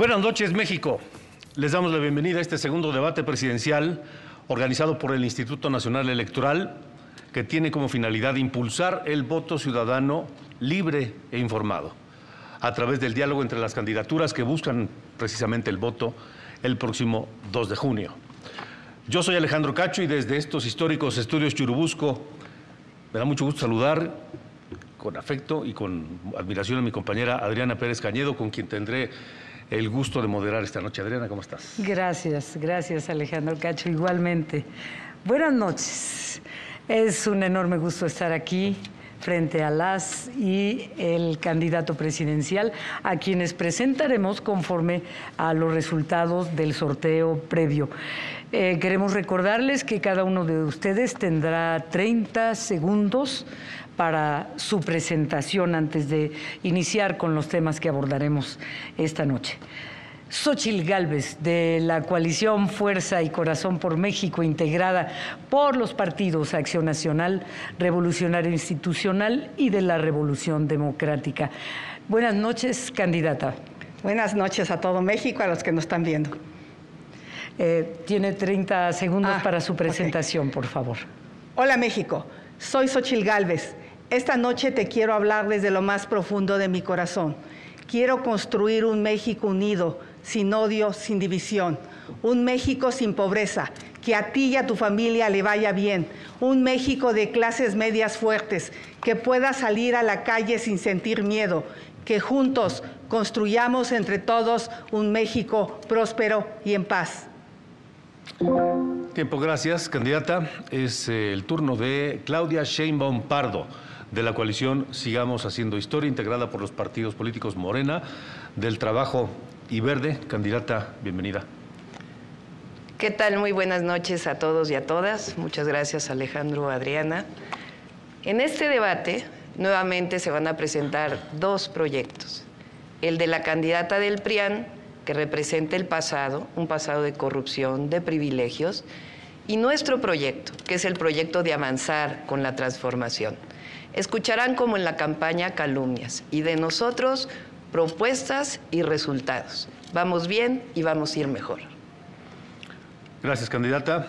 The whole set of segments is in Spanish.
Buenas noches, México. Les damos la bienvenida a este segundo debate presidencial organizado por el Instituto Nacional Electoral, que tiene como finalidad impulsar el voto ciudadano libre e informado, a través del diálogo entre las candidaturas que buscan precisamente el voto el próximo 2 de junio. Yo soy Alejandro Cacho y desde estos históricos estudios Churubusco me da mucho gusto saludar con afecto y con admiración a mi compañera Adriana Pérez Cañedo, con quien tendré el gusto de moderar esta noche. Adriana, ¿cómo estás? Gracias, gracias Alejandro Cacho, igualmente. Buenas noches. Es un enorme gusto estar aquí frente a las y el candidato presidencial, a quienes presentaremos conforme a los resultados del sorteo previo. Eh, queremos recordarles que cada uno de ustedes tendrá 30 segundos para su presentación antes de iniciar con los temas que abordaremos esta noche. Xochil Gálvez, de la coalición Fuerza y Corazón por México, integrada por los partidos Acción Nacional, Revolucionario Institucional y de la Revolución Democrática. Buenas noches, candidata. Buenas noches a todo México, a los que nos están viendo. Eh, tiene 30 segundos ah, para su presentación, por favor. Hola México, soy Xochil Gálvez esta noche te quiero hablar desde lo más profundo de mi corazón. Quiero construir un México unido, sin odio, sin división. Un México sin pobreza, que a ti y a tu familia le vaya bien. Un México de clases medias fuertes, que pueda salir a la calle sin sentir miedo. Que juntos construyamos entre todos un México próspero y en paz. Tiempo, gracias, candidata. Es eh, el turno de Claudia Sheinbaum Pardo de la coalición Sigamos Haciendo Historia, integrada por los partidos políticos Morena, del Trabajo y Verde. Candidata, bienvenida. ¿Qué tal? Muy buenas noches a todos y a todas. Muchas gracias Alejandro, Adriana. En este debate nuevamente se van a presentar dos proyectos. El de la candidata del PRIAN, que representa el pasado, un pasado de corrupción, de privilegios, y nuestro proyecto, que es el proyecto de avanzar con la transformación. Escucharán como en la campaña calumnias y de nosotros propuestas y resultados. Vamos bien y vamos a ir mejor. Gracias, candidata.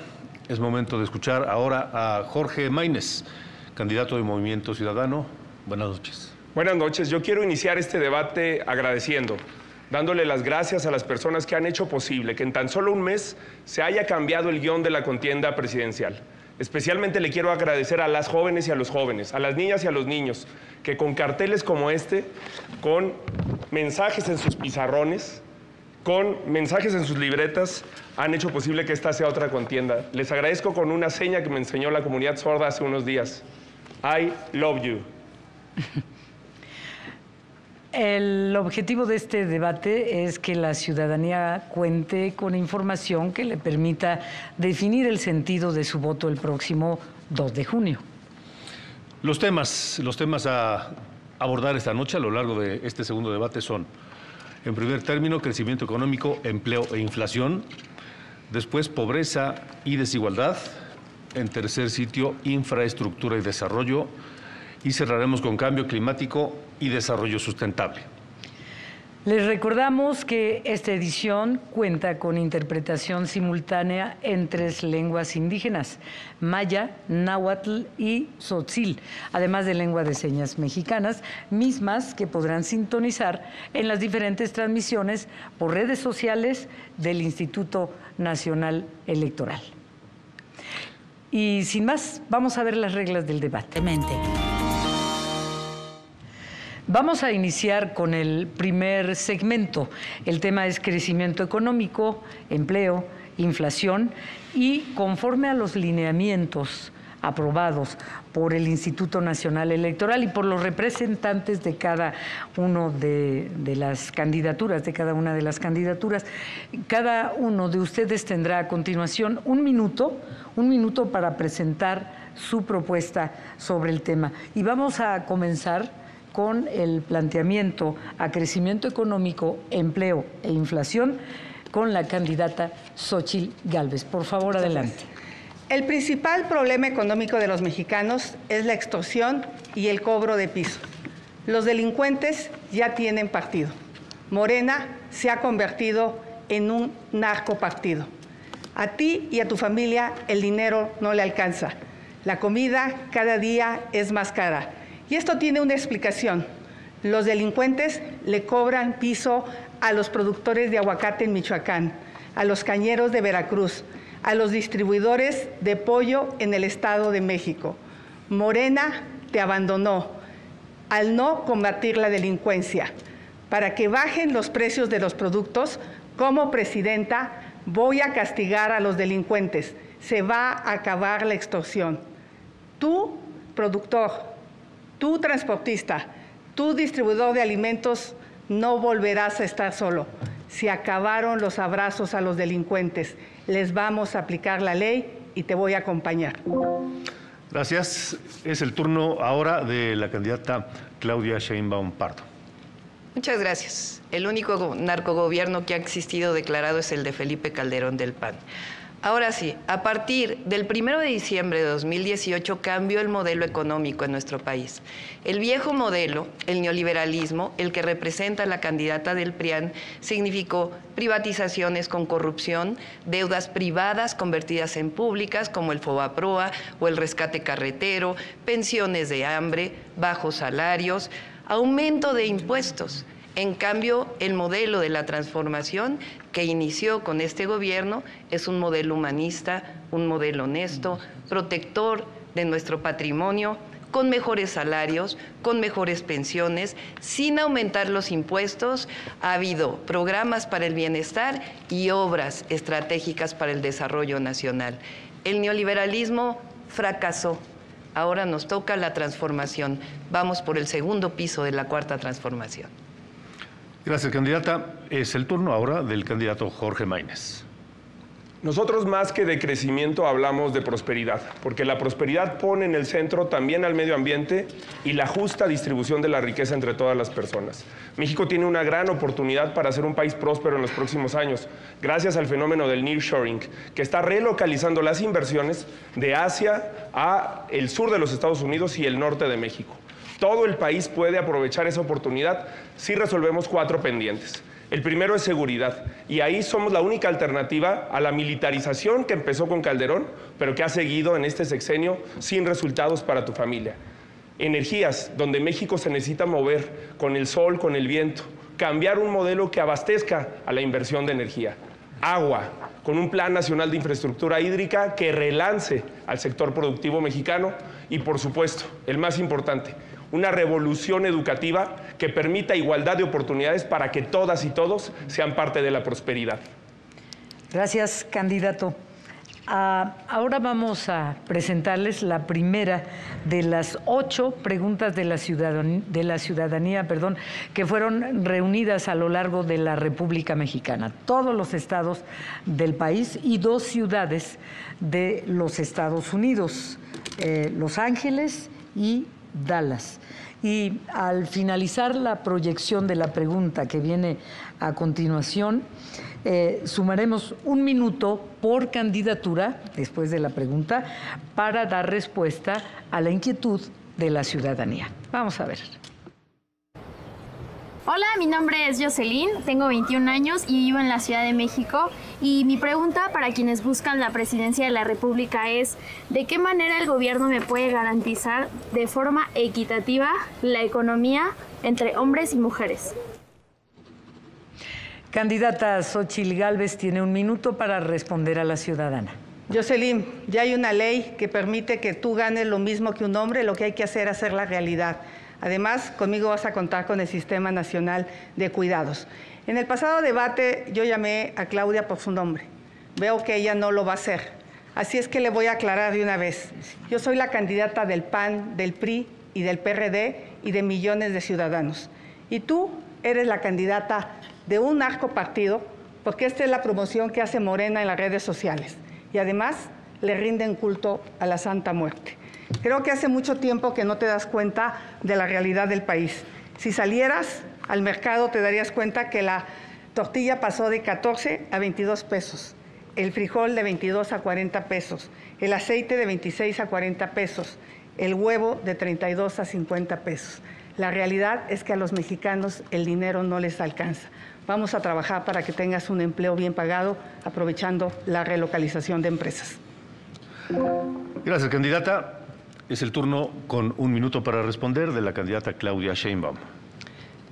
Es momento de escuchar ahora a Jorge Maínez, candidato de Movimiento Ciudadano. Buenas noches. Buenas noches. Yo quiero iniciar este debate agradeciendo, dándole las gracias a las personas que han hecho posible que en tan solo un mes se haya cambiado el guion de la contienda presidencial. Especialmente le quiero agradecer a las jóvenes y a los jóvenes, a las niñas y a los niños, que con carteles como este, con mensajes en sus pizarrones, con mensajes en sus libretas, han hecho posible que esta sea otra contienda. Les agradezco con una seña que me enseñó la comunidad sorda hace unos días. I love you. El objetivo de este debate es que la ciudadanía cuente con información que le permita definir el sentido de su voto el próximo 2 de junio. Los temas, los temas a abordar esta noche a lo largo de este segundo debate son, en primer término, crecimiento económico, empleo e inflación. Después, pobreza y desigualdad. En tercer sitio, infraestructura y desarrollo y cerraremos con cambio climático y desarrollo sustentable. Les recordamos que esta edición cuenta con interpretación simultánea en tres lenguas indígenas, maya, náhuatl y tzotzil, además de lengua de señas mexicanas, mismas que podrán sintonizar en las diferentes transmisiones por redes sociales del Instituto Nacional Electoral. Y sin más, vamos a ver las reglas del debate. Vamos a iniciar con el primer segmento. El tema es crecimiento económico, empleo, inflación y conforme a los lineamientos aprobados por el Instituto Nacional Electoral y por los representantes de cada una de, de, las candidaturas, de cada una de las candidaturas. Cada uno de ustedes tendrá a continuación un minuto, un minuto para presentar su propuesta sobre el tema. Y vamos a comenzar con el planteamiento a crecimiento económico, empleo e inflación con la candidata Xochil Gálvez. Por favor, adelante. El principal problema económico de los mexicanos es la extorsión y el cobro de piso. Los delincuentes ya tienen partido. Morena se ha convertido en un narcopartido. A ti y a tu familia el dinero no le alcanza. La comida cada día es más cara. Y esto tiene una explicación. Los delincuentes le cobran piso a los productores de aguacate en Michoacán, a los cañeros de Veracruz, a los distribuidores de pollo en el Estado de México. Morena te abandonó al no combatir la delincuencia. Para que bajen los precios de los productos, como presidenta voy a castigar a los delincuentes. Se va a acabar la extorsión. Tú, productor, tú, transportista, tú, distribuidor de alimentos, no volverás a estar solo. Se acabaron los abrazos a los delincuentes. Les vamos a aplicar la ley y te voy a acompañar. Gracias. Es el turno ahora de la candidata Claudia Sheinbaum Pardo. Muchas gracias. El único narcogobierno que ha existido declarado es el de Felipe Calderón del PAN. Ahora sí, a partir del 1 de diciembre de 2018 cambió el modelo económico en nuestro país. El viejo modelo, el neoliberalismo, el que representa la candidata del PRIAN, significó privatizaciones con corrupción, deudas privadas convertidas en públicas como el FOBAPROA o el rescate carretero, pensiones de hambre, bajos salarios, aumento de impuestos. En cambio, el modelo de la transformación que inició con este gobierno es un modelo humanista, un modelo honesto, protector de nuestro patrimonio, con mejores salarios, con mejores pensiones, sin aumentar los impuestos. Ha habido programas para el bienestar y obras estratégicas para el desarrollo nacional. El neoliberalismo fracasó Ahora nos toca la transformación. Vamos por el segundo piso de la cuarta transformación. Gracias, candidata. Es el turno ahora del candidato Jorge Maínez. Nosotros más que de crecimiento hablamos de prosperidad, porque la prosperidad pone en el centro también al medio ambiente y la justa distribución de la riqueza entre todas las personas. México tiene una gran oportunidad para ser un país próspero en los próximos años, gracias al fenómeno del nearshoring, que está relocalizando las inversiones de Asia a el sur de los Estados Unidos y el norte de México. Todo el país puede aprovechar esa oportunidad si resolvemos cuatro pendientes. El primero es seguridad. Y ahí somos la única alternativa a la militarización que empezó con Calderón, pero que ha seguido en este sexenio sin resultados para tu familia. Energías, donde México se necesita mover con el sol, con el viento. Cambiar un modelo que abastezca a la inversión de energía. Agua, con un plan nacional de infraestructura hídrica que relance al sector productivo mexicano. Y por supuesto, el más importante, una revolución educativa que permita igualdad de oportunidades para que todas y todos sean parte de la prosperidad. Gracias, candidato. Ah, ahora vamos a presentarles la primera de las ocho preguntas de la, ciudadanía, perdón, que fueron reunidas a lo largo de la República Mexicana, todos los estados del país y dos ciudades de los Estados Unidos, eh, Los Ángeles y Dallas. Y al finalizar la proyección de la pregunta que viene a continuación, eh, sumaremos un minuto por candidatura, después de la pregunta, para dar respuesta a la inquietud de la ciudadanía. Vamos a ver. Hola, mi nombre es Jocelyn, tengo 21 años y vivo en la Ciudad de México. Y mi pregunta para quienes buscan la presidencia de la República es, ¿de qué manera el gobierno me puede garantizar de forma equitativa la economía entre hombres y mujeres? Candidata Xochil Gálvez tiene un minuto para responder a la ciudadana. Jocelyn, ya hay una ley que permite que tú ganes lo mismo que un hombre, lo que hay que hacer es hacer la realidad. Además, conmigo vas a contar con el Sistema Nacional de Cuidados. En el pasado debate yo llamé a Claudia por su nombre. Veo que ella no lo va a hacer. Así es que le voy a aclarar de una vez. Yo soy la candidata del PAN, del PRI y del PRD y de millones de ciudadanos. Y tú eres la candidata de un narco partido porque esta es la promoción que hace Morena en las redes sociales. Y además le rinden culto a la Santa Muerte. Creo que hace mucho tiempo que no te das cuenta de la realidad del país. Si salieras al mercado te darías cuenta que la tortilla pasó de 14 a 22 pesos, el frijol de 22 a 40 pesos, el aceite de 26 a 40 pesos, el huevo de 32 a 50 pesos. La realidad es que a los mexicanos el dinero no les alcanza. Vamos a trabajar para que tengas un empleo bien pagado, aprovechando la relocalización de empresas. Gracias, candidata. Es el turno con un minuto para responder de la candidata Claudia Sheinbaum.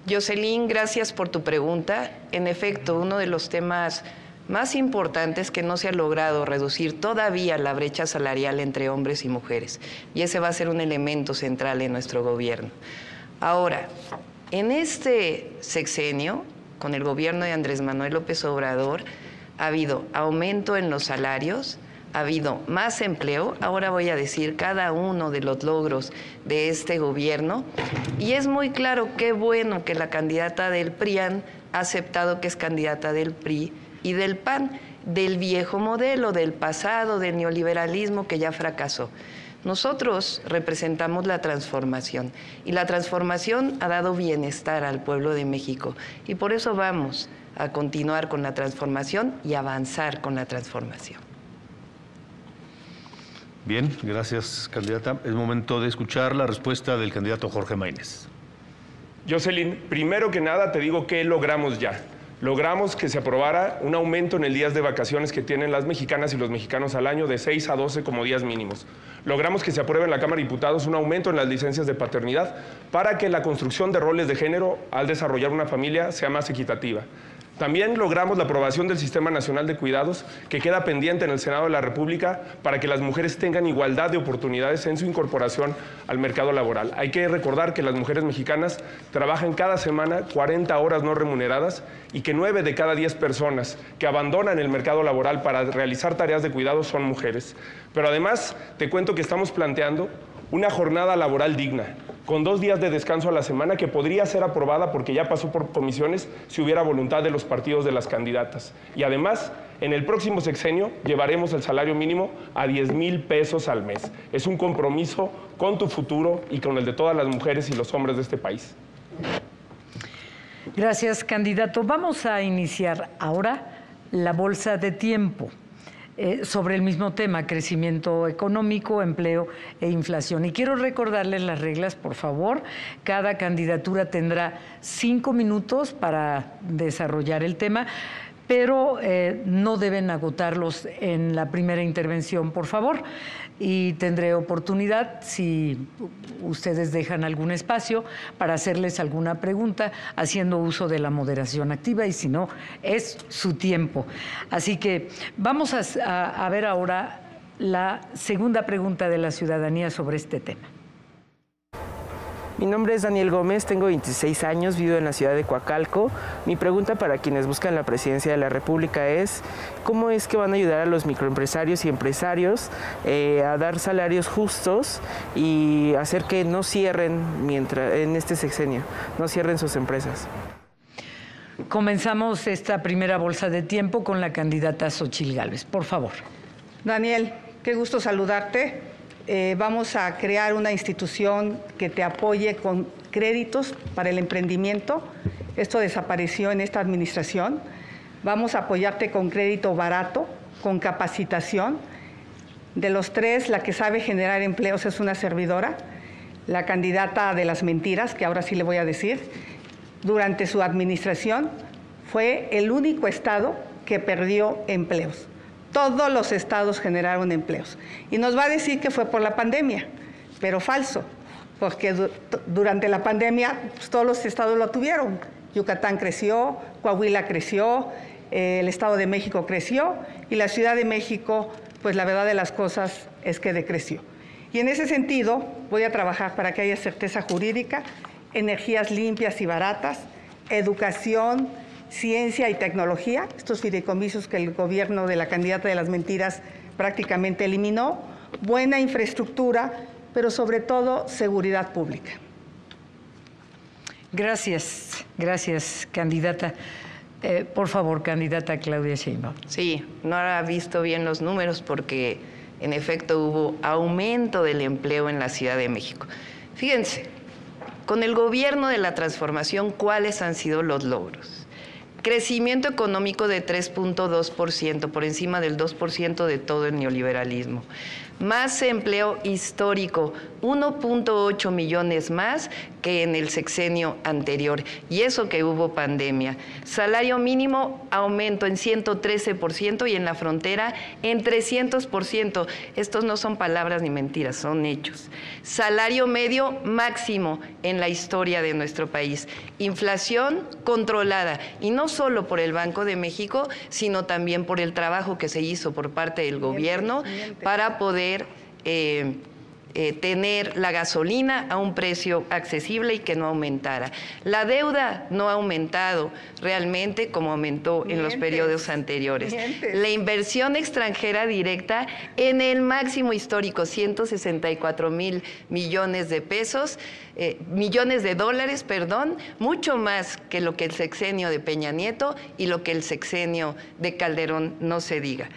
Jocelyn, gracias por tu pregunta. En efecto, uno de los temas más importantes que no se ha logrado reducir todavía la brecha salarial entre hombres y mujeres. Y ese va a ser un elemento central en nuestro gobierno. Ahora, en este sexenio, con el gobierno de Andrés Manuel López Obrador, ha habido aumento en los salarios, ha habido más empleo. Ahora voy a decir cada uno de los logros de este gobierno. Y es muy claro qué bueno que la candidata del PRIAN ha aceptado que es candidata del PRI y del PAN, del viejo modelo, del pasado, del neoliberalismo que ya fracasó. Nosotros representamos la transformación y la transformación ha dado bienestar al pueblo de México y por eso vamos a continuar con la transformación y avanzar con la transformación. Bien, gracias, candidata. Es momento de escuchar la respuesta del candidato Jorge Maínez. Jocelyn, primero que nada te digo que logramos ya logramos que se aprobara un aumento en el días de vacaciones que tienen las mexicanas y los mexicanos al año de 6 a 12 como días mínimos. Logramos que se apruebe en la Cámara de Diputados un aumento en las licencias de paternidad para que la construcción de roles de género al desarrollar una familia sea más equitativa. También logramos la aprobación del Sistema Nacional de Cuidados, que queda pendiente en el Senado de la República para que las mujeres tengan igualdad de oportunidades en su incorporación al mercado laboral. Hay que recordar que las mujeres mexicanas trabajan cada semana 40 horas no remuneradas y que 9 de cada 10 personas que abandonan el mercado laboral para realizar tareas de cuidado son mujeres. Pero además te cuento que estamos planteando una jornada laboral digna, con dos días de descanso a la semana que podría ser aprobada porque ya pasó por comisiones si hubiera voluntad de los partidos de las candidatas. Y además, en el próximo sexenio llevaremos el salario mínimo a 10 mil pesos al mes. Es un compromiso con tu futuro y con el de todas las mujeres y los hombres de este país. Gracias, candidato. Vamos a iniciar ahora la bolsa de tiempo. Eh, sobre el mismo tema, crecimiento económico, empleo e inflación. Y quiero recordarles las reglas, por favor. Cada candidatura tendrá cinco minutos para desarrollar el tema pero eh, no deben agotarlos en la primera intervención, por favor. Y tendré oportunidad, si ustedes dejan algún espacio, para hacerles alguna pregunta, haciendo uso de la moderación activa, y si no, es su tiempo. Así que vamos a ver ahora la segunda pregunta de la ciudadanía sobre este tema. Mi nombre es Daniel Gómez, tengo 26 años, vivo en la ciudad de Coacalco. Mi pregunta para quienes buscan la presidencia de la República es, ¿cómo es que van a ayudar a los microempresarios y empresarios eh, a dar salarios justos y hacer que no cierren mientras, en este sexenio, no cierren sus empresas? Comenzamos esta primera bolsa de tiempo con la candidata Xochil Gálvez. Por favor. Daniel, qué gusto saludarte. Eh, vamos a crear una institución que te apoye con créditos para el emprendimiento. Esto desapareció en esta administración. Vamos a apoyarte con crédito barato, con capacitación. De los tres, la que sabe generar empleos es una servidora, la candidata de las mentiras, que ahora sí le voy a decir. Durante su administración fue el único estado que perdió empleos. Todos los estados generaron empleos. Y nos va a decir que fue por la pandemia, pero falso, porque durante la pandemia pues, todos los estados lo tuvieron. Yucatán creció, Coahuila creció, eh, el Estado de México creció y la Ciudad de México, pues la verdad de las cosas es que decreció. Y en ese sentido voy a trabajar para que haya certeza jurídica, energías limpias y baratas, educación, ciencia y tecnología, estos fideicomisos que el gobierno de la candidata de las mentiras prácticamente eliminó, buena infraestructura, pero sobre todo seguridad pública. Gracias, gracias, candidata. Eh, por favor, candidata Claudia Sheinbaum. Sí, no ha visto bien los números porque en efecto hubo aumento del empleo en la Ciudad de México. Fíjense, con el gobierno de la transformación, ¿cuáles han sido los logros? Crecimiento económico de 3.2%, por encima del 2% de todo el neoliberalismo. Más empleo histórico, 1.8 millones más que en el sexenio anterior. Y eso que hubo pandemia. Salario mínimo aumento en 113% y en la frontera en 300%. Estos no son palabras ni mentiras, son hechos. Salario medio máximo en la historia de nuestro país. Inflación controlada y no solo por el Banco de México, sino también por el trabajo que se hizo por parte del gobierno para poder... Eh, eh, tener la gasolina a un precio accesible y que no aumentara. La deuda no ha aumentado realmente como aumentó en los periodos anteriores. La inversión extranjera directa en el máximo histórico, 164 mil millones de pesos, eh, millones de dólares, perdón, mucho más que lo que el sexenio de Peña Nieto y lo que el sexenio de Calderón no se diga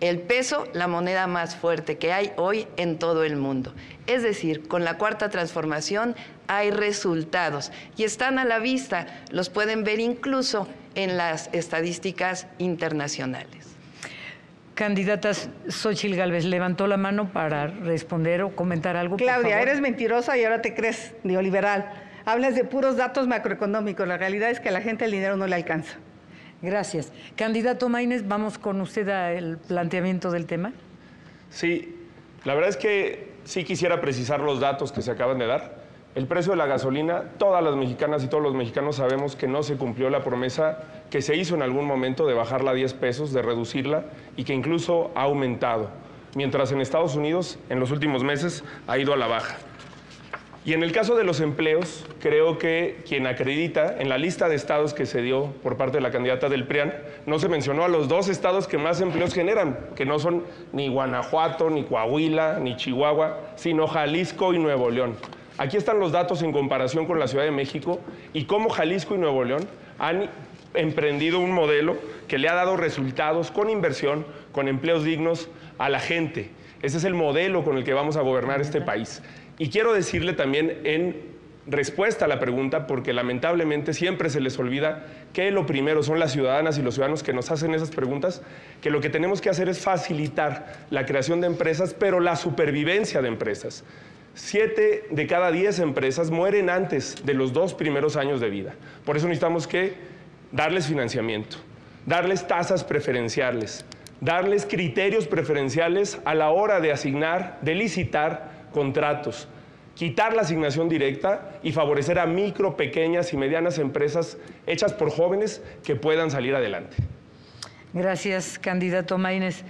el peso, la moneda más fuerte que hay hoy en todo el mundo. Es decir, con la cuarta transformación hay resultados y están a la vista, los pueden ver incluso en las estadísticas internacionales. Candidatas, Xochil Gálvez levantó la mano para responder o comentar algo. Claudia, eres mentirosa y ahora te crees neoliberal. Hablas de puros datos macroeconómicos. La realidad es que a la gente el dinero no le alcanza. Gracias. Candidato Maínez, vamos con usted al planteamiento del tema. Sí, la verdad es que sí quisiera precisar los datos que se acaban de dar. El precio de la gasolina, todas las mexicanas y todos los mexicanos sabemos que no se cumplió la promesa que se hizo en algún momento de bajarla a 10 pesos, de reducirla y que incluso ha aumentado, mientras en Estados Unidos en los últimos meses ha ido a la baja. Y en el caso de los empleos, creo que quien acredita en la lista de estados que se dio por parte de la candidata del PRIAN, no se mencionó a los dos estados que más empleos generan, que no son ni Guanajuato, ni Coahuila, ni Chihuahua, sino Jalisco y Nuevo León. Aquí están los datos en comparación con la Ciudad de México y cómo Jalisco y Nuevo León han emprendido un modelo que le ha dado resultados con inversión, con empleos dignos a la gente. Ese es el modelo con el que vamos a gobernar este país. Y quiero decirle también en respuesta a la pregunta, porque lamentablemente siempre se les olvida que lo primero son las ciudadanas y los ciudadanos que nos hacen esas preguntas, que lo que tenemos que hacer es facilitar la creación de empresas, pero la supervivencia de empresas. Siete de cada diez empresas mueren antes de los dos primeros años de vida. Por eso necesitamos que darles financiamiento, darles tasas preferenciales, darles criterios preferenciales a la hora de asignar, de licitar contratos, quitar la asignación directa y favorecer a micro, pequeñas y medianas empresas hechas por jóvenes que puedan salir adelante. Gracias, candidato Maínez.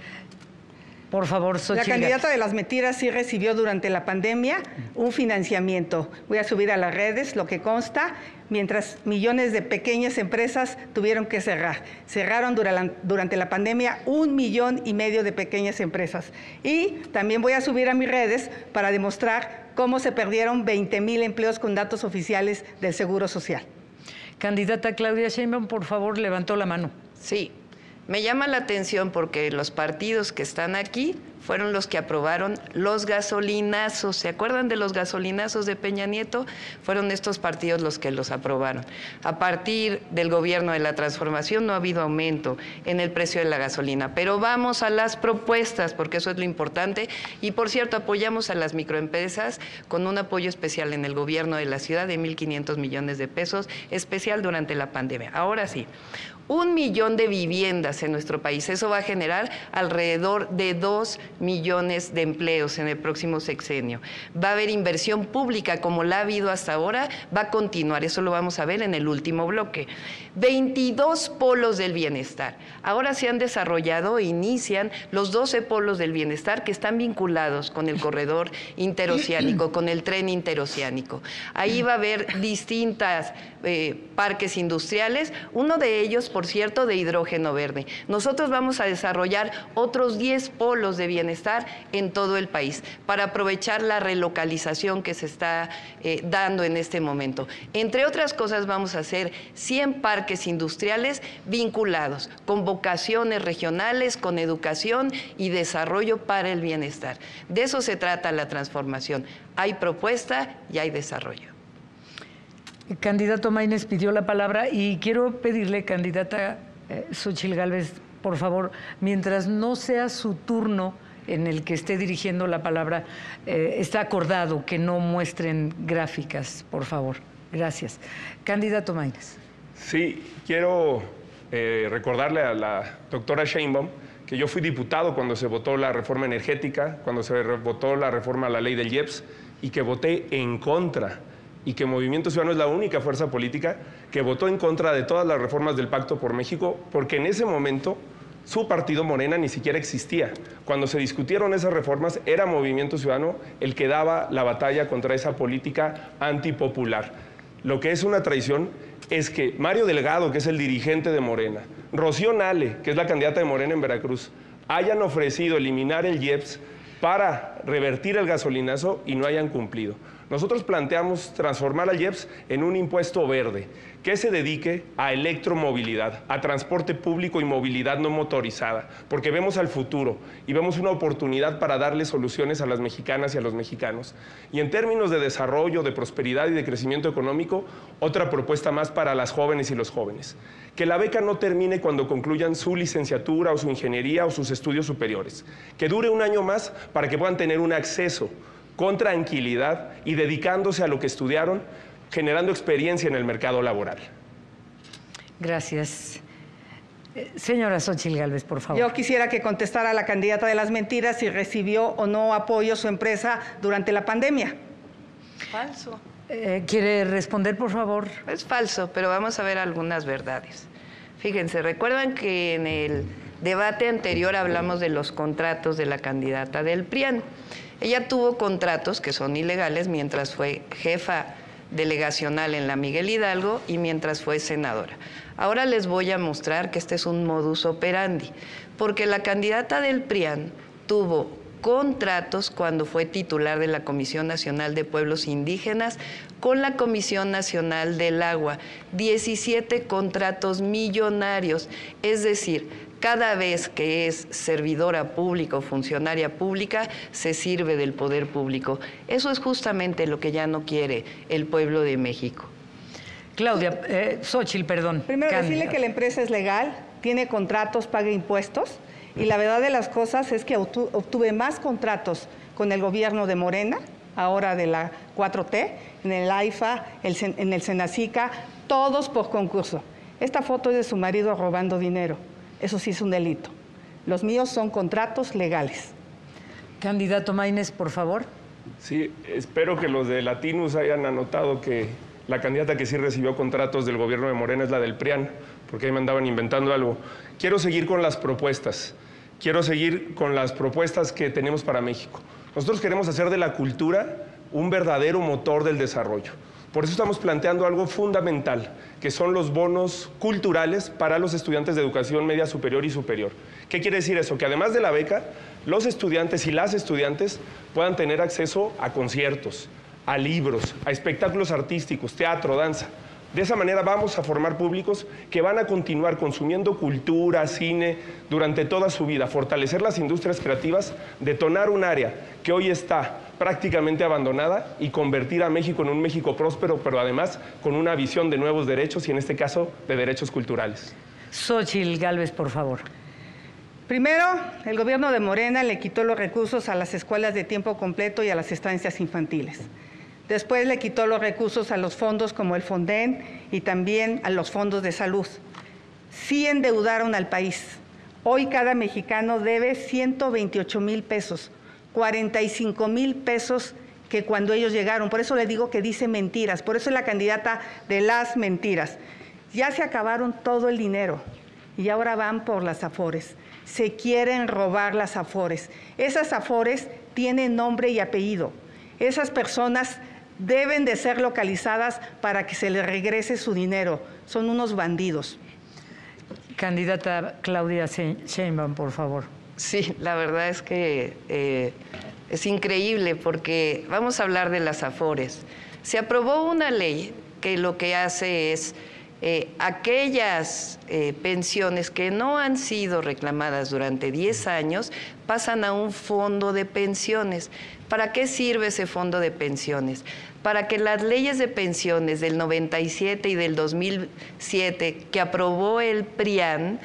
Por favor, La candidata de las mentiras sí recibió durante la pandemia un financiamiento. Voy a subir a las redes lo que consta, mientras millones de pequeñas empresas tuvieron que cerrar. Cerraron durante la pandemia un millón y medio de pequeñas empresas. Y también voy a subir a mis redes para demostrar cómo se perdieron 20 mil empleos con datos oficiales del Seguro Social. Candidata Claudia Sheinbaum, por favor, levantó la mano. Sí, me llama la atención porque los partidos que están aquí fueron los que aprobaron los gasolinazos. ¿Se acuerdan de los gasolinazos de Peña Nieto? Fueron estos partidos los que los aprobaron. A partir del gobierno de la transformación no ha habido aumento en el precio de la gasolina. Pero vamos a las propuestas, porque eso es lo importante. Y por cierto, apoyamos a las microempresas con un apoyo especial en el gobierno de la ciudad de 1.500 millones de pesos, especial durante la pandemia. Ahora sí, un millón de viviendas en nuestro país. Eso va a generar alrededor de dos millones de empleos en el próximo sexenio. Va a haber inversión pública como la ha habido hasta ahora, va a continuar. Eso lo vamos a ver en el último bloque. 22 polos del bienestar. Ahora se han desarrollado e inician los 12 polos del bienestar que están vinculados con el corredor interoceánico, con el tren interoceánico. Ahí va a haber distintas eh, parques industriales, uno de ellos, por cierto, de hidrógeno verde. Nosotros vamos a desarrollar otros 10 polos de bienestar en todo el país para aprovechar la relocalización que se está eh, dando en este momento. Entre otras cosas, vamos a hacer 100 parques industriales vinculados con vocaciones regionales, con educación y desarrollo para el bienestar. De eso se trata la transformación. Hay propuesta y hay desarrollo. Candidato Maínez pidió la palabra y quiero pedirle, candidata eh, Xochil Gálvez, por favor, mientras no sea su turno en el que esté dirigiendo la palabra, eh, está acordado que no muestren gráficas, por favor. Gracias. Candidato Maínez. Sí, quiero eh, recordarle a la doctora Sheinbaum que yo fui diputado cuando se votó la reforma energética, cuando se votó la reforma a la ley del IEPS y que voté en contra y que Movimiento Ciudadano es la única fuerza política que votó en contra de todas las reformas del Pacto por México, porque en ese momento su partido Morena ni siquiera existía. Cuando se discutieron esas reformas, era Movimiento Ciudadano el que daba la batalla contra esa política antipopular. Lo que es una traición es que Mario Delgado, que es el dirigente de Morena, Rocío Nale, que es la candidata de Morena en Veracruz, hayan ofrecido eliminar el IEPS para revertir el gasolinazo y no hayan cumplido. Nosotros planteamos transformar al IEPS en un impuesto verde que se dedique a electromovilidad, a transporte público y movilidad no motorizada, porque vemos al futuro y vemos una oportunidad para darle soluciones a las mexicanas y a los mexicanos. Y en términos de desarrollo, de prosperidad y de crecimiento económico, otra propuesta más para las jóvenes y los jóvenes. Que la beca no termine cuando concluyan su licenciatura o su ingeniería o sus estudios superiores. Que dure un año más para que puedan tener un acceso con tranquilidad y dedicándose a lo que estudiaron, generando experiencia en el mercado laboral. Gracias. Eh, señora Xochil Gálvez, por favor. Yo quisiera que contestara la candidata de las mentiras si recibió o no apoyo su empresa durante la pandemia. Falso. Eh, ¿Quiere responder, por favor? Es falso, pero vamos a ver algunas verdades. Fíjense, recuerdan que en el debate anterior hablamos de los contratos de la candidata del PRIAN. Ella tuvo contratos que son ilegales mientras fue jefa delegacional en la Miguel Hidalgo y mientras fue senadora. Ahora les voy a mostrar que este es un modus operandi, porque la candidata del PRIAN tuvo contratos cuando fue titular de la Comisión Nacional de Pueblos Indígenas con la Comisión Nacional del Agua. 17 contratos millonarios, es decir, cada vez que es servidora pública o funcionaria pública, se sirve del poder público. Eso es justamente lo que ya no quiere el pueblo de México. Claudia, eh, Xochitl, perdón. Primero, decirle que la empresa es legal, tiene contratos, paga impuestos, y la verdad de las cosas es que obtuve más contratos con el gobierno de Morena, ahora de la 4T, en el AIFA, en el Senacica, todos por concurso. Esta foto es de su marido robando dinero. Eso sí es un delito. Los míos son contratos legales. Candidato Maínez, por favor. Sí, espero que los de Latinus hayan anotado que la candidata que sí recibió contratos del gobierno de Morena es la del PRIAN, porque ahí me andaban inventando algo. Quiero seguir con las propuestas. Quiero seguir con las propuestas que tenemos para México. Nosotros queremos hacer de la cultura un verdadero motor del desarrollo. Por eso estamos planteando algo fundamental, que son los bonos culturales para los estudiantes de educación media superior y superior. ¿Qué quiere decir eso? Que además de la beca, los estudiantes y las estudiantes puedan tener acceso a conciertos, a libros, a espectáculos artísticos, teatro, danza. De esa manera vamos a formar públicos que van a continuar consumiendo cultura, cine durante toda su vida, fortalecer las industrias creativas, detonar un área que hoy está prácticamente abandonada y convertir a México en un México próspero, pero además con una visión de nuevos derechos y en este caso de derechos culturales. Xochil Gálvez, por favor. Primero, el gobierno de Morena le quitó los recursos a las escuelas de tiempo completo y a las estancias infantiles. Después le quitó los recursos a los fondos como el Fonden y también a los fondos de salud. Sí endeudaron al país. Hoy cada mexicano debe 128 mil pesos 45 mil pesos que cuando ellos llegaron. Por eso le digo que dice mentiras, por eso es la candidata de las mentiras. Ya se acabaron todo el dinero y ahora van por las afores. Se quieren robar las afores. Esas afores tienen nombre y apellido. Esas personas deben de ser localizadas para que se les regrese su dinero. Son unos bandidos. Candidata Claudia Sheinbaum, por favor. Sí, la verdad es que eh, es increíble porque vamos a hablar de las afores. Se aprobó una ley que lo que hace es eh, aquellas eh, pensiones que no han sido reclamadas durante 10 años pasan a un fondo de pensiones. ¿Para qué sirve ese fondo de pensiones? Para que las leyes de pensiones del 97 y del 2007 que aprobó el PRIAN,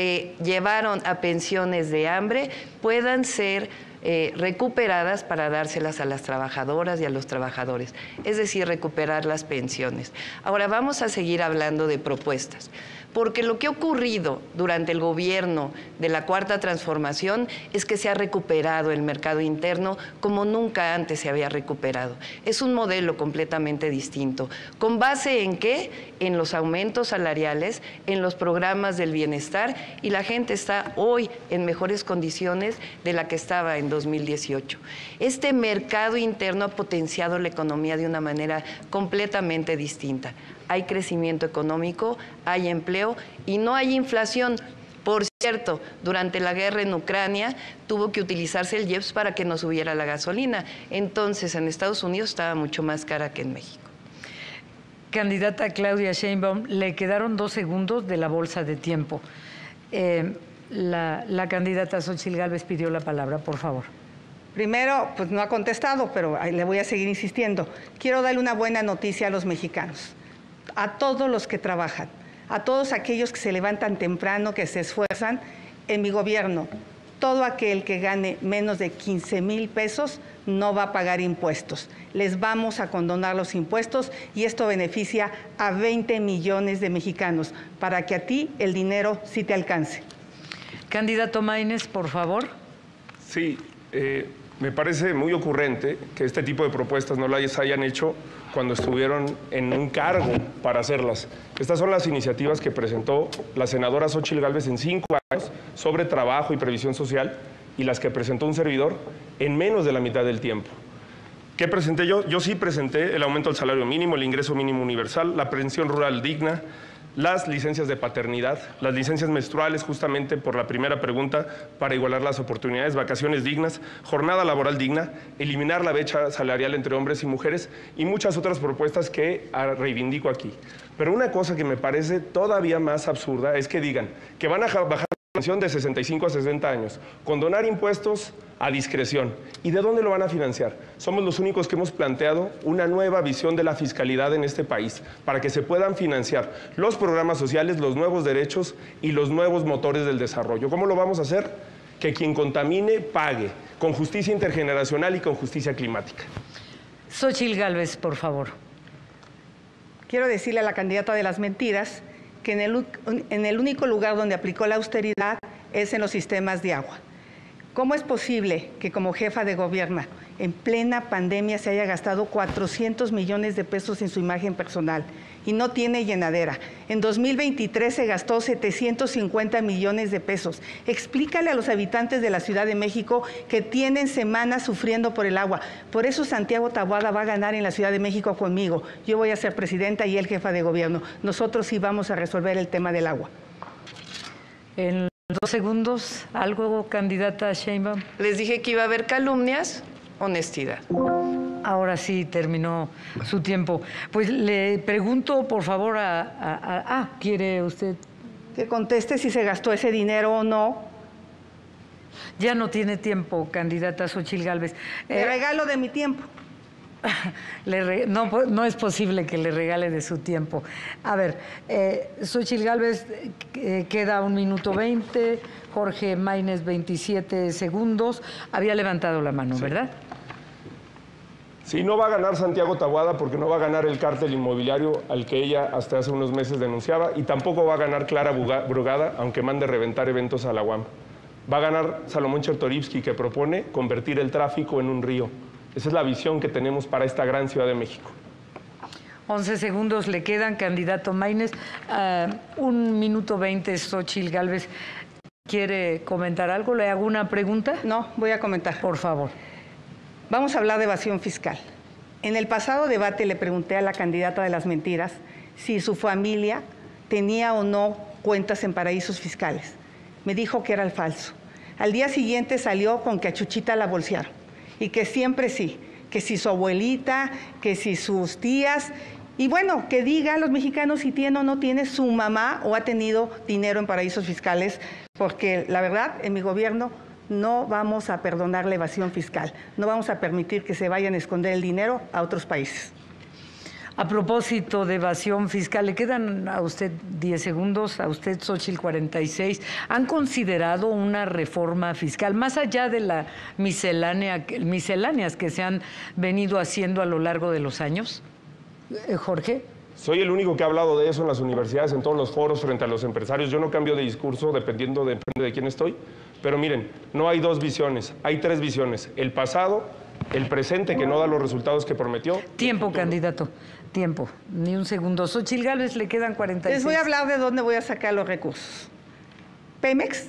que llevaron a pensiones de hambre, puedan ser eh, recuperadas para dárselas a las trabajadoras y a los trabajadores, es decir, recuperar las pensiones. Ahora vamos a seguir hablando de propuestas porque lo que ha ocurrido durante el gobierno de la Cuarta Transformación es que se ha recuperado el mercado interno como nunca antes se había recuperado. Es un modelo completamente distinto. ¿Con base en qué? En los aumentos salariales, en los programas del bienestar y la gente está hoy en mejores condiciones de la que estaba en 2018. Este mercado interno ha potenciado la economía de una manera completamente distinta hay crecimiento económico, hay empleo y no hay inflación. Por cierto, durante la guerra en Ucrania tuvo que utilizarse el IEPS para que no subiera la gasolina. Entonces, en Estados Unidos estaba mucho más cara que en México. Candidata Claudia Sheinbaum, le quedaron dos segundos de la bolsa de tiempo. Eh, la, la, candidata Xochitl Gálvez pidió la palabra, por favor. Primero, pues no ha contestado, pero le voy a seguir insistiendo. Quiero darle una buena noticia a los mexicanos a todos los que trabajan, a todos aquellos que se levantan temprano, que se esfuerzan. En mi gobierno, todo aquel que gane menos de 15 mil pesos no va a pagar impuestos. Les vamos a condonar los impuestos y esto beneficia a 20 millones de mexicanos para que a ti el dinero sí te alcance. Candidato Maínez, por favor. Sí, eh, me parece muy ocurrente que este tipo de propuestas no las hayan hecho cuando estuvieron en un cargo para hacerlas. Estas son las iniciativas que presentó la senadora Xochitl Gálvez en cinco años sobre trabajo y previsión social y las que presentó un servidor en menos de la mitad del tiempo. ¿Qué presenté yo? Yo sí presenté el aumento del salario mínimo, el ingreso mínimo universal, la pensión rural digna, las licencias de paternidad, las licencias menstruales, justamente por la primera pregunta, para igualar las oportunidades, vacaciones dignas, jornada laboral digna, eliminar la brecha salarial entre hombres y mujeres y muchas otras propuestas que ah, reivindico aquí. Pero una cosa que me parece todavía más absurda es que digan que van a bajar de 65 a 60 años, condonar impuestos a discreción. ¿Y de dónde lo van a financiar? Somos los únicos que hemos planteado una nueva visión de la fiscalidad en este país para que se puedan financiar los programas sociales, los nuevos derechos y los nuevos motores del desarrollo. ¿Cómo lo vamos a hacer? Que quien contamine pague, con justicia intergeneracional y con justicia climática. Xochil Gálvez, por favor. Quiero decirle a la candidata de las mentiras en el, en el único lugar donde aplicó la austeridad es en los sistemas de agua. ¿Cómo es posible que como jefa de gobierno en plena pandemia se haya gastado 400 millones de pesos en su imagen personal y no tiene llenadera? En 2023 se gastó 750 millones de pesos. Explícale a los habitantes de la Ciudad de México que tienen semanas sufriendo por el agua. Por eso Santiago Tabuada va a ganar en la Ciudad de México conmigo. Yo voy a ser presidenta y él jefa de gobierno. Nosotros sí vamos a resolver el tema del agua. Dos segundos, algo, candidata Sheinbaum. Les dije que iba a haber calumnias, honestidad. Ahora sí terminó su tiempo. Pues le pregunto, por favor, a, ah, ¿quiere usted? Que conteste si se gastó ese dinero o no. Ya no tiene tiempo, candidata Xochil Gálvez. Eh, regalo de mi tiempo. no, no, es posible que le regale de su tiempo. A ver, eh, Xochitl Galvez eh, queda un minuto veinte, Jorge Maínez 27 segundos. Había levantado la mano, ¿verdad? Sí, no va a ganar Santiago Tabuada porque no va a ganar el cártel inmobiliario al que ella hasta hace unos meses denunciaba y tampoco va a ganar Clara Brugada, aunque mande reventar eventos a la UAM. Va a ganar Salomón Chertorivsky, que propone convertir el tráfico en un río. Esa es la visión que tenemos para esta gran Ciudad de México. 11 segundos le quedan, candidato Maínez. Ah, un minuto 20, Xochil Galvez. ¿Quiere comentar algo? ¿Le hago una pregunta? No, voy a comentar. Por favor. Vamos a hablar de evasión fiscal. En el pasado debate le pregunté a la candidata de las mentiras si su familia tenía o no cuentas en paraísos fiscales. Me dijo que era el falso. Al día siguiente salió con que a Chuchita la bolsearon y que siempre sí, que si su abuelita, que si sus tías, y bueno, que diga a los mexicanos si tiene o no tiene su mamá o ha tenido dinero en paraísos fiscales, porque la verdad, en mi gobierno no vamos a perdonar la evasión fiscal, no vamos a permitir que se vayan a esconder el dinero a otros países. A propósito de evasión fiscal, le quedan a usted 10 segundos, a usted Xochitl 46. ¿Han considerado una reforma fiscal más allá de la miscelánea, misceláneas que se han venido haciendo a lo largo de los años? Eh, Jorge. Soy el único que ha hablado de eso en las universidades, en todos los foros frente a los empresarios. Yo no cambio de discurso dependiendo de, de quién estoy. Pero miren, no hay dos visiones, hay tres visiones. El pasado, el presente que no da los resultados que prometió. Tiempo, candidato. Tiempo. Ni un segundo. Xochil Gálvez le quedan 46. Les voy a hablar de dónde voy a sacar los recursos. Pemex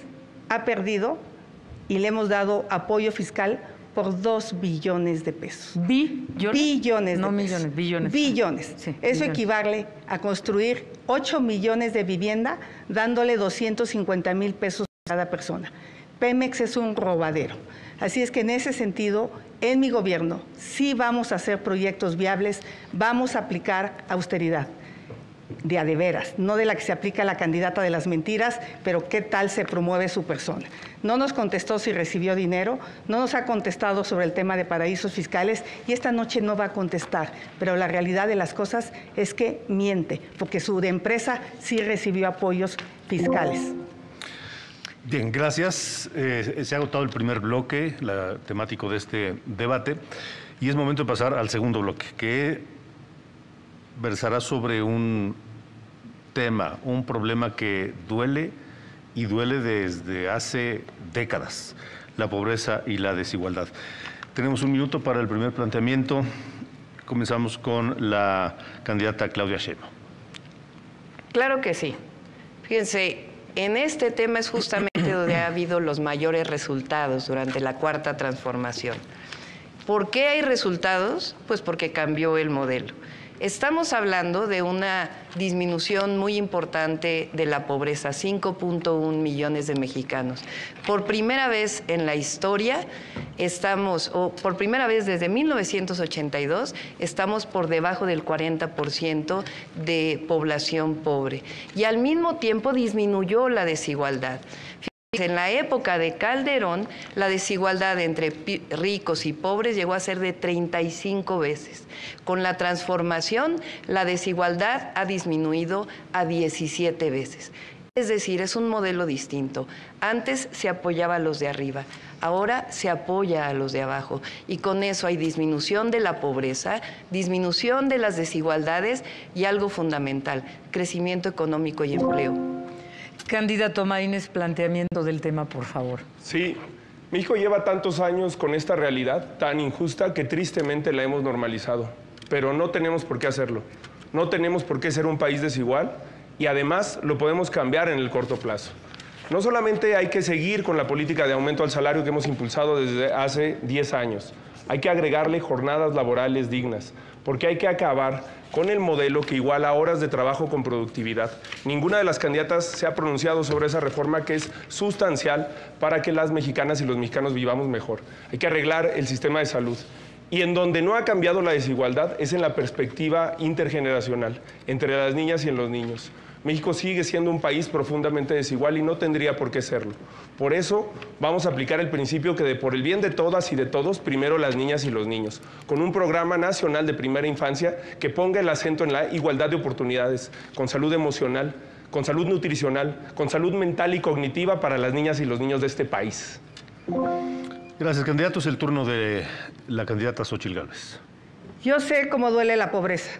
ha perdido y le hemos dado apoyo fiscal por dos billones de pesos. ¿Billones? Billones no de millones, pesos. billones. Billones. Sí, Eso billones. equivale a construir 8 millones de vivienda dándole 250 mil pesos a cada persona. Pemex es un robadero. Así es que en ese sentido, en mi gobierno sí vamos a hacer proyectos viables, vamos a aplicar austeridad de a de veras, no de la que se aplica la candidata de las mentiras, pero qué tal se promueve su persona. No nos contestó si recibió dinero, no nos ha contestado sobre el tema de paraísos fiscales y esta noche no va a contestar, pero la realidad de las cosas es que miente, porque su empresa sí recibió apoyos fiscales. Bien, gracias. Eh, se ha agotado el primer bloque, la temático de este debate, y es momento de pasar al segundo bloque, que versará sobre un tema, un problema que duele y duele desde hace décadas, la pobreza y la desigualdad. Tenemos un minuto para el primer planteamiento. Comenzamos con la candidata Claudia Sheinbaum. Claro que sí. Fíjense, en este tema es justamente donde ha habido los mayores resultados durante la cuarta transformación. ¿Por qué hay resultados? Pues porque cambió el modelo. Estamos hablando de una disminución muy importante de la pobreza, 5.1 millones de mexicanos. Por primera vez en la historia estamos, o por primera vez desde 1982, estamos por debajo del 40% de población pobre. Y al mismo tiempo disminuyó la desigualdad. En la época de Calderón, la desigualdad entre ricos y pobres llegó a ser de 35 veces. Con la transformación, la desigualdad ha disminuido a 17 veces. Es decir, es un modelo distinto. Antes se apoyaba a los de arriba, ahora se apoya a los de abajo. Y con eso hay disminución de la pobreza, disminución de las desigualdades y algo fundamental, crecimiento económico y empleo. Candidato Maínez, planteamiento del tema, por favor. Sí, México lleva tantos años con esta realidad tan injusta que tristemente la hemos normalizado, pero no tenemos por qué hacerlo. No tenemos por qué ser un país desigual y además lo podemos cambiar en el corto plazo. No solamente hay que seguir con la política de aumento al salario que hemos impulsado desde hace 10 años, hay que agregarle jornadas laborales dignas, porque hay que acabar con el modelo que iguala horas de trabajo con productividad. Ninguna de las candidatas se ha pronunciado sobre esa reforma que es sustancial para que las mexicanas y los mexicanos vivamos mejor. Hay que arreglar el sistema de salud. Y en donde no ha cambiado la desigualdad es en la perspectiva intergeneracional, entre las niñas y en los niños. México sigue siendo un país profundamente desigual y no tendría por qué serlo. Por eso vamos a aplicar el principio que de por el bien de todas y de todos, primero las niñas y los niños, con un programa nacional de primera infancia que ponga el acento en la igualdad de oportunidades, con salud emocional, con salud nutricional, con salud mental y cognitiva para las niñas y los niños de este país. Gracias, candidato. Es el turno de la candidata Gálvez. Yo sé cómo duele la pobreza.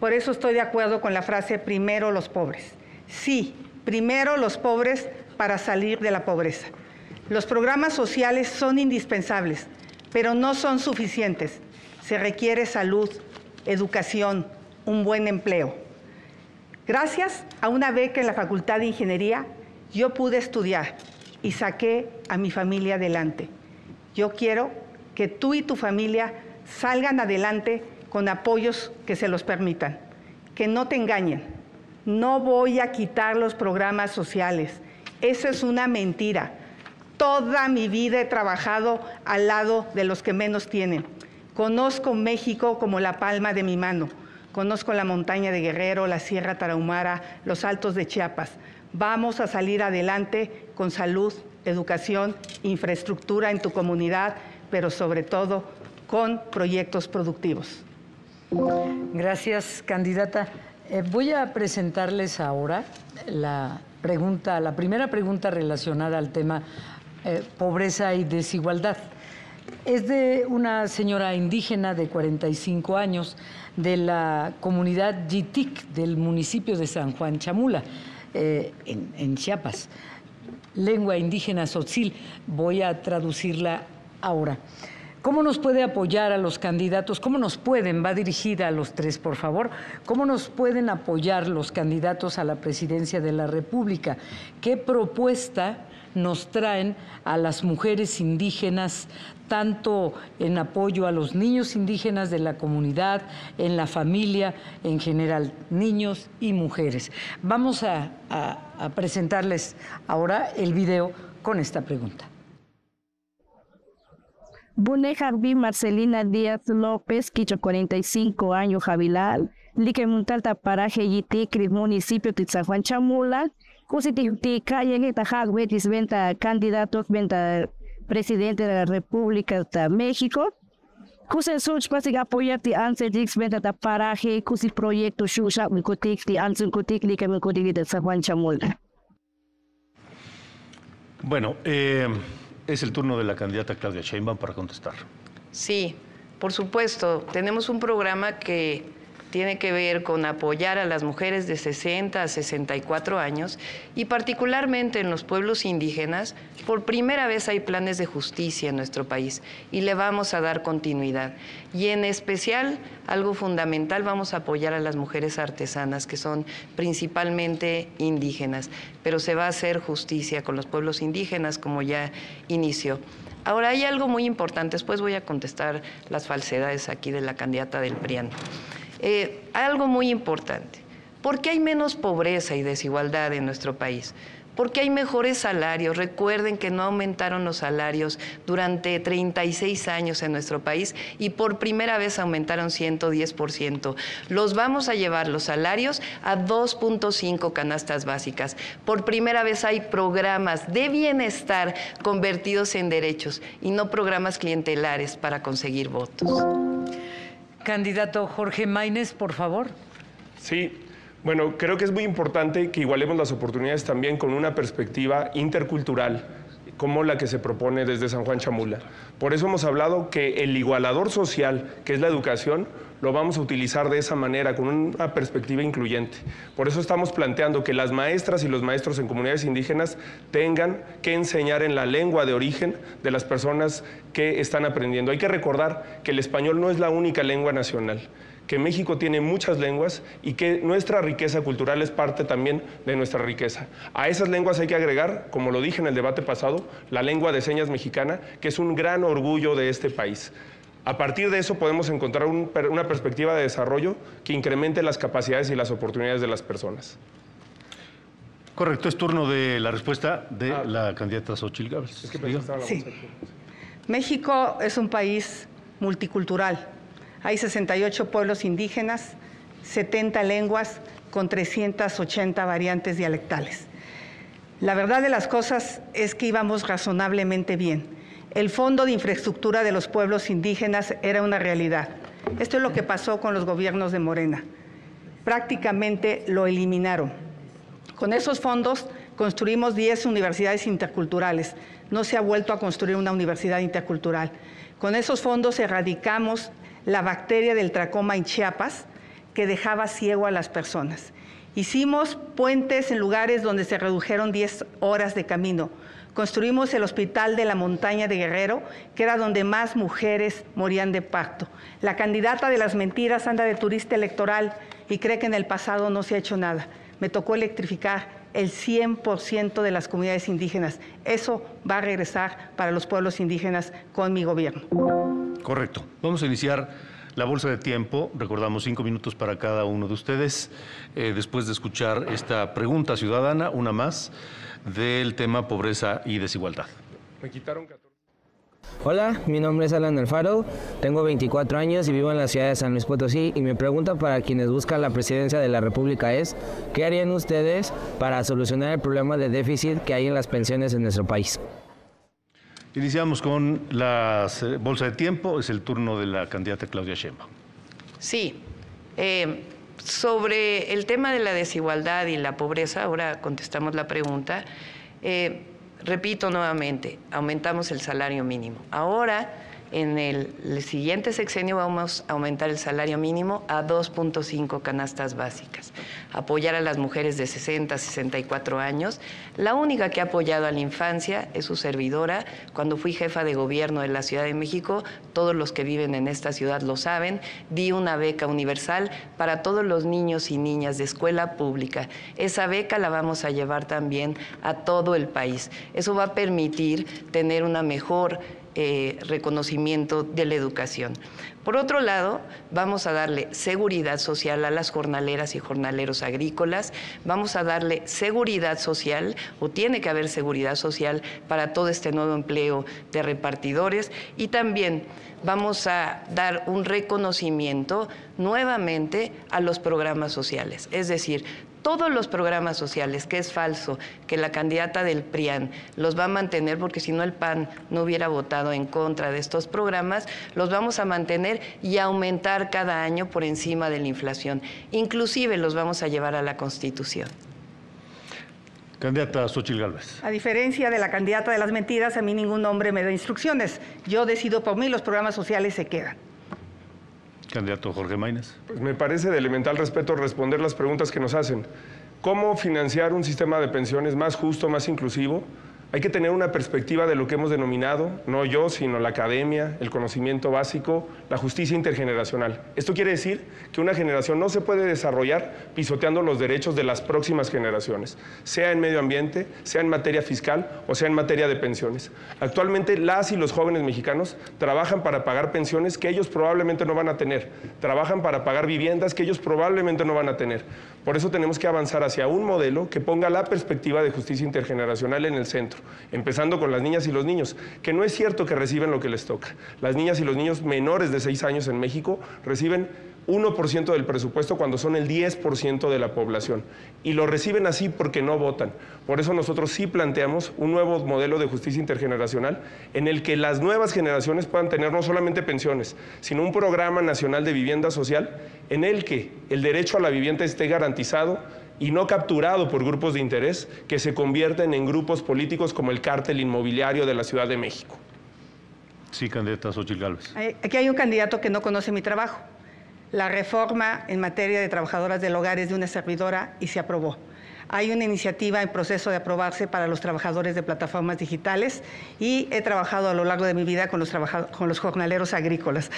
Por eso estoy de acuerdo con la frase primero los pobres. Sí, primero los pobres para salir de la pobreza. Los programas sociales son indispensables, pero no son suficientes. Se requiere salud, educación, un buen empleo. Gracias a una beca en la Facultad de Ingeniería, yo pude estudiar y saqué a mi familia adelante. Yo quiero que tú y tu familia salgan adelante con apoyos que se los permitan. Que no te engañen. No voy a quitar los programas sociales. Eso es una mentira. Toda mi vida he trabajado al lado de los que menos tienen. Conozco México como la palma de mi mano. Conozco la montaña de Guerrero, la Sierra Tarahumara, los altos de Chiapas. Vamos a salir adelante con salud, educación, infraestructura en tu comunidad, pero sobre todo con proyectos productivos. Gracias, candidata. Eh, voy a presentarles ahora la pregunta, la primera pregunta relacionada al tema eh, pobreza y desigualdad. Es de una señora indígena de 45 años de la comunidad Yitic del municipio de San Juan Chamula, eh, en, Chiapas. Lengua indígena sotzil. Voy a traducirla ahora. ¿Cómo nos puede apoyar a los candidatos? ¿Cómo nos pueden, va dirigida a los tres, por favor, cómo nos pueden apoyar los candidatos a la presidencia de la República? ¿Qué propuesta nos traen a las mujeres indígenas, tanto en apoyo a los niños indígenas de la comunidad, en la familia en general, niños y mujeres? Vamos a, presentarles ahora el video con esta pregunta. Bune Jarbi Marcelina Díaz López, Quicho 45 años, Javilal, Lique Muntalta Paraje Yiticris, municipio de San Juan Chamula, Cusiti Calle Tajagüetis, venta candidatos, venta presidente de la República de México. Kusen such pasig apoyar anse dix venta ta paraje, kusi proyecto shusha, mikutik ti ansun kutik, lique mikutik de San Juan Chamula. Bueno, eh, es el turno de la candidata Claudia Sheinbaum para contestar. Sí, por supuesto. Tenemos un programa que tiene que ver con apoyar a las mujeres de 60 a 64 años y particularmente en los pueblos indígenas, por primera vez hay planes de justicia en nuestro país y le vamos a dar continuidad. Y en especial, algo fundamental, vamos a apoyar a las mujeres artesanas que son principalmente indígenas, pero se va a hacer justicia con los pueblos indígenas como ya inició. Ahora hay algo muy importante, después voy a contestar las falsedades aquí de la candidata del PRIAN. Eh, algo muy importante. ¿Por qué hay menos pobreza y desigualdad en nuestro país? Porque hay mejores salarios. Recuerden que no aumentaron los salarios durante 36 años en nuestro país y por primera vez aumentaron 110%. Los vamos a llevar los salarios a 2.5 canastas básicas. Por primera vez hay programas de bienestar convertidos en derechos y no programas clientelares para conseguir votos. Candidato Jorge Maínez, por favor. Sí, bueno, creo que es muy importante que igualemos las oportunidades también con una perspectiva intercultural como la que se propone desde San Juan Chamula. Por eso hemos hablado que el igualador social, que es la educación, lo vamos a utilizar de esa manera, con una perspectiva incluyente. Por eso estamos planteando que las maestras y los maestros en comunidades indígenas tengan que enseñar en la lengua de origen de las personas que están aprendiendo. Hay que recordar que el español no es la única lengua nacional que México tiene muchas lenguas y que nuestra riqueza cultural es parte también de nuestra riqueza. A esas lenguas hay que agregar, como lo dije en el debate pasado, la lengua de señas mexicana, que es un gran orgullo de este país. A partir de eso podemos encontrar un, una perspectiva de desarrollo que incremente las capacidades y las oportunidades de las personas. Correcto, es turno de la respuesta de ah. la candidata Xochitl Gávez. Es que sí. México es un país multicultural hay 68 pueblos indígenas, 70 lenguas con 380 variantes dialectales. La verdad de las cosas es que íbamos razonablemente bien. El Fondo de Infraestructura de los Pueblos Indígenas era una realidad. Esto es lo que pasó con los gobiernos de Morena. Prácticamente lo eliminaron. Con esos fondos construimos 10 universidades interculturales. No se ha vuelto a construir una universidad intercultural. Con esos fondos erradicamos la bacteria del tracoma en Chiapas que dejaba ciego a las personas. Hicimos puentes en lugares donde se redujeron 10 horas de camino. Construimos el Hospital de la Montaña de Guerrero, que era donde más mujeres morían de parto. La candidata de las mentiras anda de turista electoral y cree que en el pasado no se ha hecho nada. Me tocó electrificar el 100% de las comunidades indígenas. Eso va a regresar para los pueblos indígenas con mi gobierno. Correcto. Vamos a iniciar la bolsa de tiempo. Recordamos cinco minutos para cada uno de ustedes. Eh, después de escuchar esta pregunta ciudadana, una más, del tema pobreza y desigualdad. Me quitaron 14. Hola, mi nombre es Alan Alfaro, tengo 24 años y vivo en la ciudad de San Luis Potosí y mi pregunta para quienes buscan la presidencia de la República es, ¿qué harían ustedes para solucionar el problema de déficit que hay en las pensiones en nuestro país? Iniciamos con la bolsa de tiempo, es el turno de la candidata Claudia Sheinbaum. Sí. Eh, sobre el tema de la desigualdad y la pobreza, ahora contestamos la pregunta. Eh, repito nuevamente, aumentamos el salario mínimo. Ahora en el, siguiente sexenio vamos a aumentar el salario mínimo a 2.5 canastas básicas, apoyar a las mujeres de 60 a 64 años. La única que ha apoyado a la infancia es su servidora. Cuando fui jefa de gobierno de la Ciudad de México, todos los que viven en esta ciudad lo saben, di una beca universal para todos los niños y niñas de escuela pública. Esa beca la vamos a llevar también a todo el país. Eso va a permitir tener una mejor eh, reconocimiento de la educación. Por otro lado, vamos a darle seguridad social a las jornaleras y jornaleros agrícolas, vamos a darle seguridad social, o tiene que haber seguridad social para todo este nuevo empleo de repartidores y también vamos a dar un reconocimiento nuevamente a los programas sociales. Es decir, todos los programas sociales, que es falso, que la candidata del PRIAN los va a mantener, porque si no el PAN no hubiera votado en contra de estos programas, los vamos a mantener y aumentar cada año por encima de la inflación. Inclusive los vamos a llevar a la Constitución. Candidata Xochil Gálvez. A diferencia de la candidata de las mentiras, a mí ningún hombre me da instrucciones. Yo decido por mí, los programas sociales se quedan. Candidato Jorge Maínez. Pues me parece de elemental respeto responder las preguntas que nos hacen. ¿Cómo financiar un sistema de pensiones más justo, más inclusivo? Hay que tener una perspectiva de lo que hemos denominado, no yo, sino la academia, el conocimiento básico, la justicia intergeneracional. Esto quiere decir que una generación no se puede desarrollar pisoteando los derechos de las próximas generaciones, sea en medio ambiente, sea en materia fiscal o sea en materia de pensiones. Actualmente las y los jóvenes mexicanos trabajan para pagar pensiones que ellos probablemente no van a tener, trabajan para pagar viviendas que ellos probablemente no van a tener. Por eso tenemos que avanzar hacia un modelo que ponga la perspectiva de justicia intergeneracional en el centro, empezando con las niñas y los niños, que no es cierto que reciben lo que les toca. Las niñas y los niños menores de 6 años en México reciben 1% del presupuesto cuando son el 10% de la población. Y lo reciben así porque no votan. Por eso nosotros sí planteamos un nuevo modelo de justicia intergeneracional en el que las nuevas generaciones puedan tener no solamente pensiones, sino un programa nacional de vivienda social en el que el derecho a la vivienda esté garantizado y no capturado por grupos de interés que se convierten en grupos políticos como el cártel inmobiliario de la Ciudad de México. Sí, candidata Xochitl Gálvez. Aquí hay un candidato que no conoce mi trabajo la reforma en materia de trabajadoras del hogar es de una servidora y se aprobó. Hay una iniciativa en proceso de aprobarse para los trabajadores de plataformas digitales y he trabajado a lo largo de mi vida con los, con los jornaleros agrícolas.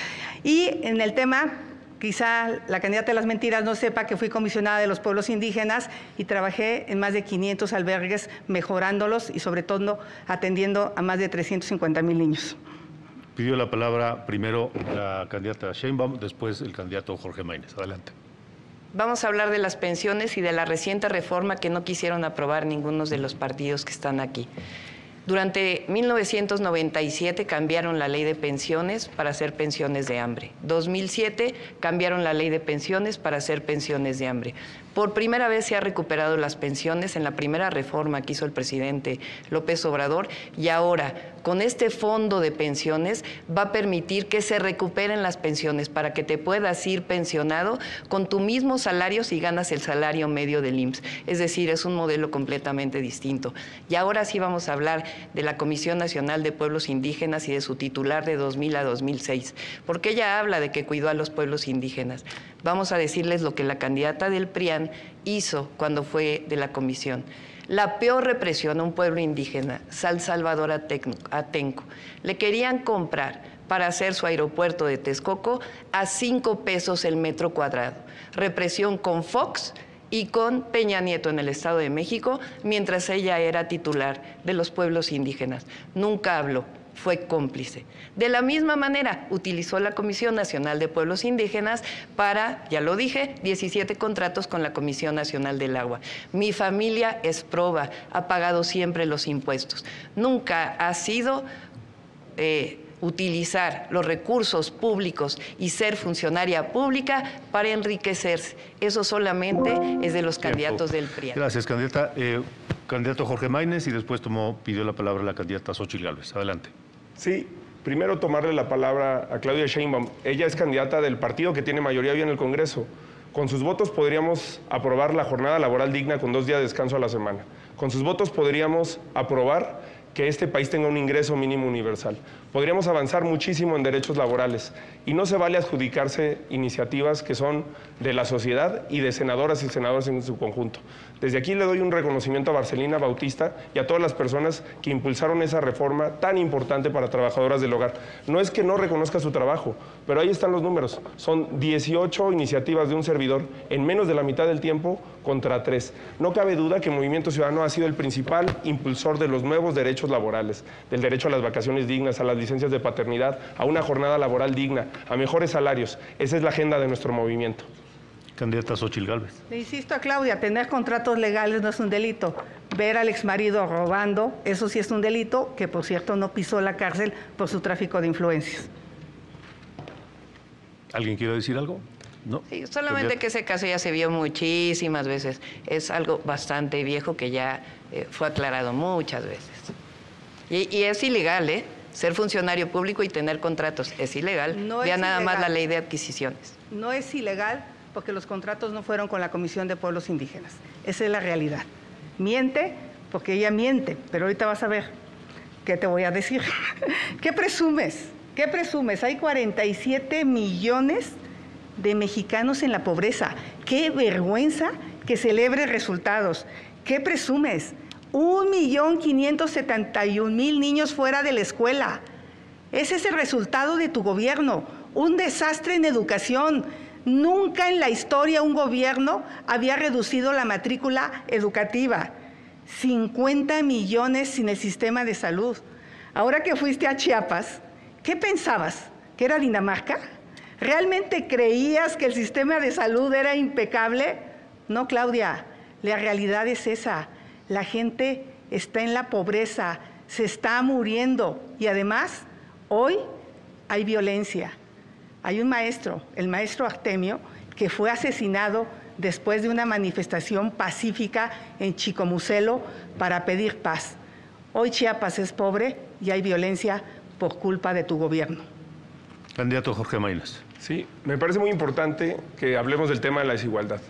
Y en el tema, quizá la candidata de las mentiras no sepa que fui comisionada de los pueblos indígenas y trabajé en más de 500 albergues mejorándolos y sobre todo atendiendo a más de 350 mil niños. Pidió la palabra primero la candidata Sheinbaum, después el candidato Jorge Maínez. Adelante. Vamos a hablar de las pensiones y de la reciente reforma que no quisieron aprobar ninguno de los partidos que están aquí. Durante 1997 cambiaron la ley de pensiones para hacer pensiones de hambre. 2007 cambiaron la ley de pensiones para hacer pensiones de hambre. Por primera vez se ha recuperado las pensiones en la primera reforma que hizo el presidente López Obrador y ahora con este fondo de pensiones va a permitir que se recuperen las pensiones para que te puedas ir pensionado con tu mismo salario si ganas el salario medio del IMSS. Es decir, es un modelo completamente distinto. Y ahora sí vamos a hablar de la Comisión Nacional de Pueblos Indígenas y de su titular de 2000 a 2006, porque ella habla de que cuidó a los pueblos indígenas. Vamos a decirles lo que la candidata del PRIAN hizo cuando fue de la comisión la peor represión a un pueblo indígena, San Salvador Atenco. Le querían comprar para hacer su aeropuerto de Texcoco a cinco pesos el metro cuadrado. Represión con Fox y con Peña Nieto en el Estado de México, mientras ella era titular de los pueblos indígenas. Nunca habló fue cómplice. De la misma manera, utilizó la Comisión Nacional de Pueblos Indígenas para, ya lo dije, 17 contratos con la Comisión Nacional del Agua. Mi familia es proba, ha pagado siempre los impuestos. Nunca ha sido... Eh, utilizar los recursos públicos y ser funcionaria pública para enriquecerse. Eso solamente es de los candidatos del PRI. Gracias, candidata. Eh, candidato Jorge Maínez y después tomó, pidió la palabra la candidata Xochitl Gálvez. Adelante. Sí, primero tomarle la palabra a Claudia Sheinbaum. Ella es candidata del partido que tiene mayoría hoy en el Congreso. Con sus votos podríamos aprobar la jornada laboral digna con dos días de descanso a la semana. Con sus votos podríamos aprobar que este país tenga un ingreso mínimo universal. Podríamos avanzar muchísimo en derechos laborales y no se vale adjudicarse iniciativas que son de la sociedad y de senadoras y senadores en su conjunto. Desde aquí le doy un reconocimiento a Barcelina Bautista y a todas las personas que impulsaron esa reforma tan importante para trabajadoras del hogar. No es que no reconozca su trabajo, pero ahí están los números. Son 18 iniciativas de un servidor en menos de la mitad del tiempo contra tres. No cabe duda que Movimiento Ciudadano ha sido el principal impulsor de los nuevos derechos laborales, del derecho a las vacaciones dignas, a las licencias de paternidad, a una jornada laboral digna, a mejores salarios. Esa es la agenda de nuestro movimiento. Candidata Xochil Gálvez. Le insisto a Claudia, tener contratos legales no es un delito. Ver al exmarido robando, eso sí es un delito, que por cierto no pisó la cárcel por su tráfico de influencias. ¿Alguien quiere decir algo? No. Sí, solamente que ese caso ya se vio muchísimas veces. Es algo bastante viejo que ya eh, fue aclarado muchas veces. Y, y, es ilegal, ¿eh? Ser funcionario público y tener contratos. Es ilegal. No nada más la ley de adquisiciones. No es ilegal porque los contratos no fueron con la Comisión de Pueblos Indígenas. Esa es la realidad. Miente porque ella miente, pero ahorita vas a ver qué te voy a decir. ¿Qué presumes? ¿Qué presumes? Hay 47 millones de mexicanos en la pobreza. Qué vergüenza que celebre resultados. ¿Qué presumes? Un millón quinientos setenta y un mil niños fuera de la escuela. Ese es el resultado de tu gobierno. Un desastre en educación. Nunca en la historia un gobierno había reducido la matrícula educativa. 50 millones sin el sistema de salud. Ahora que fuiste a Chiapas, ¿qué pensabas? ¿Que era Dinamarca? ¿Realmente creías que el sistema de salud era impecable? No, Claudia, la realidad es esa. La gente está en la pobreza, se está muriendo y además hoy hay violencia. Hay un maestro, el maestro Artemio, que fue asesinado después de una manifestación pacífica en Chicomucelo para pedir paz. Hoy Chiapas es pobre y hay violencia por culpa de tu gobierno. Candidato Jorge Maynes. Sí, me parece muy importante que hablemos del tema de la desigualdad.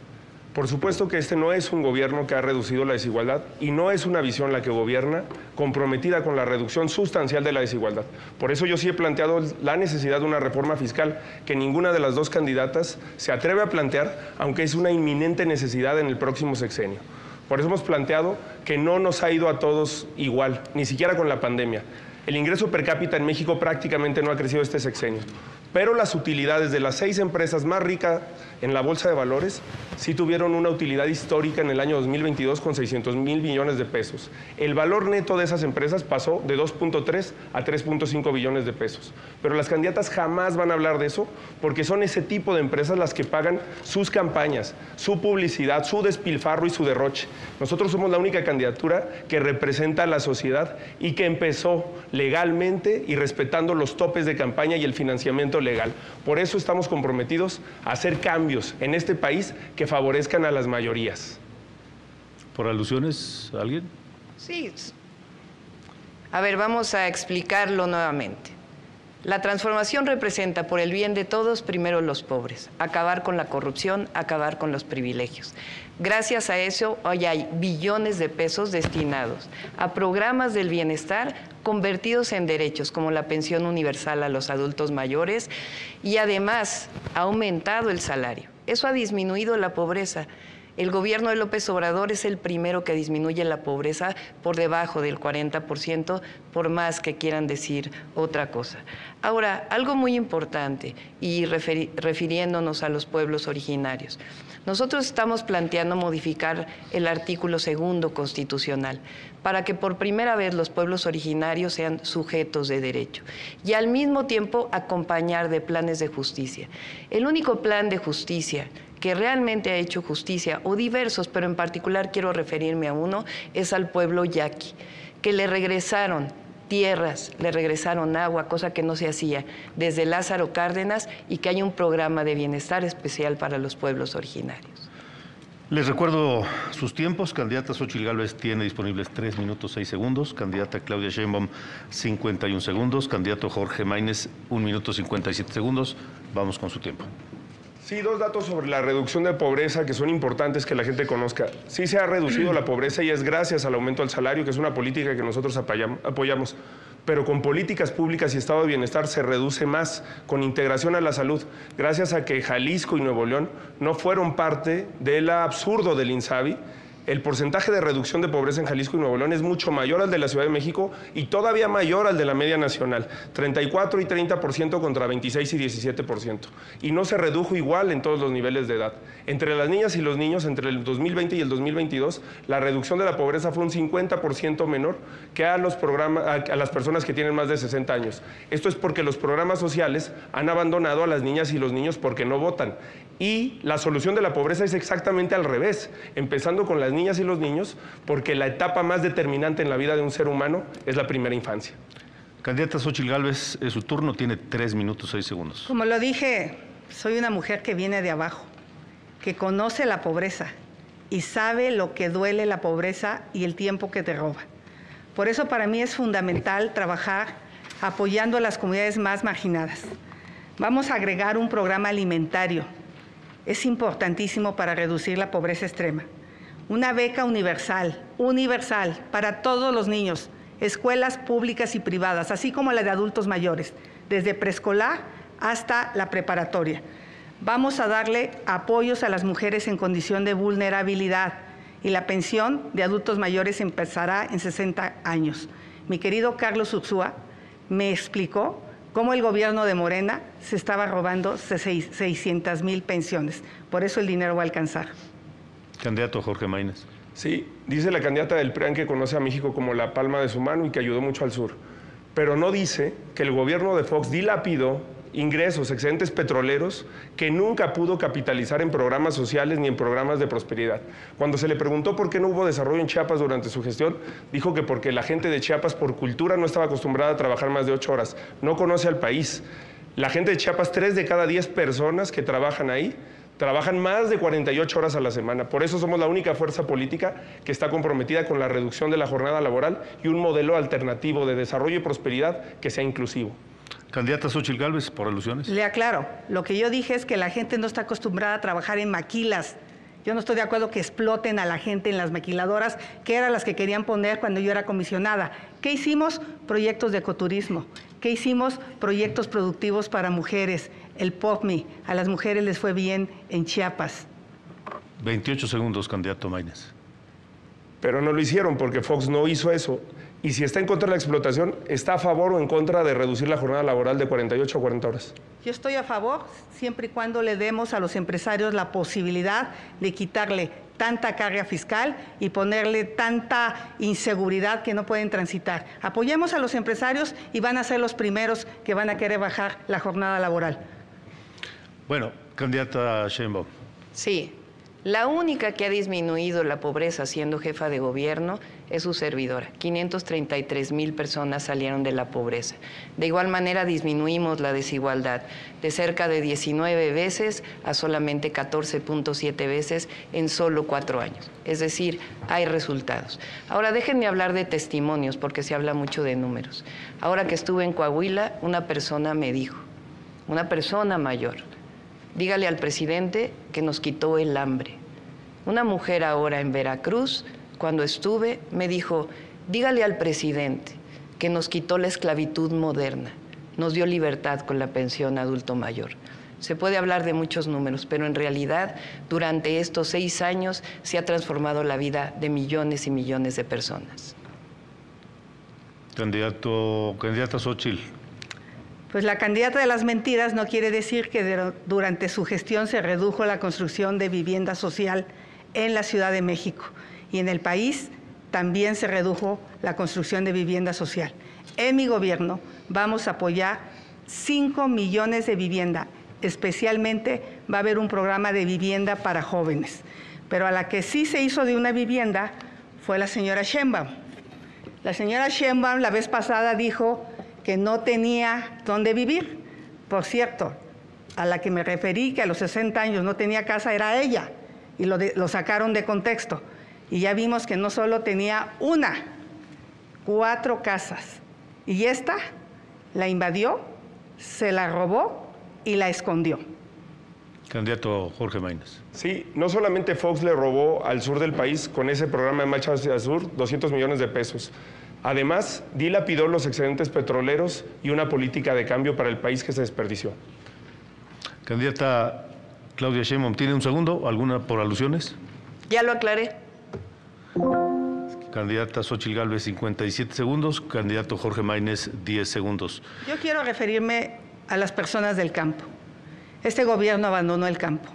Por supuesto que este no es un gobierno que ha reducido la desigualdad y no es una visión la que gobierna comprometida con la reducción sustancial de la desigualdad. Por eso yo sí he planteado la necesidad de una reforma fiscal que ninguna de las dos candidatas se atreve a plantear, aunque es una inminente necesidad en el próximo sexenio. Por eso hemos planteado que no nos ha ido a todos igual, ni siquiera con la pandemia. El ingreso per cápita en México prácticamente no ha crecido este sexenio, pero las utilidades de las seis empresas más ricas en la bolsa de valores sí tuvieron una utilidad histórica en el año 2022 con 600 mil millones de pesos. El valor neto de esas empresas pasó de 2.3 a 3.5 billones de pesos. Pero las candidatas jamás van a hablar de eso porque son ese tipo de empresas las que pagan sus campañas, su publicidad, su despilfarro y su derroche. Nosotros somos la única candidatura que representa a la sociedad y que empezó legalmente y respetando los topes de campaña y el financiamiento legal. Por eso estamos comprometidos a hacer cambios en este país que favorezcan a las mayorías. ¿Por alusiones a alguien? Sí. A ver, vamos a explicarlo nuevamente. La transformación representa por el bien de todos, primero los pobres, acabar con la corrupción, acabar con los privilegios. Gracias a eso, hoy hay billones de pesos destinados a programas del bienestar convertidos en derechos, como la pensión universal a los adultos mayores, y además ha aumentado el salario. Eso ha disminuido la pobreza. El gobierno de López Obrador es el primero que disminuye la pobreza por debajo del 40%, por más que quieran decir otra cosa. Ahora, algo muy importante, y refiriéndonos a los pueblos originarios. Nosotros estamos planteando modificar el artículo segundo constitucional para que por primera vez los pueblos originarios sean sujetos de derecho y al mismo tiempo acompañar de planes de justicia. El único plan de justicia que realmente ha hecho justicia, o diversos, pero en particular quiero referirme a uno, es al pueblo yaqui, que le regresaron tierras, le regresaron agua, cosa que no se hacía desde Lázaro Cárdenas y que hay un programa de bienestar especial para los pueblos originarios. Les recuerdo sus tiempos. Candidata Xochitl Gálvez tiene disponibles 3 minutos 6 segundos. Candidata Claudia Sheinbaum 51 segundos. Candidato Jorge Maínez 1 minuto 57 segundos. Vamos con su tiempo. Sí, dos datos sobre la reducción de pobreza que son importantes que la gente conozca. Sí se ha reducido la pobreza y es gracias al aumento del salario, que es una política que nosotros apoyamos pero con políticas públicas y estado de bienestar se reduce más, con integración a la salud, gracias a que Jalisco y Nuevo León no fueron parte del absurdo del INSABI el porcentaje de reducción de pobreza en Jalisco y Nuevo León es mucho mayor al de la Ciudad de México y todavía mayor al de la media nacional, 34 y 30% contra 26 y 17%. Y no se redujo igual en todos los niveles de edad. Entre las niñas y los niños, entre el 2020 y el 2022, la reducción de la pobreza fue un 50% menor que a, los programas, a las personas que tienen más de 60 años. Esto es porque los programas sociales han abandonado a las niñas y los niños porque no votan. Y la solución de la pobreza es exactamente al revés, empezando con las niñas y los niños, porque la etapa más determinante en la vida de un ser humano es la primera infancia. Candidata Xochitl Gálvez, es su turno, tiene tres minutos seis segundos. Como lo dije, soy una mujer que viene de abajo, que conoce la pobreza y sabe lo que duele la pobreza y el tiempo que te roba. Por eso para mí es fundamental trabajar apoyando a las comunidades más marginadas. Vamos a agregar un programa alimentario es importantísimo para reducir la pobreza extrema. Una beca universal, universal, para todos los niños, escuelas públicas y privadas, así como la de adultos mayores, desde preescolar hasta la preparatoria. Vamos a darle apoyos a las mujeres en condición de vulnerabilidad y la pensión de adultos mayores empezará en 60 años. Mi querido Carlos Uxúa me explicó cómo el gobierno de Morena se estaba robando 600 mil pensiones. Por eso el dinero va a alcanzar. Candidato Jorge Maínez. Sí, dice la candidata del PRIAN que conoce a México como la palma de su mano y que ayudó mucho al sur. Pero no dice que el gobierno de Fox dilapidó ingresos, excedentes petroleros que nunca pudo capitalizar en programas sociales ni en programas de prosperidad. Cuando se le preguntó por qué no hubo desarrollo en Chiapas durante su gestión, dijo que porque la gente de Chiapas por cultura no estaba acostumbrada a trabajar más de ocho horas, no conoce al país. La gente de Chiapas, tres de cada diez personas que trabajan ahí, trabajan más de 48 horas a la semana. Por eso somos la única fuerza política que está comprometida con la reducción de la jornada laboral y un modelo alternativo de desarrollo y prosperidad que sea inclusivo. Candidata Xochitl Gálvez, por alusiones. Le aclaro, lo que yo dije es que la gente no está acostumbrada a trabajar en maquilas. Yo no estoy de acuerdo que exploten a la gente en las maquiladoras, que eran las que querían poner cuando yo era comisionada. ¿Qué hicimos? Proyectos de ecoturismo. ¿Qué hicimos? Proyectos productivos para mujeres. El POPMI. A las mujeres les fue bien en Chiapas. 28 segundos, candidato Maínez. Pero no lo hicieron porque Fox no hizo eso. Y si está en contra de la explotación, ¿está a favor o en contra de reducir la jornada laboral de 48 a 40 horas? Yo estoy a favor, siempre y cuando le demos a los empresarios la posibilidad de quitarle tanta carga fiscal y ponerle tanta inseguridad que no pueden transitar. Apoyemos a los empresarios y van a ser los primeros que van a querer bajar la jornada laboral. Bueno, candidata Sheinbaum. Sí, la única que ha disminuido la pobreza siendo jefa de gobierno es su servidora. 533 mil personas salieron de la pobreza. De igual manera disminuimos la desigualdad de cerca de 19 veces a solamente 14.7 veces en solo cuatro años. Es decir, hay resultados. Ahora déjenme hablar de testimonios porque se habla mucho de números. Ahora que estuve en Coahuila, una persona me dijo, una persona mayor, dígale al presidente que nos quitó el hambre. Una mujer ahora en Veracruz, cuando estuve, me dijo, dígale al presidente que nos quitó la esclavitud moderna, nos dio libertad con la pensión adulto mayor. Se puede hablar de muchos números, pero en realidad durante estos seis años se ha transformado la vida de millones y millones de personas. Candidato, candidata Xochitl, pues la candidata de las mentiras no quiere decir que durante su gestión se redujo la construcción de vivienda social en la Ciudad de México y en el país también se redujo la construcción de vivienda social. En mi gobierno vamos a apoyar 5 millones de vivienda, especialmente va a haber un programa de vivienda para jóvenes. Pero a la que sí se hizo de una vivienda fue la señora Sheinbaum. La señora Sheinbaum la vez pasada dijo que no tenía dónde vivir. Por cierto, a la que me referí que a los 60 años no tenía casa era ella. y lo, de- lo sacaron de contexto. Y ya vimos que no solo tenía una, cuatro casas. Y esta la invadió, se la robó y la escondió. Candidato Jorge Maínez. Sí, no solamente Fox le robó al sur del país con ese programa de Marcha hacia el Sur 200 millones de pesos. Además, dilapidó los excedentes petroleros y una política de cambio para el país que se desperdició. Candidata Claudia Sheinbaum, ¿tiene un segundo? ¿Alguna por alusiones? Ya lo aclaré. Candidata Xochil Gálvez, 57 segundos. Candidato Jorge Maínez, 10 segundos. Yo quiero referirme a las personas del campo. Este gobierno abandonó el campo.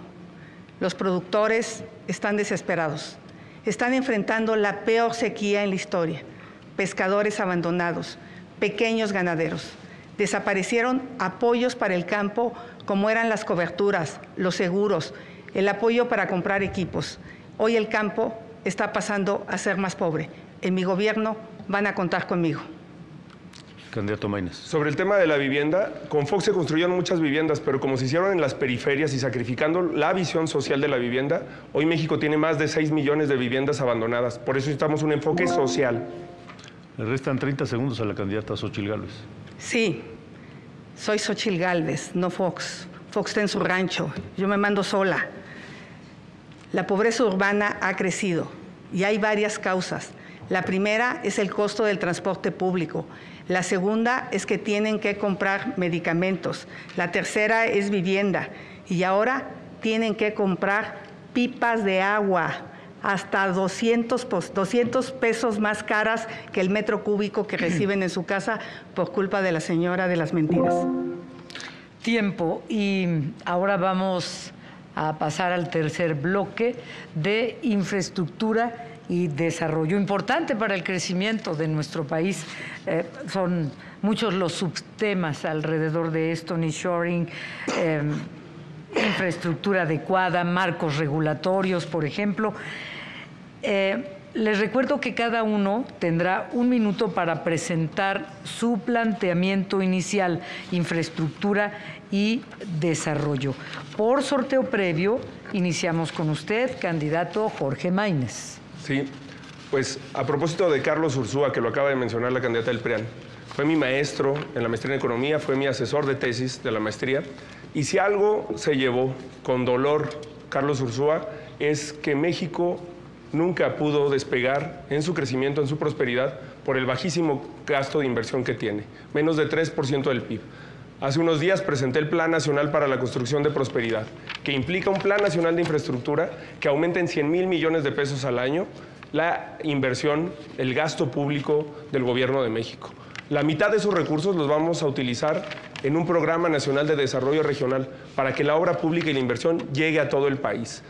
Los productores están desesperados. Están enfrentando la peor sequía en la historia. Pescadores abandonados, pequeños ganaderos. Desaparecieron apoyos para el campo como eran las coberturas, los seguros, el apoyo para comprar equipos. Hoy el campo está pasando a ser más pobre. En mi gobierno van a contar conmigo. Candidato Maínez. Sobre el tema de la vivienda, con Fox se construyeron muchas viviendas, pero como se hicieron en las periferias y sacrificando la visión social de la vivienda, hoy México tiene más de 6 millones de viviendas abandonadas. Por eso necesitamos un enfoque social. Le restan 30 segundos a la candidata Xochil Gálvez. Sí, soy Xochil Gálvez, no Fox. Fox está en su rancho, yo me mando sola. La pobreza urbana ha crecido y hay varias causas. La primera es el costo del transporte público. La segunda es que tienen que comprar medicamentos. La tercera es vivienda. Y ahora tienen que comprar pipas de agua hasta 200, pos- 200 pesos más caras que el metro cúbico que reciben en su casa por culpa de la señora de las mentiras. Tiempo. Y ahora vamos a pasar al tercer bloque de infraestructura y desarrollo. Importante para el crecimiento de nuestro país. Eh, son muchos los subtemas alrededor de esto, nearshoring, eh, infraestructura adecuada, marcos regulatorios, por ejemplo. Eh, les recuerdo que cada uno tendrá un minuto para presentar su planteamiento inicial, infraestructura y desarrollo. Por sorteo previo, iniciamos con usted, candidato Jorge Maínez. Sí, pues a propósito de Carlos Ursúa, que lo acaba de mencionar la candidata del PRIAN, fue mi maestro en la maestría en economía, fue mi asesor de tesis de la maestría, y si algo se llevó con dolor Carlos Ursúa es que México nunca pudo despegar en su crecimiento, en su prosperidad, por el bajísimo gasto de inversión que tiene, menos de 3% del PIB. Hace unos días presenté el Plan Nacional para la Construcción de Prosperidad, que implica un Plan Nacional de Infraestructura que aumente en 100 mil millones de pesos al año la inversión, el gasto público del Gobierno de México. La mitad de esos recursos los vamos a utilizar en un programa nacional de desarrollo regional para que la obra pública y la inversión llegue a todo el país.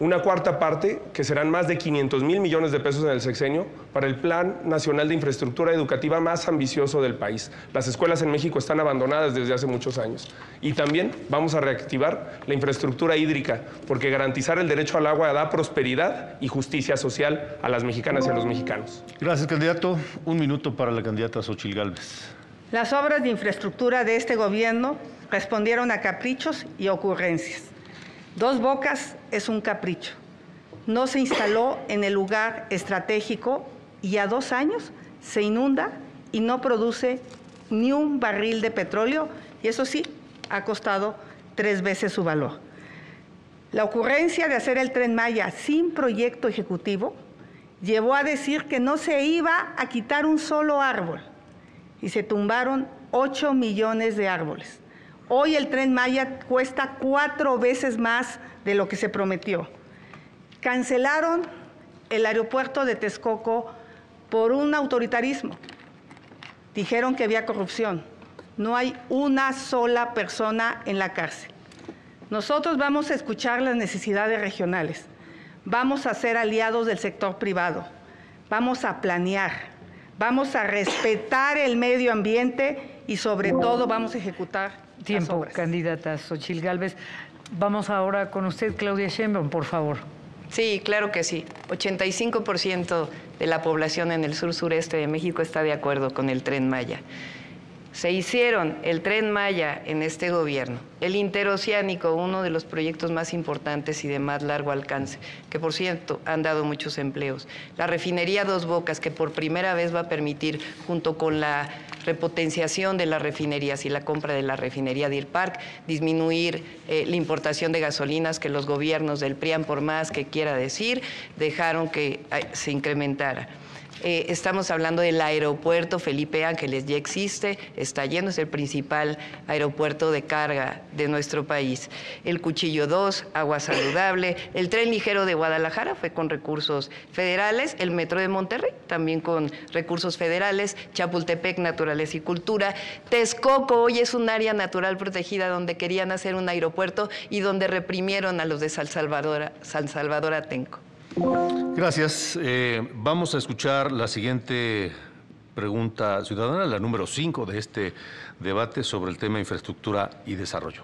Una cuarta parte, que serán más de 500 mil millones de pesos en el sexenio, para el Plan Nacional de Infraestructura Educativa más ambicioso del país. Las escuelas en México están abandonadas desde hace muchos años. Y también vamos a reactivar la infraestructura hídrica, porque garantizar el derecho al agua da prosperidad y justicia social a las mexicanas y a los mexicanos. Gracias, candidato. Un minuto para la candidata Xochil Gálvez. Las obras de infraestructura de este gobierno respondieron a caprichos y ocurrencias. Dos Bocas es un capricho. No se instaló en el lugar estratégico y a dos años se inunda y no produce ni un barril de petróleo y eso sí, ha costado tres veces su valor. La ocurrencia de hacer el tren Maya sin proyecto ejecutivo llevó a decir que no se iba a quitar un solo árbol y se tumbaron 8 millones de árboles. Hoy el tren Maya cuesta cuatro veces más de lo que se prometió. Cancelaron el aeropuerto de Texcoco por un autoritarismo. Dijeron que había corrupción. No hay una sola persona en la cárcel. Nosotros vamos a escuchar las necesidades regionales. Vamos a ser aliados del sector privado. Vamos a planear. Vamos a respetar el medio ambiente y sobre todo vamos a ejecutar Tiempo, candidata Xochil Gálvez. Vamos ahora con usted, Claudia Sheinbaum, por favor. Sí, claro que sí. 85% de la población en el sur sureste de México está de acuerdo con el tren Maya. Se hicieron el tren Maya en este gobierno, el interoceánico, uno de los proyectos más importantes y de más largo alcance, que por cierto han dado muchos empleos. La refinería Dos Bocas, que por primera vez va a permitir, junto con la repotenciación de las refinerías y la compra de la refinería Deer Park, disminuir eh, la importación de gasolinas que los gobiernos del PRIAN, por más que quiera decir, dejaron que eh, se incrementara. Eh, estamos hablando del aeropuerto Felipe Ángeles, ya existe, está lleno, es el principal aeropuerto de carga de nuestro país. El Cuchillo 2, agua saludable, el tren ligero de Guadalajara fue con recursos federales, el metro de Monterrey también con recursos federales, Chapultepec, naturaleza y cultura, Texcoco hoy es un área natural protegida donde querían hacer un aeropuerto y donde reprimieron a los de San Salvador, San Salvador Atenco. Gracias. Eh, vamos a escuchar la siguiente pregunta ciudadana, la número 5 de este debate sobre el tema infraestructura y desarrollo.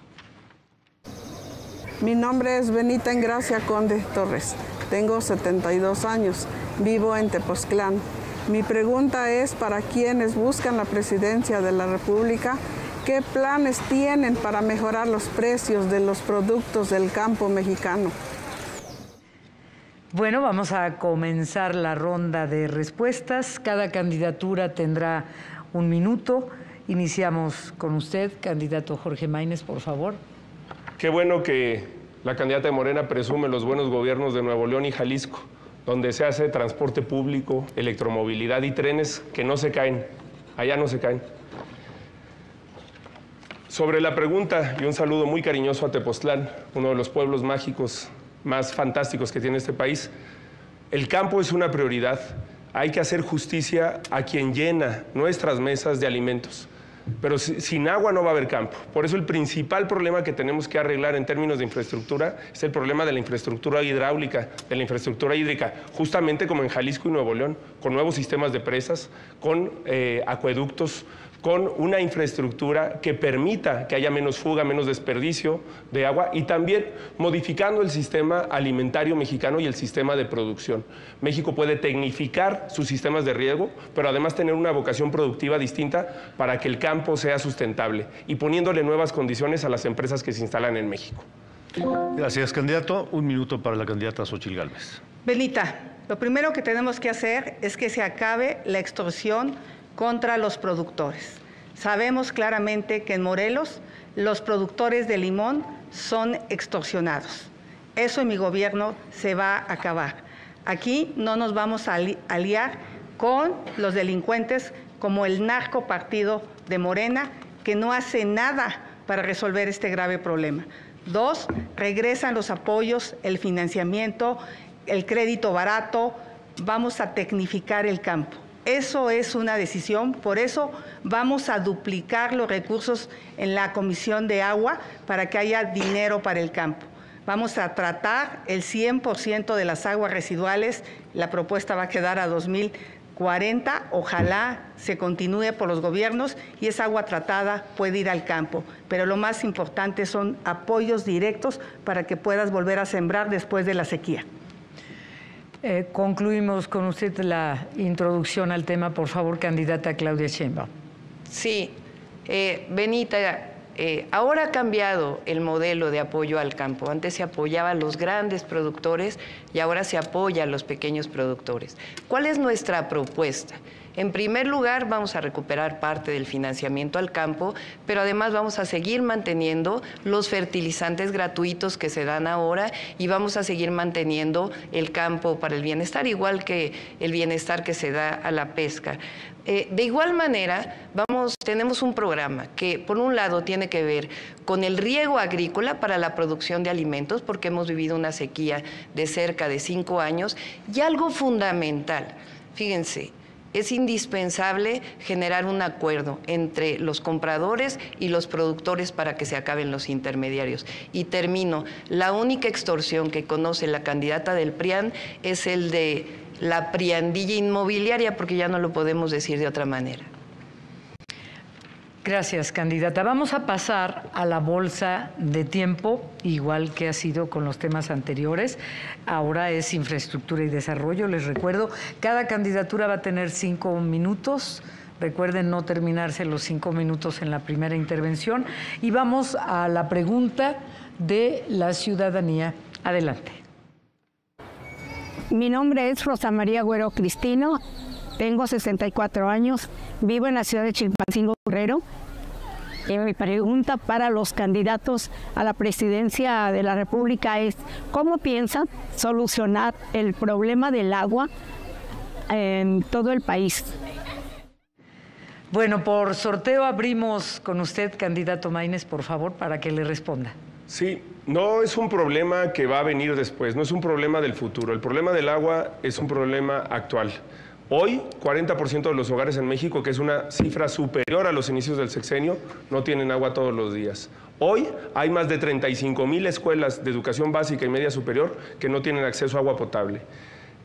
Mi nombre es Benita Engracia Conde Torres. Tengo 72 años. Vivo en Tepoztlán. Mi pregunta es para quienes buscan la presidencia de la República, ¿qué planes tienen para mejorar los precios de los productos del campo mexicano? Bueno, vamos a comenzar la ronda de respuestas. Cada candidatura tendrá un minuto. Iniciamos con usted, candidato Jorge Maínez, por favor. Qué bueno que la candidata de Morena presume los buenos gobiernos de Nuevo León y Jalisco, donde se hace transporte público, electromovilidad y trenes que no se caen. Allá no se caen. Sobre la pregunta, y un saludo muy cariñoso a Tepoztlán, uno de los pueblos mágicos más fantásticos que tiene este país. El campo es una prioridad. Hay que hacer justicia a quien llena nuestras mesas de alimentos. Pero sin agua no va a haber campo. Por eso el principal problema que tenemos que arreglar en términos de infraestructura es el problema de la infraestructura hidráulica, de la infraestructura hídrica, justamente como en Jalisco y Nuevo León, con nuevos sistemas de presas, con eh, acueductos, con una infraestructura que permita que haya menos fuga, menos desperdicio de agua y también modificando el sistema alimentario mexicano y el sistema de producción. México puede tecnificar sus sistemas de riego, pero además tener una vocación productiva distinta para que el campo sea sustentable y poniéndole nuevas condiciones a las empresas que se instalan en México. Gracias, candidato. Un minuto para la candidata Xochil Gálvez. Benita, lo primero que tenemos que hacer es que se acabe la extorsión contra los productores. Sabemos claramente que en Morelos los productores de limón son extorsionados. Eso en mi gobierno se va a acabar. Aquí no nos vamos a aliar con los delincuentes como el narco partido de Morena, que no hace nada para resolver este grave problema. Dos, regresan los apoyos, el financiamiento, el crédito barato, vamos a tecnificar el campo. Eso es una decisión, por eso vamos a duplicar los recursos en la Comisión de Agua para que haya dinero para el campo. Vamos a tratar el 100% de las aguas residuales, la propuesta va a quedar a 2040, ojalá se continúe por los gobiernos y esa agua tratada puede ir al campo. Pero lo más importante son apoyos directos para que puedas volver a sembrar después de la sequía. Eh, concluimos con usted la introducción al tema, por favor, candidata Claudia Sheinbaum. Sí, eh, Benita, eh, ahora ha cambiado el modelo de apoyo al campo. Antes se apoyaba a los grandes productores y ahora se apoya a los pequeños productores. ¿Cuál es nuestra propuesta? En primer lugar, vamos a recuperar parte del financiamiento al campo, pero además vamos a seguir manteniendo los fertilizantes gratuitos que se dan ahora y vamos a seguir manteniendo el campo para el bienestar, igual que el bienestar que se da a la pesca. Eh, de igual manera, tenemos un programa que, por un lado, tiene que ver con el riego agrícola para la producción de alimentos, porque hemos vivido una sequía de cerca de cinco años, y algo fundamental, fíjense, es indispensable generar un acuerdo entre los compradores y los productores para que se acaben los intermediarios. Y termino, la única extorsión que conoce la candidata del PRIAN es el de la priandilla inmobiliaria, porque ya no lo podemos decir de otra manera. Gracias, candidata. Vamos a pasar a la bolsa de tiempo, igual que ha sido con los temas anteriores. Ahora es infraestructura y desarrollo. Les recuerdo, cada candidatura va a tener cinco minutos Recuerden no terminarse los cinco minutos en la primera intervención. Y vamos a la pregunta de la ciudadanía. Adelante. Mi nombre es Rosa María Güero Cristino, tengo 64 años, vivo en la ciudad de Chilpancingo Guerrero. Y mi pregunta para los candidatos a la presidencia de la República es, ¿cómo piensan solucionar el problema del agua en todo el país? Bueno, por sorteo abrimos con usted, candidato Maínez, por favor, para que le responda. Sí, no es un problema que va a venir después, no es un problema del futuro. El problema del agua es un problema actual. Hoy, 40% de los hogares en México, que es una cifra superior a los inicios del sexenio, no tienen agua todos los días. Hoy hay más de 35 mil escuelas de educación básica y media superior que no tienen acceso a agua potable.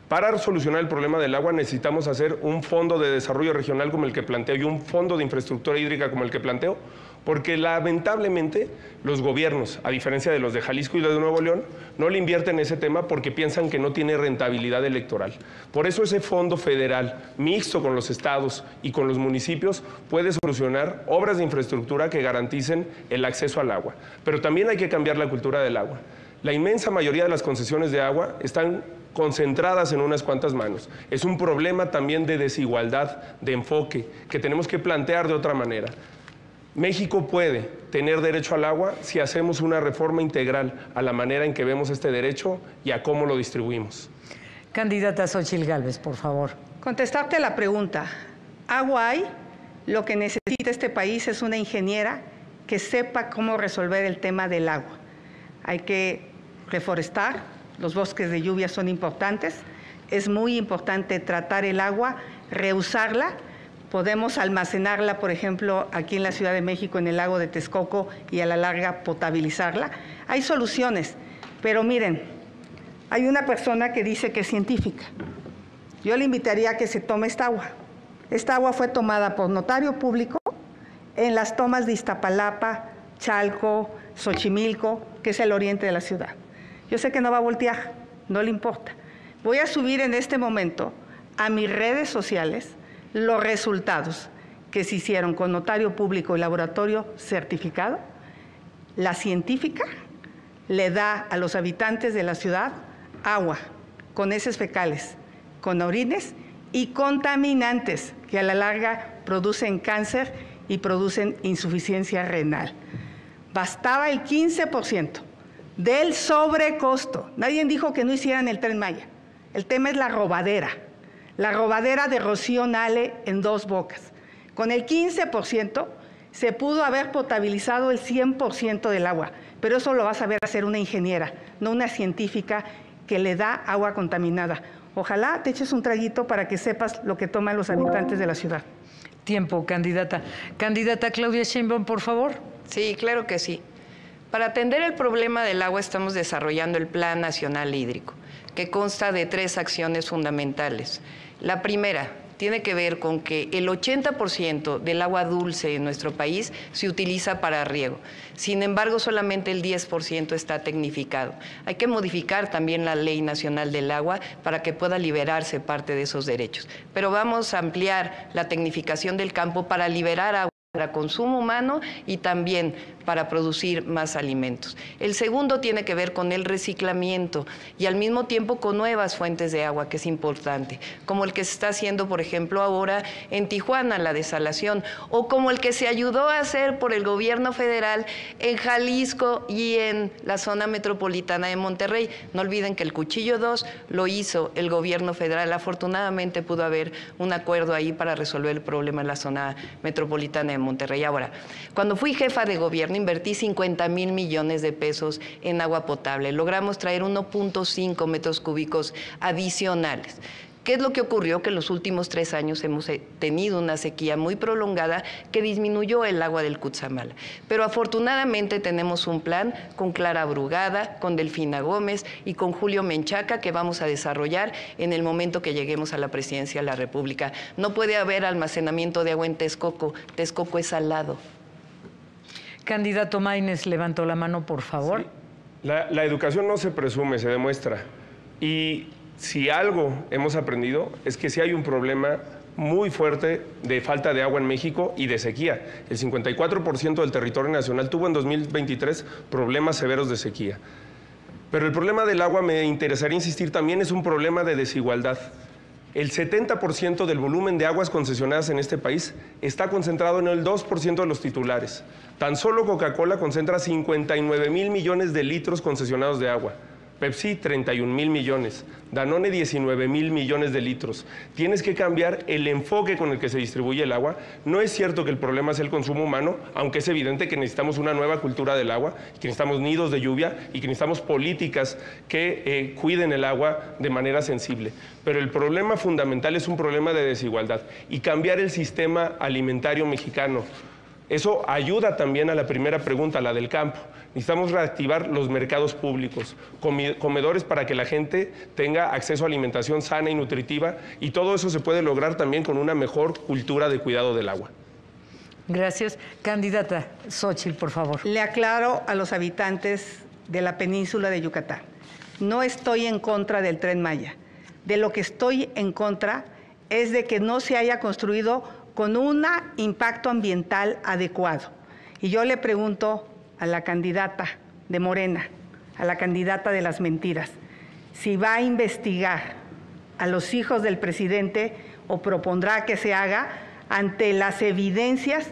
Para solucionar el problema del agua necesitamos hacer un fondo de desarrollo regional como el que planteo y un fondo de infraestructura hídrica como el que planteo, porque lamentablemente los gobiernos, a diferencia de los de Jalisco y los de Nuevo León, no le invierten en ese tema porque piensan que no tiene rentabilidad electoral. Por eso ese fondo federal, mixto con los estados y con los municipios, puede solucionar obras de infraestructura que garanticen el acceso al agua. Pero también hay que cambiar la cultura del agua. La inmensa mayoría de las concesiones de agua están concentradas en unas cuantas manos. Es un problema también de desigualdad, de enfoque, que tenemos que plantear de otra manera. México puede tener derecho al agua si hacemos una reforma integral a la manera en que vemos este derecho y a cómo lo distribuimos. Candidata Xochil Gálvez, por favor. Contestarte la pregunta. Agua hay, lo que necesita este país es una ingeniera que sepa cómo resolver el tema del agua. Hay que reforestar, los bosques de lluvia son importantes, es muy importante tratar el agua, reusarla, podemos almacenarla, por ejemplo, aquí en la Ciudad de México, en el lago de Texcoco, y a la larga potabilizarla. Hay soluciones, pero miren, hay una persona que dice que es científica. Yo le invitaría a que se tome esta agua. Esta agua fue tomada por notario público en las tomas de Iztapalapa, Chalco, Xochimilco, que es el oriente de la ciudad. Yo sé que no va a voltear, no le importa. Voy a subir en este momento a mis redes sociales los resultados que se hicieron con notario público y laboratorio certificado. La científica le da a los habitantes de la ciudad agua con heces fecales, con orines y contaminantes que a la larga producen cáncer y producen insuficiencia renal. Bastaba el 15% del sobrecosto. Nadie dijo que no hicieran el tren Maya. El tema es la robadera. La robadera de Rocío Nale en dos bocas. Con el 15% se pudo haber potabilizado el 100% del agua, pero eso lo va a saber hacer una ingeniera, no una científica que le da agua contaminada. Ojalá te eches un traguito para que sepas lo que toman los habitantes de la ciudad. Tiempo, candidata. Candidata Claudia Sheinbaum, por favor. Sí, claro que sí. Para atender el problema del agua estamos desarrollando el Plan Nacional Hídrico, que consta de tres acciones fundamentales. La primera tiene que ver con que el 80% del agua dulce en nuestro país se utiliza para riego. Sin embargo, solamente el 10% está tecnificado. Hay que modificar también la Ley Nacional del Agua para que pueda liberarse parte de esos derechos. Pero vamos a ampliar la tecnificación del campo para liberar agua para consumo humano y también para producir más alimentos. El segundo tiene que ver con el reciclamiento y al mismo tiempo con nuevas fuentes de agua, que es importante, como el que se está haciendo, por ejemplo, ahora en Tijuana, la desalación, o como el que se ayudó a hacer por el gobierno federal en Jalisco y en la zona metropolitana de Monterrey. No olviden que el Cuchillo 2 lo hizo el gobierno federal. Afortunadamente pudo haber un acuerdo ahí para resolver el problema en la zona metropolitana de Monterrey. Ahora, cuando fui jefa de gobierno, invertí 50 mil millones de pesos en agua potable. Logramos traer 1.5 metros cúbicos adicionales. ¿Qué es lo que ocurrió? Que en los últimos tres años hemos eh, tenido una sequía muy prolongada que disminuyó el agua del Cutzamala. Pero afortunadamente tenemos un plan con Clara Brugada, con Delfina Gómez y con Julio Menchaca que vamos a desarrollar en el momento que lleguemos a la presidencia de la República. No puede haber almacenamiento de agua en Texcoco. Texcoco es salado. Candidato Maines, levantó la mano, por favor. La, la educación no se presume, se demuestra. Y si algo hemos aprendido es que si hay un problema muy fuerte de falta de agua en México y de sequía. El 54% del territorio nacional tuvo en 2023 problemas severos de sequía. Pero el problema del agua, me interesaría insistir, también es un problema de desigualdad. El 70% del volumen de aguas concesionadas en este país está concentrado en el 2% de los titulares. Tan solo Coca-Cola concentra 59 mil millones de litros concesionados de agua. Pepsi 31 mil millones, Danone 19 mil millones de litros. Tienes que cambiar el enfoque con el que se distribuye el agua. No es cierto que el problema es el consumo humano, aunque es evidente que necesitamos una nueva cultura del agua, que necesitamos nidos de lluvia y que necesitamos políticas que eh, cuiden el agua de manera sensible. Pero el problema fundamental es un problema de desigualdad y cambiar el sistema alimentario mexicano. Eso ayuda también a la primera pregunta, la del campo. Necesitamos reactivar los mercados públicos, comedores para que la gente tenga acceso a alimentación sana y nutritiva y todo eso se puede lograr también con una mejor cultura de cuidado del agua. Gracias. Candidata Xochitl, por favor. Le aclaro a los habitantes de la península de Yucatán. No estoy en contra del tren Maya. De lo que estoy en contra es de que no se haya construido con un impacto ambiental adecuado. Y yo le pregunto a la candidata de Morena, a la candidata de las mentiras, si va a investigar a los hijos del presidente o propondrá que se haga ante las evidencias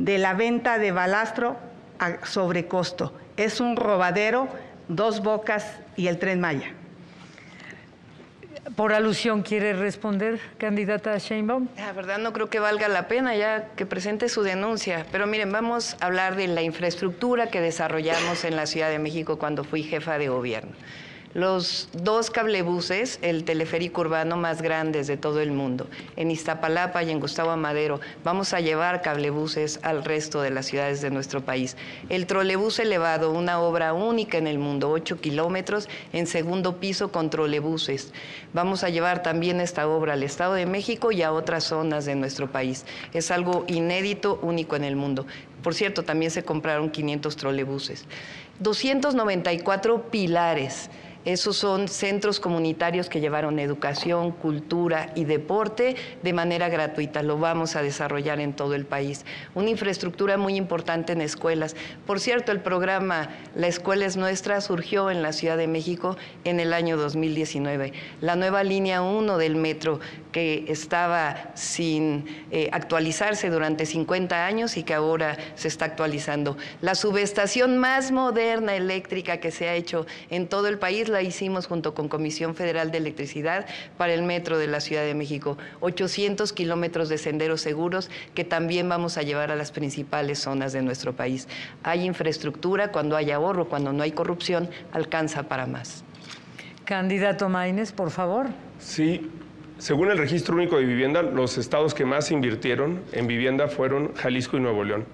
de la venta de balastro a sobrecosto. Es un robadero, dos bocas y el tren Maya. Por alusión, ¿quiere responder, candidata Sheinbaum? La verdad no creo que valga la pena ya que presente su denuncia. Pero miren, vamos a hablar de la infraestructura que desarrollamos en la Ciudad de México cuando fui jefa de gobierno los dos cablebuses, el teleférico urbano más grandes de todo el mundo, en Iztapalapa y en Gustavo Amadero. Vamos a llevar cablebuses al resto de las ciudades de nuestro país. El trolebús elevado, una obra única en el mundo, 8 kilómetros en segundo piso con trolebuses. Vamos a llevar también esta obra al Estado de México y a otras zonas de nuestro país. Es algo inédito, único en el mundo. Por cierto, también se compraron 500 trolebuses. 294 pilares esos son centros comunitarios que llevaron educación, cultura y deporte de manera gratuita. Lo vamos a desarrollar en todo el país. Una infraestructura muy importante en escuelas. Por cierto, el programa La Escuela es Nuestra surgió en la Ciudad de México en el año 2019. La nueva línea 1 del metro que estaba sin eh, actualizarse durante 50 años y que ahora se está actualizando. La subestación más moderna eléctrica que se ha hecho en todo el país la hicimos junto con Comisión Federal de Electricidad para el metro de la Ciudad de México. 800 kilómetros de senderos seguros que también vamos a llevar a las principales zonas de nuestro país. Hay infraestructura, cuando hay ahorro, cuando no hay corrupción, alcanza para más. Candidato Maínez, por favor. Sí, según el Registro Único de Vivienda, los estados que más invirtieron en vivienda fueron Jalisco y Nuevo León.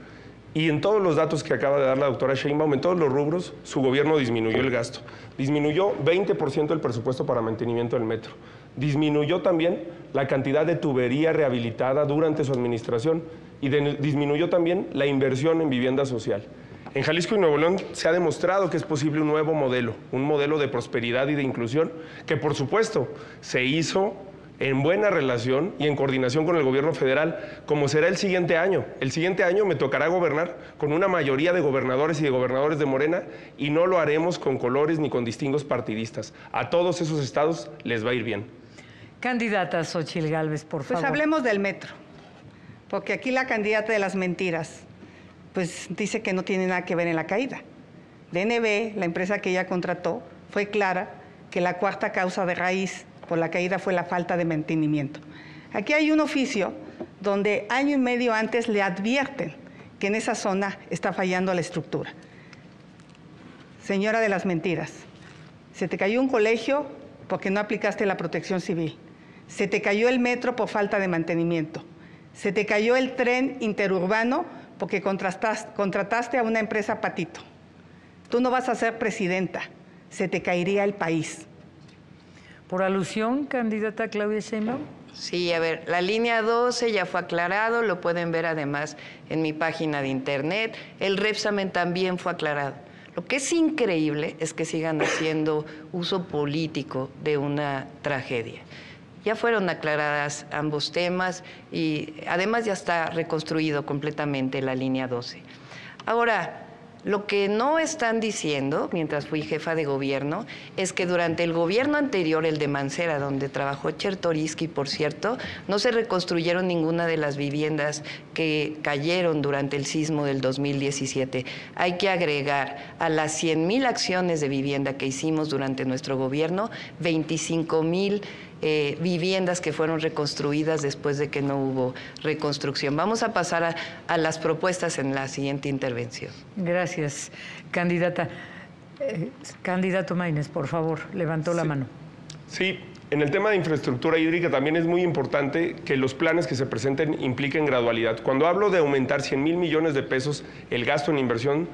Y en todos los datos que acaba de dar la doctora Sheinbaum, en todos los rubros, su gobierno disminuyó el gasto. Disminuyó 20% el presupuesto para mantenimiento del metro. Disminuyó también la cantidad de tubería rehabilitada durante su administración y disminuyó también la inversión en vivienda social. En Jalisco y Nuevo León se ha demostrado que es posible un nuevo modelo, un modelo de prosperidad y de inclusión, que por supuesto se hizo en buena relación y en coordinación con el gobierno federal, como será el siguiente año. El siguiente año me tocará gobernar con una mayoría de gobernadores y de gobernadores de Morena y no lo haremos con colores ni con distingos partidistas. A todos esos estados les va a ir bien. Candidata Xochil Gálvez, por pues favor. Pues hablemos del metro, porque aquí la candidata de las mentiras, pues dice que no tiene nada que ver en la caída. DNB, la empresa que ella contrató, fue clara que la cuarta causa de raíz por la caída fue la falta de mantenimiento. Aquí hay un oficio donde año y medio antes le advierten que en esa zona está fallando la estructura. Señora de las mentiras, se te cayó un colegio porque no aplicaste la protección civil. Se te cayó el metro por falta de mantenimiento. Se te cayó el tren interurbano porque contrataste a una empresa patito. Tú no vas a ser presidenta, se te caería el país. Por alusión, candidata Claudia Sheinbaum. Sí, a ver, la línea 12 ya fue aclarado, lo pueden ver además en mi página de internet. El Repsamen también fue aclarado. Lo que es increíble es que sigan haciendo uso político de una tragedia. Ya fueron aclaradas ambos temas y además ya está reconstruido completamente la línea 12. Ahora, lo que no están diciendo, mientras fui jefa de gobierno, es que durante el gobierno anterior, el de Mancera, donde trabajó Chertoriski, por cierto, no se reconstruyeron ninguna de las viviendas que cayeron durante el sismo del 2017. Hay que agregar a las 100 mil acciones de vivienda que hicimos durante nuestro gobierno, 25 mil eh, viviendas que fueron reconstruidas después de que no hubo reconstrucción. Vamos a pasar a, a las propuestas en la siguiente intervención. Gracias, candidata. Eh, candidato Maínez, por favor, levantó la mano. Sí, en el tema de infraestructura hídrica también es muy importante que los planes que se presenten impliquen gradualidad. Cuando hablo de aumentar 100 mil millones de pesos el gasto en inversión,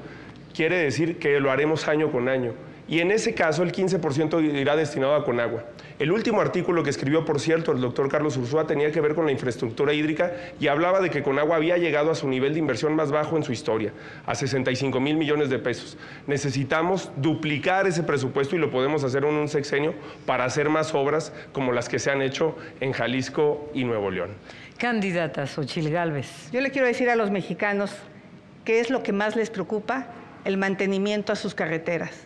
quiere decir que lo haremos año con año. Y en ese caso el 15% irá destinado a Conagua. El último artículo que escribió, por cierto, el doctor Carlos Ursúa tenía que ver con la infraestructura hídrica y hablaba de que Conagua había llegado a su nivel de inversión más bajo en su historia, a 65 mil millones de pesos. Necesitamos duplicar ese presupuesto y lo podemos hacer en un sexenio para hacer más obras como las que se han hecho en Jalisco y Nuevo León. Candidata Xochil Gálvez. Yo le quiero decir a los mexicanos qué es lo que más les preocupa, el mantenimiento a sus carreteras,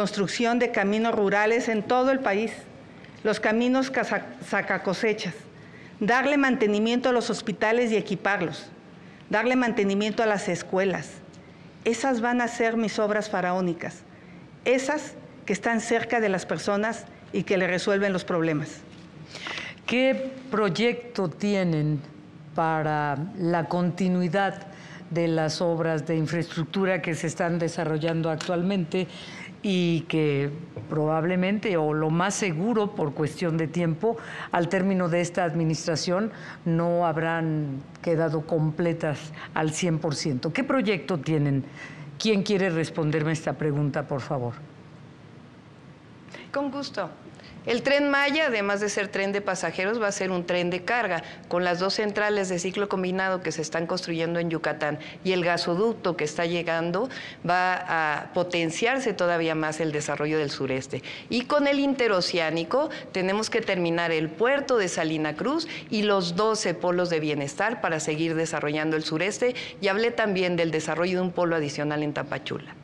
construcción de caminos rurales en todo el país los caminos saca cosechas, darle mantenimiento a los hospitales y equiparlos, darle mantenimiento a las escuelas. Esas van a ser mis obras faraónicas, esas que están cerca de las personas y que le resuelven los problemas. ¿Qué proyecto tienen para la continuidad de las obras de infraestructura que se están desarrollando actualmente y que probablemente o lo más seguro por cuestión de tiempo al término de esta administración no habrán quedado completas al 100%. ¿Qué proyecto tienen? ¿Quién quiere responderme esta pregunta, por favor? Con gusto. El tren Maya, además de ser tren de pasajeros, va a ser un tren de carga, con las dos centrales de ciclo combinado que se están construyendo en Yucatán y el gasoducto que está llegando, va a potenciarse todavía más el desarrollo del sureste. Y con el interoceánico tenemos que terminar el puerto de Salina Cruz y los 12 polos de bienestar para seguir desarrollando el sureste. Y hablé también del desarrollo de un polo adicional en Tapachula.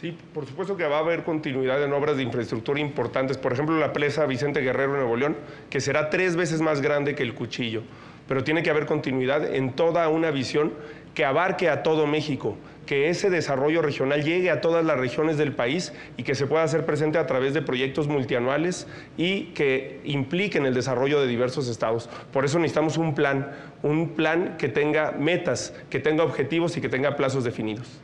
Sí, por supuesto que va a haber continuidad en obras de infraestructura importantes, por ejemplo la presa Vicente Guerrero en Nuevo León, que será tres veces más grande que el cuchillo, pero tiene que haber continuidad en toda una visión que abarque a todo México, que ese desarrollo regional llegue a todas las regiones del país y que se pueda hacer presente a través de proyectos multianuales y que impliquen el desarrollo de diversos estados. Por eso necesitamos un plan, un plan que tenga metas, que tenga objetivos y que tenga plazos definidos.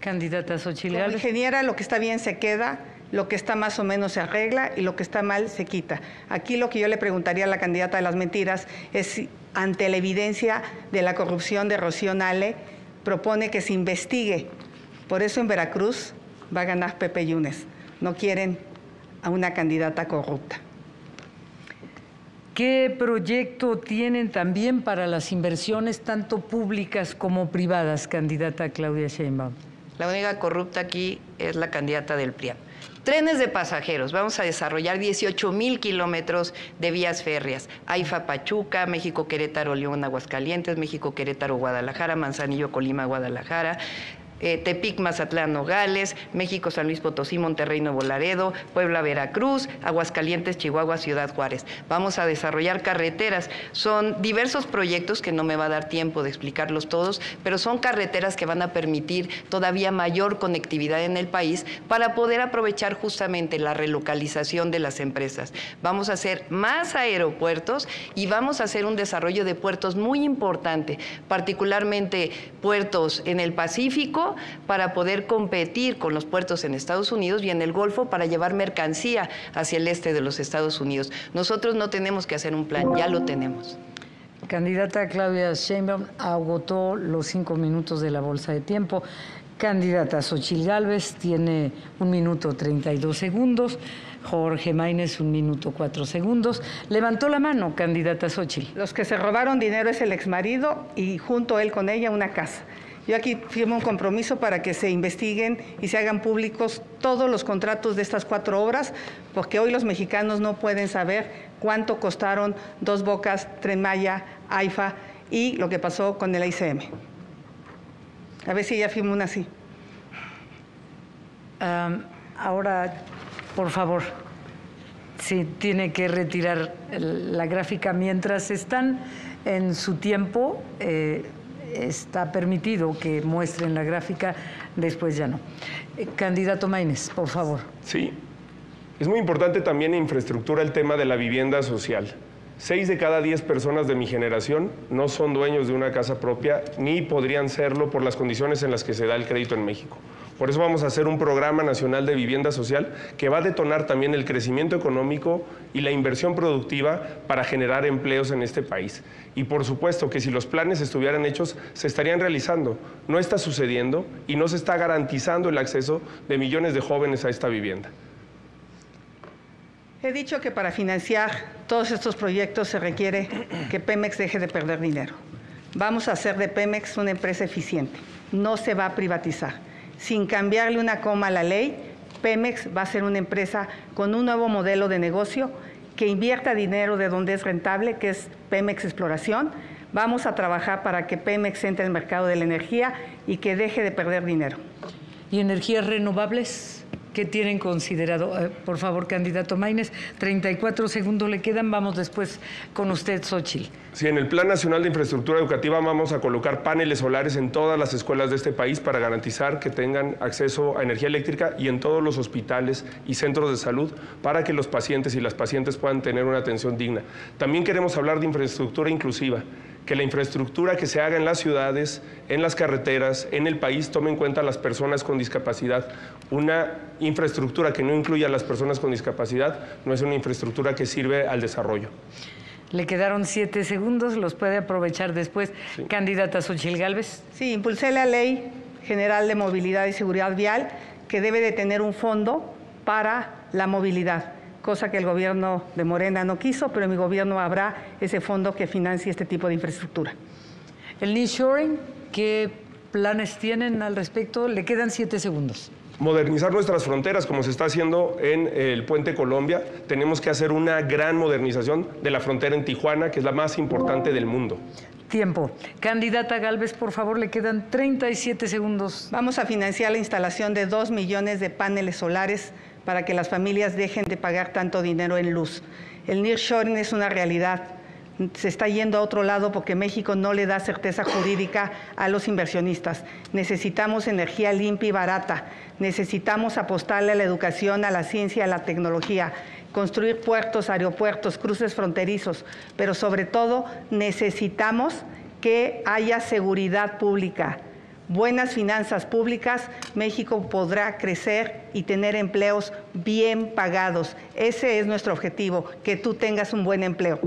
Candidata Xochitl Como ingeniera, lo que está bien se queda, lo que está más o menos se arregla y lo que está mal se quita. Aquí lo que yo le preguntaría a la candidata de las mentiras es si ante la evidencia de la corrupción de Rocío Nale propone que se investigue. Por eso en Veracruz va a ganar Pepe Yunes. No quieren a una candidata corrupta. ¿Qué proyecto tienen también para las inversiones tanto públicas como privadas, candidata Claudia Sheinbaum? La única corrupta aquí es la candidata del PRIAM. Trenes de pasajeros. Vamos a desarrollar 18 mil kilómetros de vías férreas. AIFA Pachuca, México Querétaro León Aguascalientes, México Querétaro Guadalajara, Manzanillo Colima Guadalajara, eh, Tepic, Mazatlán, Nogales, México, San Luis Potosí, Monterrey, Nuevo Laredo, Puebla, Veracruz, Aguascalientes, Chihuahua, Ciudad Juárez. Vamos a desarrollar carreteras. Son diversos proyectos que no me va a dar tiempo de explicarlos todos, pero son carreteras que van a permitir todavía mayor conectividad en el país para poder aprovechar justamente la relocalización de las empresas. Vamos a hacer más aeropuertos y vamos a hacer un desarrollo de puertos muy importante, particularmente puertos en el Pacífico, para poder competir con los puertos en Estados Unidos y en el Golfo para llevar mercancía hacia el este de los Estados Unidos. Nosotros no tenemos que hacer un plan, ya lo tenemos. Candidata Claudia Sheinbaum agotó los cinco minutos de la bolsa de tiempo. Candidata Xochil Gálvez tiene un minuto 32 segundos. Jorge Maínez, un minuto cuatro segundos. Levantó la mano, candidata Xochil. Los que se robaron dinero es el exmarido y junto él con ella una casa. Yo aquí firmo un compromiso para que se investiguen y se hagan públicos todos los contratos de estas cuatro obras, porque hoy los mexicanos no pueden saber cuánto costaron Dos Bocas, Tren Maya, AIFA y lo que pasó con el ICM. A ver si ella firma una así. Ahora, por favor, si tiene que retirar la gráfica mientras están en su tiempo. Eh, está permitido que muestren la gráfica, después ya no. Eh, candidato Maínez, por favor. Sí. Es muy importante también en infraestructura el tema de la vivienda social. Seis de cada diez personas de mi generación no son dueños de una casa propia ni podrían serlo por las condiciones en las que se da el crédito en México. Por eso vamos a hacer un programa nacional de vivienda social que va a detonar también el crecimiento económico y la inversión productiva para generar empleos en este país. Y por supuesto que si los planes estuvieran hechos, se estarían realizando. No está sucediendo y no se está garantizando el acceso de millones de jóvenes a esta vivienda. He dicho que para financiar todos estos proyectos se requiere que Pemex deje de perder dinero. Vamos a hacer de Pemex una empresa eficiente. No se va a privatizar sin cambiarle una coma a la ley, Pemex va a ser una empresa con un nuevo modelo de negocio que invierta dinero de donde es rentable, que es Pemex Exploración. Vamos a trabajar para que Pemex entre al mercado de la energía y que deje de perder dinero. ¿Y energías renovables? ¿Qué tienen considerado? Eh, por favor, candidato Maínez, 34 segundos le quedan. Vamos después con usted, Xochitl. Sí, en el Plan Nacional de Infraestructura Educativa vamos a colocar paneles solares en todas las escuelas de este país para garantizar que tengan acceso a energía eléctrica y en todos los hospitales y centros de salud para que los pacientes y las pacientes puedan tener una atención digna. También queremos hablar de infraestructura inclusiva que la infraestructura que se haga en las ciudades, en las carreteras, en el país, tome en cuenta a las personas con discapacidad. Una infraestructura que no incluya a las personas con discapacidad no es una infraestructura que sirve al desarrollo. Le quedaron siete segundos, los puede aprovechar después. Candidata Xochil Gálvez. Sí, impulsé la Ley General de Movilidad y Seguridad Vial que debe de tener un fondo para la movilidad cosa que el gobierno de Morena no quiso, pero en mi gobierno habrá ese fondo que financie este tipo de infraestructura. El nearshoring, ¿qué planes tienen al respecto? Le quedan siete segundos modernizar nuestras fronteras, como se está haciendo en el Puente Colombia. Tenemos que hacer una gran modernización de la frontera en Tijuana, que es la más importante del mundo. Tiempo. Candidata Galvez, por favor, le quedan 37 segundos. Vamos a financiar la instalación de dos millones de paneles solares para que las familias dejen de pagar tanto dinero en luz. El nearshoring es una realidad. Se está yendo a otro lado porque México no le da certeza jurídica a los inversionistas. Necesitamos energía limpia y barata. Necesitamos apostarle a la educación, a la ciencia, a la tecnología construir puertos, aeropuertos, cruces fronterizos, pero sobre todo necesitamos que haya seguridad pública buenas finanzas públicas, México podrá crecer y tener empleos bien pagados. Ese es nuestro objetivo, que tú tengas un buen empleo.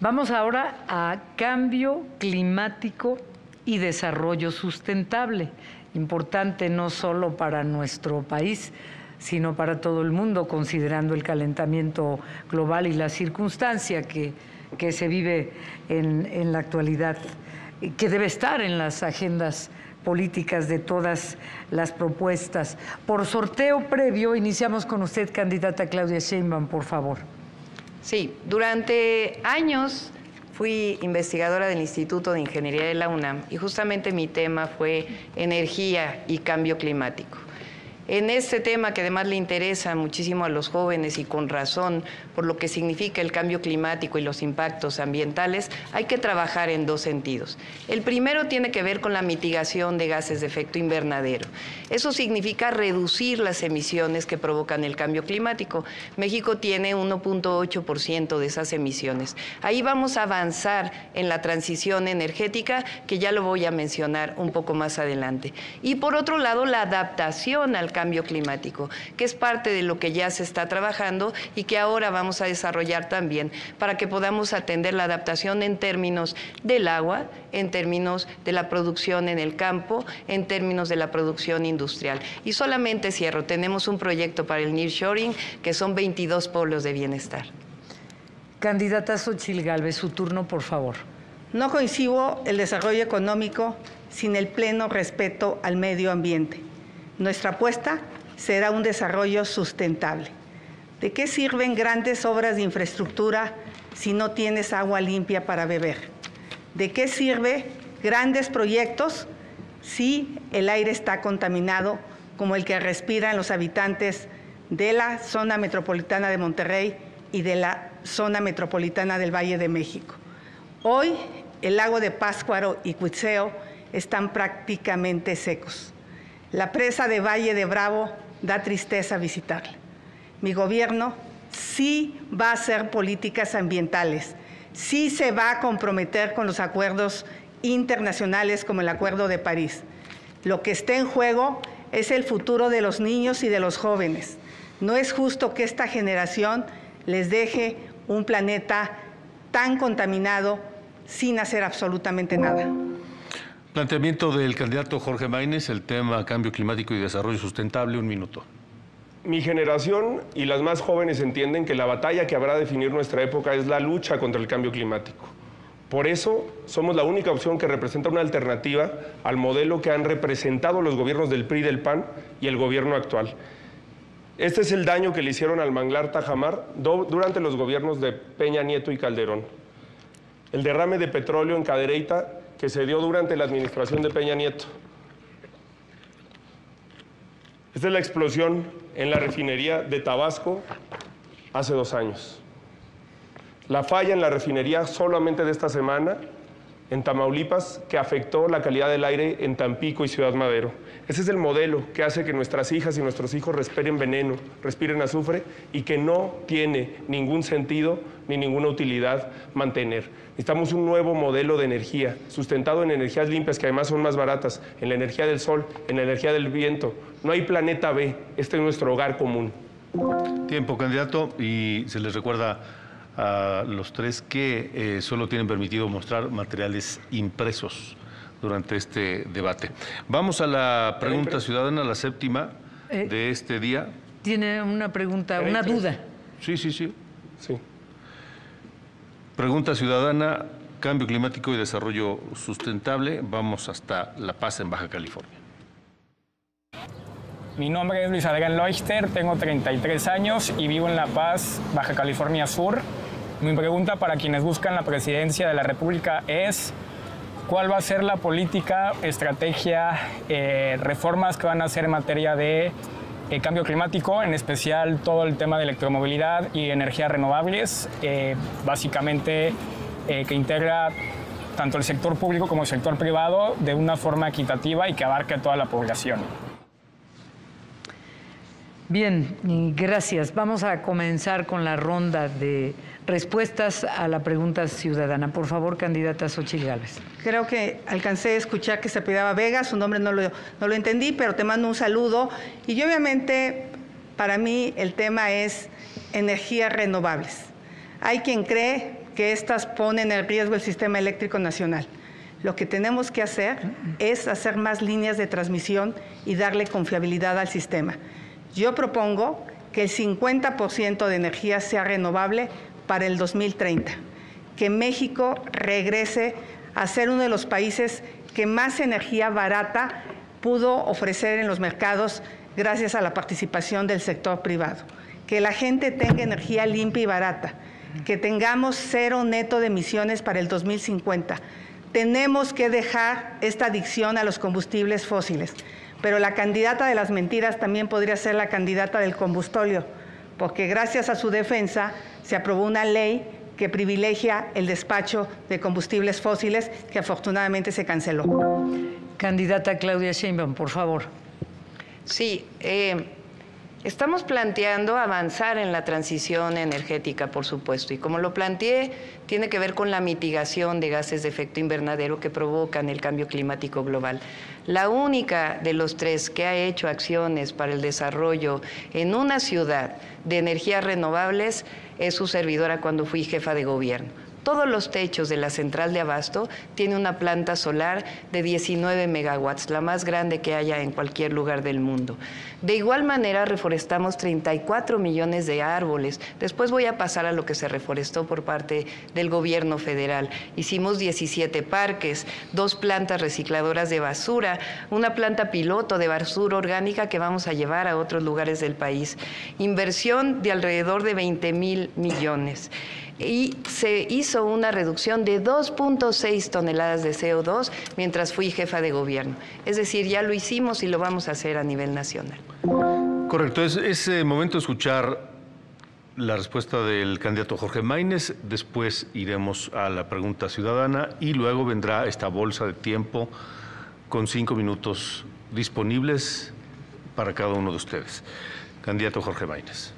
Vamos ahora a cambio climático y desarrollo sustentable, importante no solo para nuestro país, sino para todo el mundo, considerando el calentamiento global y la circunstancia que, se vive en, en la actualidad que debe estar en las agendas políticas de todas las propuestas. Por sorteo previo, iniciamos con usted, candidata Claudia Sheinbaum, por favor. Sí, durante años fui investigadora del Instituto de Ingeniería de la UNAM y justamente mi tema fue energía y cambio climático. En este tema que además le interesa muchísimo a los jóvenes y con razón por lo que significa el cambio climático y los impactos ambientales, hay que trabajar en dos sentidos. El primero tiene que ver con la mitigación de gases de efecto invernadero. Eso significa reducir las emisiones que provocan el cambio climático. México tiene 1.8% de esas emisiones. Ahí vamos a avanzar en la transición energética, que ya lo voy a mencionar un poco más adelante. Y por otro lado, la adaptación al cambio climático, que es parte de lo que ya se está trabajando y que ahora vamos a desarrollar también para que podamos atender la adaptación en términos del agua, en términos de la producción en el campo, en términos de la producción industrial. Y solamente cierro, tenemos un proyecto para el nearshoring que son 22 pueblos de bienestar. Candidata Xochil Galvez, su turno, por favor. No coincido el desarrollo económico sin el pleno respeto al medio ambiente. Nuestra apuesta será un desarrollo sustentable. ¿De qué sirven grandes obras de infraestructura si no tienes agua limpia para beber? ¿De qué sirve grandes proyectos si el aire está contaminado como el que respiran los habitantes de la zona metropolitana de Monterrey y de la zona metropolitana del Valle de México? Hoy el lago de Páscuaro y Cuitzeo están prácticamente secos. La presa de Valle de Bravo da tristeza visitarla. Mi gobierno sí va a hacer políticas ambientales, sí se va a comprometer con los acuerdos internacionales como el Acuerdo de París. Lo que está en juego es el futuro de los niños y de los jóvenes. No es justo que esta generación les deje un planeta tan contaminado sin hacer absolutamente nada. Planteamiento del candidato Jorge Maínez, el tema cambio climático y desarrollo sustentable, un minuto. Mi generación y las más jóvenes entienden que la batalla que habrá de definir nuestra época es la lucha contra el cambio climático. Por eso somos la única opción que representa una alternativa al modelo que han representado los gobiernos del PRI del PAN y el gobierno actual. Este es el daño que le hicieron al manglar Tajamar durante los gobiernos de Peña Nieto y Calderón. El derrame de petróleo en Cadereyta que se dio durante la administración de Peña Nieto. Esta es la explosión en la refinería de Tabasco hace dos años. La falla en la refinería solamente de esta semana en Tamaulipas que afectó la calidad del aire en Tampico y Ciudad Madero. Ese es el modelo que hace que nuestras hijas y nuestros hijos respiren veneno, respiren azufre y que no tiene ningún sentido ni ninguna utilidad mantener. Necesitamos un nuevo modelo de energía, sustentado en energías limpias que además son más baratas, en la energía del sol, en la energía del viento. No hay planeta B, este es nuestro hogar común. Tiempo, candidato, y se les recuerda a los tres que eh, solo tienen permitido mostrar materiales impresos durante este debate. Vamos a la pregunta ciudadana, la séptima Eh, de este día. Tiene una pregunta, una duda. Sí, sí, sí. Sí. Pregunta ciudadana, cambio climático y desarrollo sustentable. Vamos hasta La Paz, en Baja California. Mi nombre es Luis Adrián Leuchter, tengo 33 años y vivo en La Paz, Baja California Sur. Mi pregunta para quienes buscan la presidencia de la República es cuál va a ser la política, estrategia, eh, reformas que van a hacer en materia de eh, cambio climático, en especial todo el tema de electromovilidad y energías renovables, eh, básicamente que integra tanto el sector público como el sector privado de una forma equitativa y que abarque a toda la población. Bien, gracias. Vamos a comenzar con la ronda de respuestas a la pregunta ciudadana. Por favor, candidata Xochitl Gálvez. Creo que alcancé a escuchar que se apellidaba Vega, su nombre no lo, no lo entendí, pero te mando un saludo. Y yo, obviamente, para mí el tema es energías renovables. Hay quien cree que estas ponen en riesgo el sistema eléctrico nacional. Lo que tenemos que hacer es hacer más líneas de transmisión y darle confiabilidad al sistema. Yo propongo que el 50% de energía sea renovable para el 2030, que México regrese a ser uno de los países que más energía barata pudo ofrecer en los mercados gracias a la participación del sector privado, que la gente tenga energía limpia y barata, que tengamos cero neto de emisiones para el 2050. Tenemos que dejar esta adicción a los combustibles fósiles. Pero la candidata de las mentiras también podría ser la candidata del combustóleo, porque gracias a su defensa se aprobó una ley que privilegia el despacho de combustibles fósiles que afortunadamente se canceló. Candidata Claudia Sheinbaum, por favor. Sí, eh, estamos planteando avanzar en la transición energética, por supuesto, y como lo planteé, tiene que ver con la mitigación de gases de efecto invernadero que provocan el cambio climático global. La única de los tres que ha hecho acciones para el desarrollo en una ciudad de energías renovables es su servidora cuando fui jefa de gobierno. Todos los techos de la central de abasto tiene una planta solar de 19 megawatts, la más grande que haya en cualquier lugar del mundo. De igual manera, reforestamos 34 millones de árboles. Después voy a pasar a lo que se reforestó por parte del gobierno federal. Hicimos 17 parques, dos plantas recicladoras de basura, una planta piloto de basura orgánica que vamos a llevar a otros lugares del país. Inversión de alrededor de 20 mil millones y se hizo una reducción de 2.6 toneladas de CO2 mientras fui jefa de gobierno. Es decir, ya lo hicimos y lo vamos a hacer a nivel nacional. Correcto, es, eh, momento de escuchar la respuesta del candidato Jorge Maínez, después iremos a la pregunta ciudadana y luego vendrá esta bolsa de tiempo con cinco minutos disponibles para cada uno de ustedes. Candidato Jorge Maínez.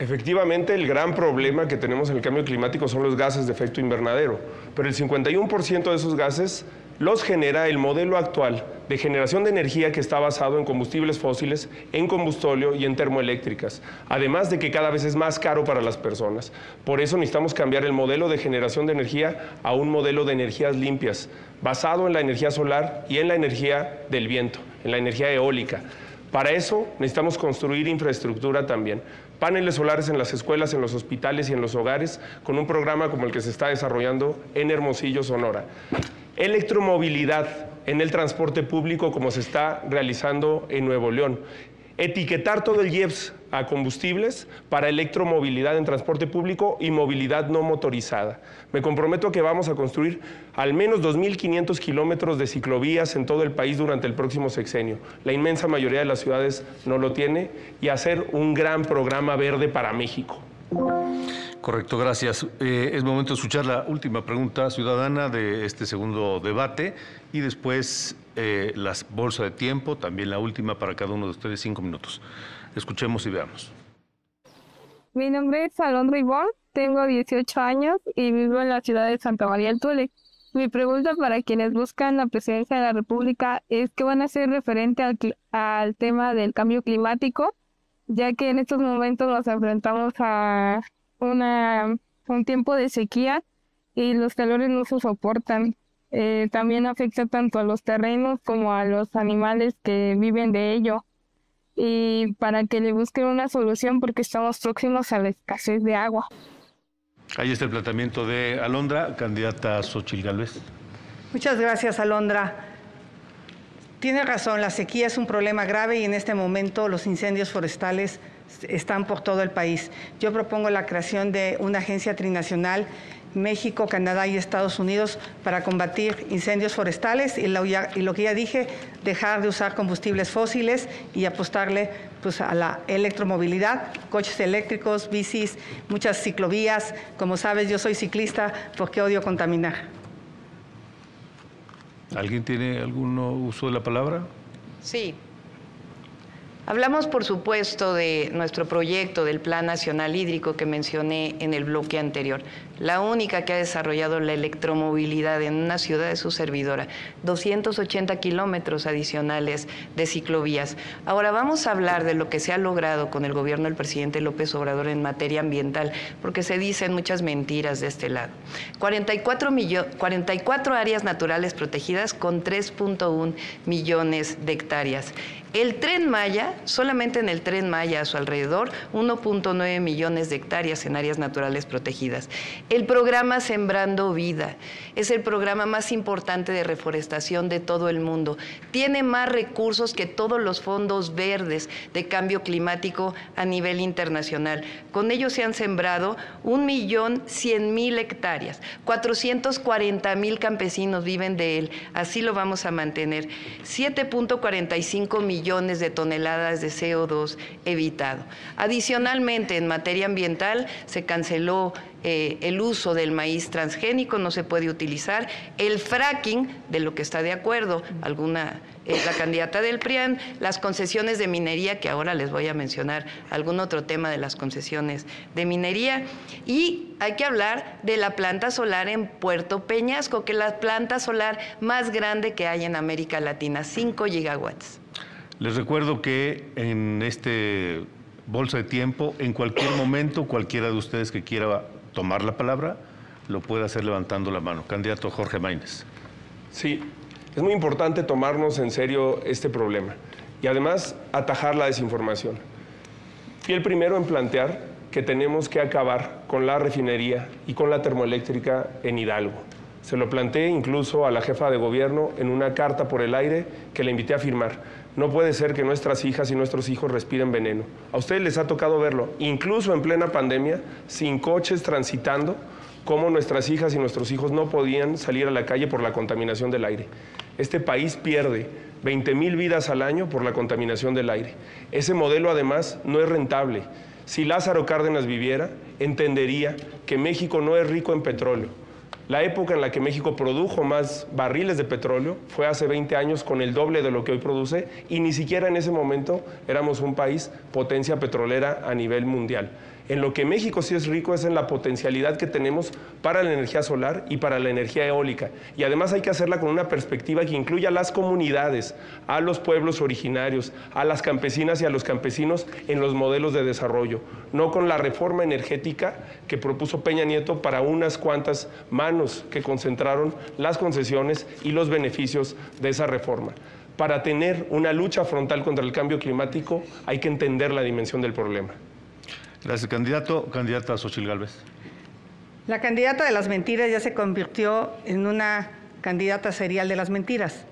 Efectivamente, el gran problema que tenemos en el cambio climático son los gases de efecto invernadero, pero el 51% de esos gases los genera el modelo actual de generación de energía que está basado en combustibles fósiles, en combustóleo y en termoeléctricas, además de que cada vez es más caro para las personas. Por eso necesitamos cambiar el modelo de generación de energía a un modelo de energías limpias, basado en la energía solar y en la energía del viento, en la energía eólica. Para eso necesitamos construir infraestructura también paneles solares en las escuelas, en los hospitales y en los hogares, con un programa como el que se está desarrollando en Hermosillo, Sonora. Electromovilidad en el transporte público como se está realizando en Nuevo León etiquetar todo el IEPS a combustibles para electromovilidad en transporte público y movilidad no motorizada. Me comprometo que vamos a construir al menos 2.500 kilómetros de ciclovías en todo el país durante el próximo sexenio. La inmensa mayoría de las ciudades no lo tiene y hacer un gran programa verde para México. Correcto, gracias. Eh, es momento de escuchar la última pregunta ciudadana de este segundo debate y después eh, las bolsas de tiempo, también la última para cada uno de ustedes, cinco minutos. Escuchemos y veamos. Mi nombre es Salón Ribón, tengo 18 años y vivo en la ciudad de Santa María del Tule. Mi pregunta para quienes buscan la presidencia de la República es qué van a hacer referente al, tema del cambio climático, ya que en estos momentos nos enfrentamos a una, un tiempo de sequía y los calores no se soportan. Eh, también afecta tanto a los terrenos como a los animales que viven de ello. Y para que le busquen una solución porque estamos próximos a la escasez de agua. Ahí está el planteamiento de Alondra, candidata Xochil Gálvez. Muchas gracias, Alondra. Tiene razón, la sequía es un problema grave y en este momento los incendios forestales están por todo el país. Yo propongo la creación de una agencia trinacional México, Canadá y Estados Unidos para combatir incendios forestales y lo, que ya dije, dejar de usar combustibles fósiles y apostarle pues, a la electromovilidad, coches eléctricos, bicis, muchas ciclovías. Como sabes, yo soy ciclista porque odio contaminar. ¿Alguien tiene algún uso de la palabra? Sí, Hablamos, por supuesto, de nuestro proyecto del Plan Nacional Hídrico que mencioné en el bloque anterior. La única que ha desarrollado la electromovilidad en una ciudad es su servidora. 280 kilómetros adicionales de ciclovías. Ahora vamos a hablar de lo que se ha logrado con el gobierno del presidente López Obrador en materia ambiental, porque se dicen muchas mentiras de este lado. 44, 44 áreas naturales protegidas con 3.1 millones de hectáreas. El tren Maya, solamente en el tren Maya a su alrededor, 1.9 millones de hectáreas en áreas naturales protegidas. El programa Sembrando Vida es el programa más importante de reforestación de todo el mundo. Tiene más recursos que todos los fondos verdes de cambio climático a nivel internacional. Con ellos se han sembrado 1.100.000 hectáreas. 440.000 campesinos viven de él. Así lo vamos a mantener. 7.45 millones millones de toneladas de CO2 evitado. Adicionalmente, en materia ambiental, se canceló eh, el uso del maíz transgénico, no se puede utilizar. El fracking, de lo que está de acuerdo alguna eh, la candidata del PRIAN, las concesiones de minería, que ahora les voy a mencionar algún otro tema de las concesiones de minería. Y hay que hablar de la planta solar en Puerto Peñasco, que es la planta solar más grande que hay en América Latina, 5 gigawatts. Les recuerdo que en este bolsa de tiempo, en cualquier momento, cualquiera de ustedes que quiera tomar la palabra, lo puede hacer levantando la mano. Candidato Jorge Maínez. Sí, es muy importante tomarnos en serio este problema y además atajar la desinformación. Fui el primero en plantear que tenemos que acabar con la refinería y con la termoeléctrica en Hidalgo. Se lo planteé incluso a la jefa de gobierno en una carta por el aire que le invité a firmar. No puede ser que nuestras hijas y nuestros hijos respiren veneno. A ustedes les ha tocado verlo, incluso en plena pandemia, sin coches transitando, cómo nuestras hijas y nuestros hijos no podían salir a la calle por la contaminación del aire. Este país pierde 20 mil vidas al año por la contaminación del aire. Ese modelo además no es rentable. Si Lázaro Cárdenas viviera, entendería que México no es rico en petróleo. La época en la que México produjo más barriles de petróleo fue hace 20 años con el doble de lo que hoy produce y ni siquiera en ese momento éramos un país potencia petrolera a nivel mundial. En lo que México sí es rico es en la potencialidad que tenemos para la energía solar y para la energía eólica. Y además hay que hacerla con una perspectiva que incluya a las comunidades, a los pueblos originarios, a las campesinas y a los campesinos en los modelos de desarrollo, no con la reforma energética que propuso Peña Nieto para unas cuantas manos que concentraron las concesiones y los beneficios de esa reforma. Para tener una lucha frontal contra el cambio climático hay que entender la dimensión del problema. Gracias, candidato. Candidata Xochil Gálvez. La candidata de las mentiras ya se convirtió en una candidata serial de las mentiras.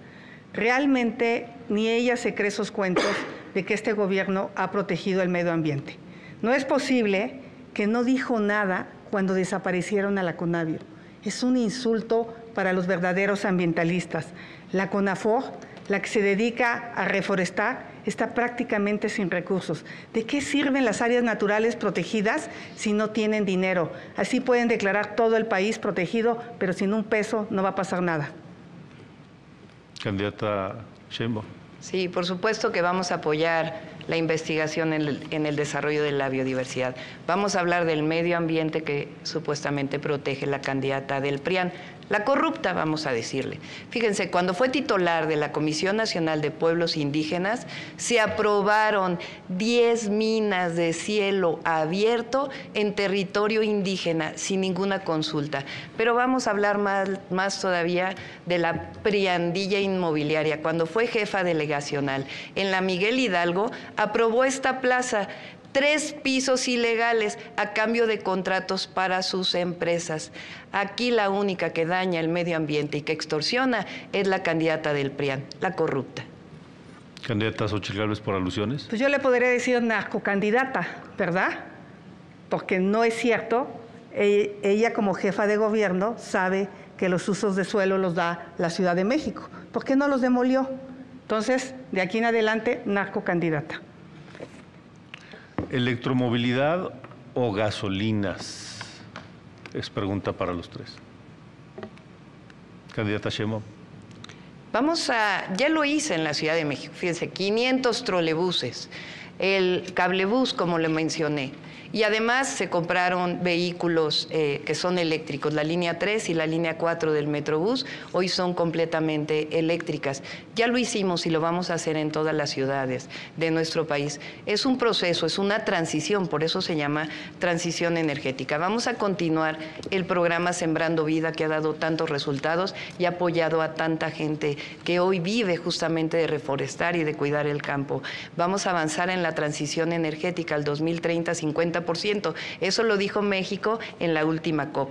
Realmente ni ella se cree esos cuentos de que este gobierno ha protegido el medio ambiente. No es posible que no dijo nada cuando desaparecieron a la Conavio. Es un insulto para los verdaderos ambientalistas. La CONAFOR, la que se dedica a reforestar, está prácticamente sin recursos. ¿De qué sirven las áreas naturales protegidas si no tienen dinero? Así pueden declarar todo el país protegido, pero sin un peso no va a pasar nada. Candidata Sheinbaum. Sí, por supuesto que vamos a apoyar la investigación en el, en el, desarrollo de la biodiversidad. Vamos a hablar del medio ambiente que supuestamente protege la candidata del PRIAN la corrupta, vamos a decirle. Fíjense, cuando fue titular de la Comisión Nacional de Pueblos Indígenas, se aprobaron 10 minas de cielo abierto en territorio indígena sin ninguna consulta. Pero vamos a hablar más, más todavía de la priandilla inmobiliaria. Cuando fue jefa delegacional en la Miguel Hidalgo, aprobó esta plaza tres pisos ilegales a cambio de contratos para sus empresas. Aquí la única que daña el medio ambiente y que extorsiona es la candidata del PRIAN, la corrupta. ¿Candidata Xochitl Gálvez por alusiones? Pues yo le podría decir narcocandidata, ¿verdad? Porque no es cierto. E, ella como jefa de gobierno sabe que los usos de suelo los da la Ciudad de México. ¿Por qué no los demolió? Entonces, de aquí en adelante, narcocandidata. ¿Electromovilidad o gasolinas? Es pregunta para los tres. Candidata Shemo. Vamos a, ya lo hice en la Ciudad de México, fíjense, 500 trolebuses, el cablebús, como le mencioné, y además se compraron vehículos eh, que son eléctricos. La línea 3 y la línea 4 del Metrobús hoy son completamente eléctricas. Ya lo hicimos y lo vamos a hacer en todas las ciudades de nuestro país. Es un proceso, es una transición, por eso se llama transición energética. Vamos a continuar el programa Sembrando Vida que ha dado tantos resultados y ha apoyado a tanta gente que hoy vive justamente de reforestar y de cuidar el campo. Vamos a avanzar en la transición energética al 2030, 50 eso lo dijo México en la última COP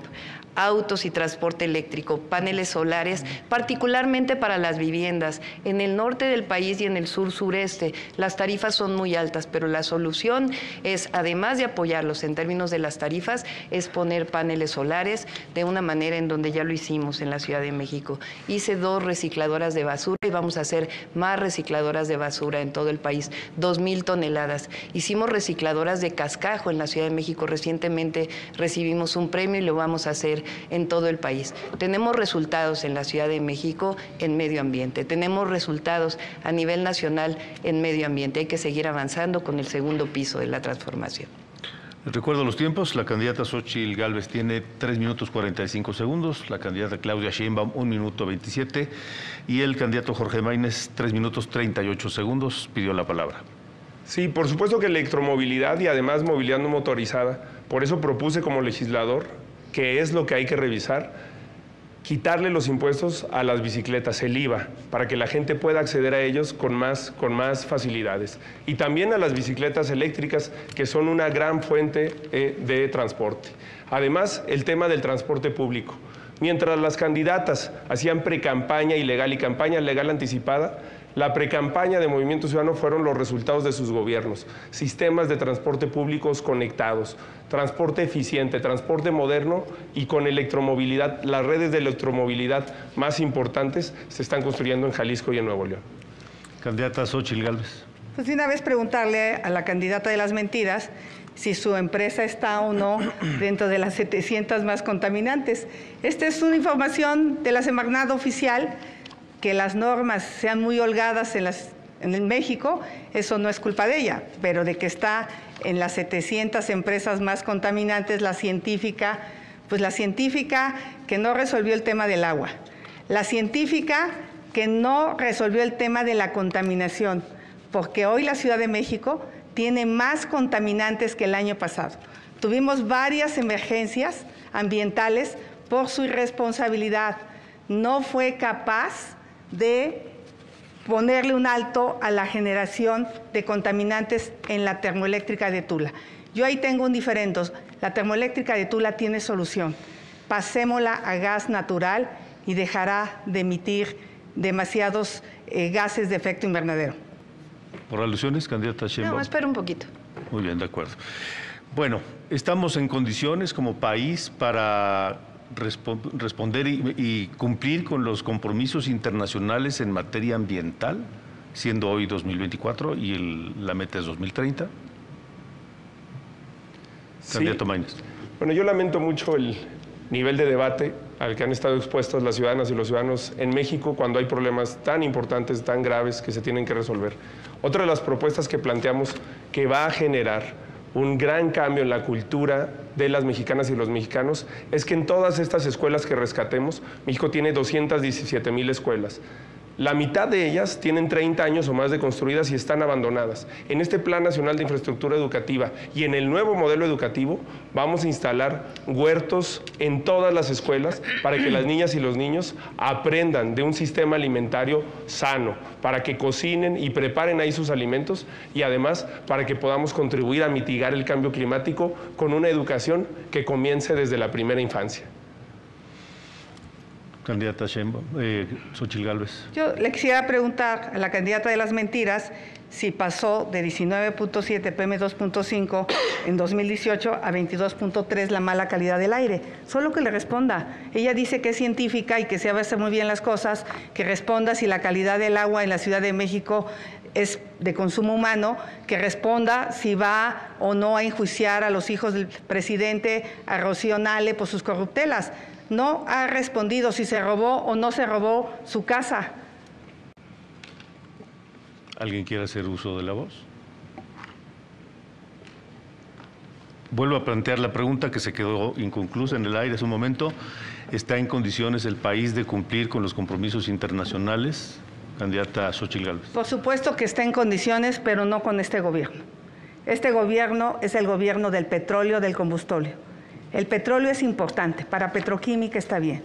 autos y transporte eléctrico, paneles solares, particularmente para las viviendas. En el norte del país y en el sur sureste las tarifas son muy altas, pero la solución es, además de apoyarlos en términos de las tarifas, es poner paneles solares de una manera en donde ya lo hicimos en la Ciudad de México. Hice dos recicladoras de basura y vamos a hacer más recicladoras de basura en todo el país, dos mil toneladas. Hicimos recicladoras de cascajo en la Ciudad de México. Recientemente recibimos un premio y lo vamos a hacer en todo el país. Tenemos resultados en la Ciudad de México en medio ambiente, tenemos resultados a nivel nacional en medio ambiente. Hay que seguir avanzando con el segundo piso de la transformación. Recuerdo los tiempos, la candidata Xochitl Galvez tiene 3 minutos 45 segundos, la candidata Claudia Sheinbaum 1 minuto 27 y el candidato Jorge Maínez 3 minutos 38 segundos pidió la palabra. Sí, por supuesto que electromovilidad y además movilidad no motorizada. Por eso propuse como legislador que es lo que hay que revisar, quitarle los impuestos a las bicicletas, el IVA, para que la gente pueda acceder a ellos con más, con más facilidades. Y también a las bicicletas eléctricas, que son una gran fuente eh, de transporte. Además, el tema del transporte público. Mientras las candidatas hacían precampaña ilegal y campaña legal anticipada, la precampaña de Movimiento Ciudadano fueron los resultados de sus gobiernos. Sistemas de transporte públicos conectados, transporte eficiente, transporte moderno y con electromovilidad. Las redes de electromovilidad más importantes se están construyendo en Jalisco y en Nuevo León. Candidata Xochil Gálvez. Pues de una vez preguntarle a la candidata de las mentiras si su empresa está o no dentro de las 700 más contaminantes. Esta es una información de la Semarnat oficial que las normas sean muy holgadas en, México, eso no es culpa de ella, pero de que está en las 700 empresas más contaminantes, la científica, pues la científica que no resolvió el tema del agua, la científica que no resolvió el tema de la contaminación, porque hoy la Ciudad de México tiene más contaminantes que el año pasado. Tuvimos varias emergencias ambientales por su irresponsabilidad. No fue capaz de ponerle un alto a la generación de contaminantes en la termoeléctrica de Tula. Yo ahí tengo un diferente. La termoeléctrica de Tula tiene solución. Pasémosla a gas natural y dejará de emitir demasiados eh, gases de efecto invernadero. ¿Por alusiones, candidata Sheinbaum? No, espera un poquito. Muy bien, de acuerdo. Bueno, estamos en condiciones como país para responder y, cumplir con los compromisos internacionales en materia ambiental, siendo hoy 2024 y la meta es 2030? Candidato Bueno, yo lamento mucho el nivel de debate al que han estado expuestos las ciudadanas y los ciudadanos en México cuando hay problemas tan importantes, tan graves que se tienen que resolver. Otra de las propuestas que planteamos que va a generar un gran cambio en la cultura de las mexicanas y los mexicanos es que en todas estas escuelas que rescatemos, México tiene 217 mil escuelas. La mitad de ellas tienen 30 años o más de construidas y están abandonadas. En este Plan Nacional de Infraestructura Educativa y en el nuevo modelo educativo vamos a instalar huertos en todas las escuelas para que las niñas y los niños aprendan de un sistema alimentario sano, para que cocinen y preparen ahí sus alimentos y además para que podamos contribuir a mitigar el cambio climático con una educación que comience desde la primera infancia. Candidata Sheinbaum, eh, Gálvez. Yo le quisiera preguntar a la candidata de las mentiras si pasó de 19.7 PM2.5 en 2018 a 22.3 la mala calidad del aire. Solo que le responda. Ella dice que es científica y que sabe hacer muy bien las cosas, que responda si la calidad del agua en la Ciudad de México es de consumo humano, que responda si va o no a enjuiciar a los hijos del presidente, a Rocío Nale por sus corruptelas no ha respondido si se robó o no se robó su casa. ¿Alguien quiere hacer uso de la voz? Vuelvo a plantear la pregunta que se quedó inconclusa en el aire hace un momento. ¿Está en condiciones el país de cumplir con los compromisos internacionales? Candidata Xochitl Gálvez. Por supuesto que está en condiciones, pero no con este gobierno. Este gobierno es el gobierno del petróleo, del combustorio. El petróleo es importante, para petroquímica está bien,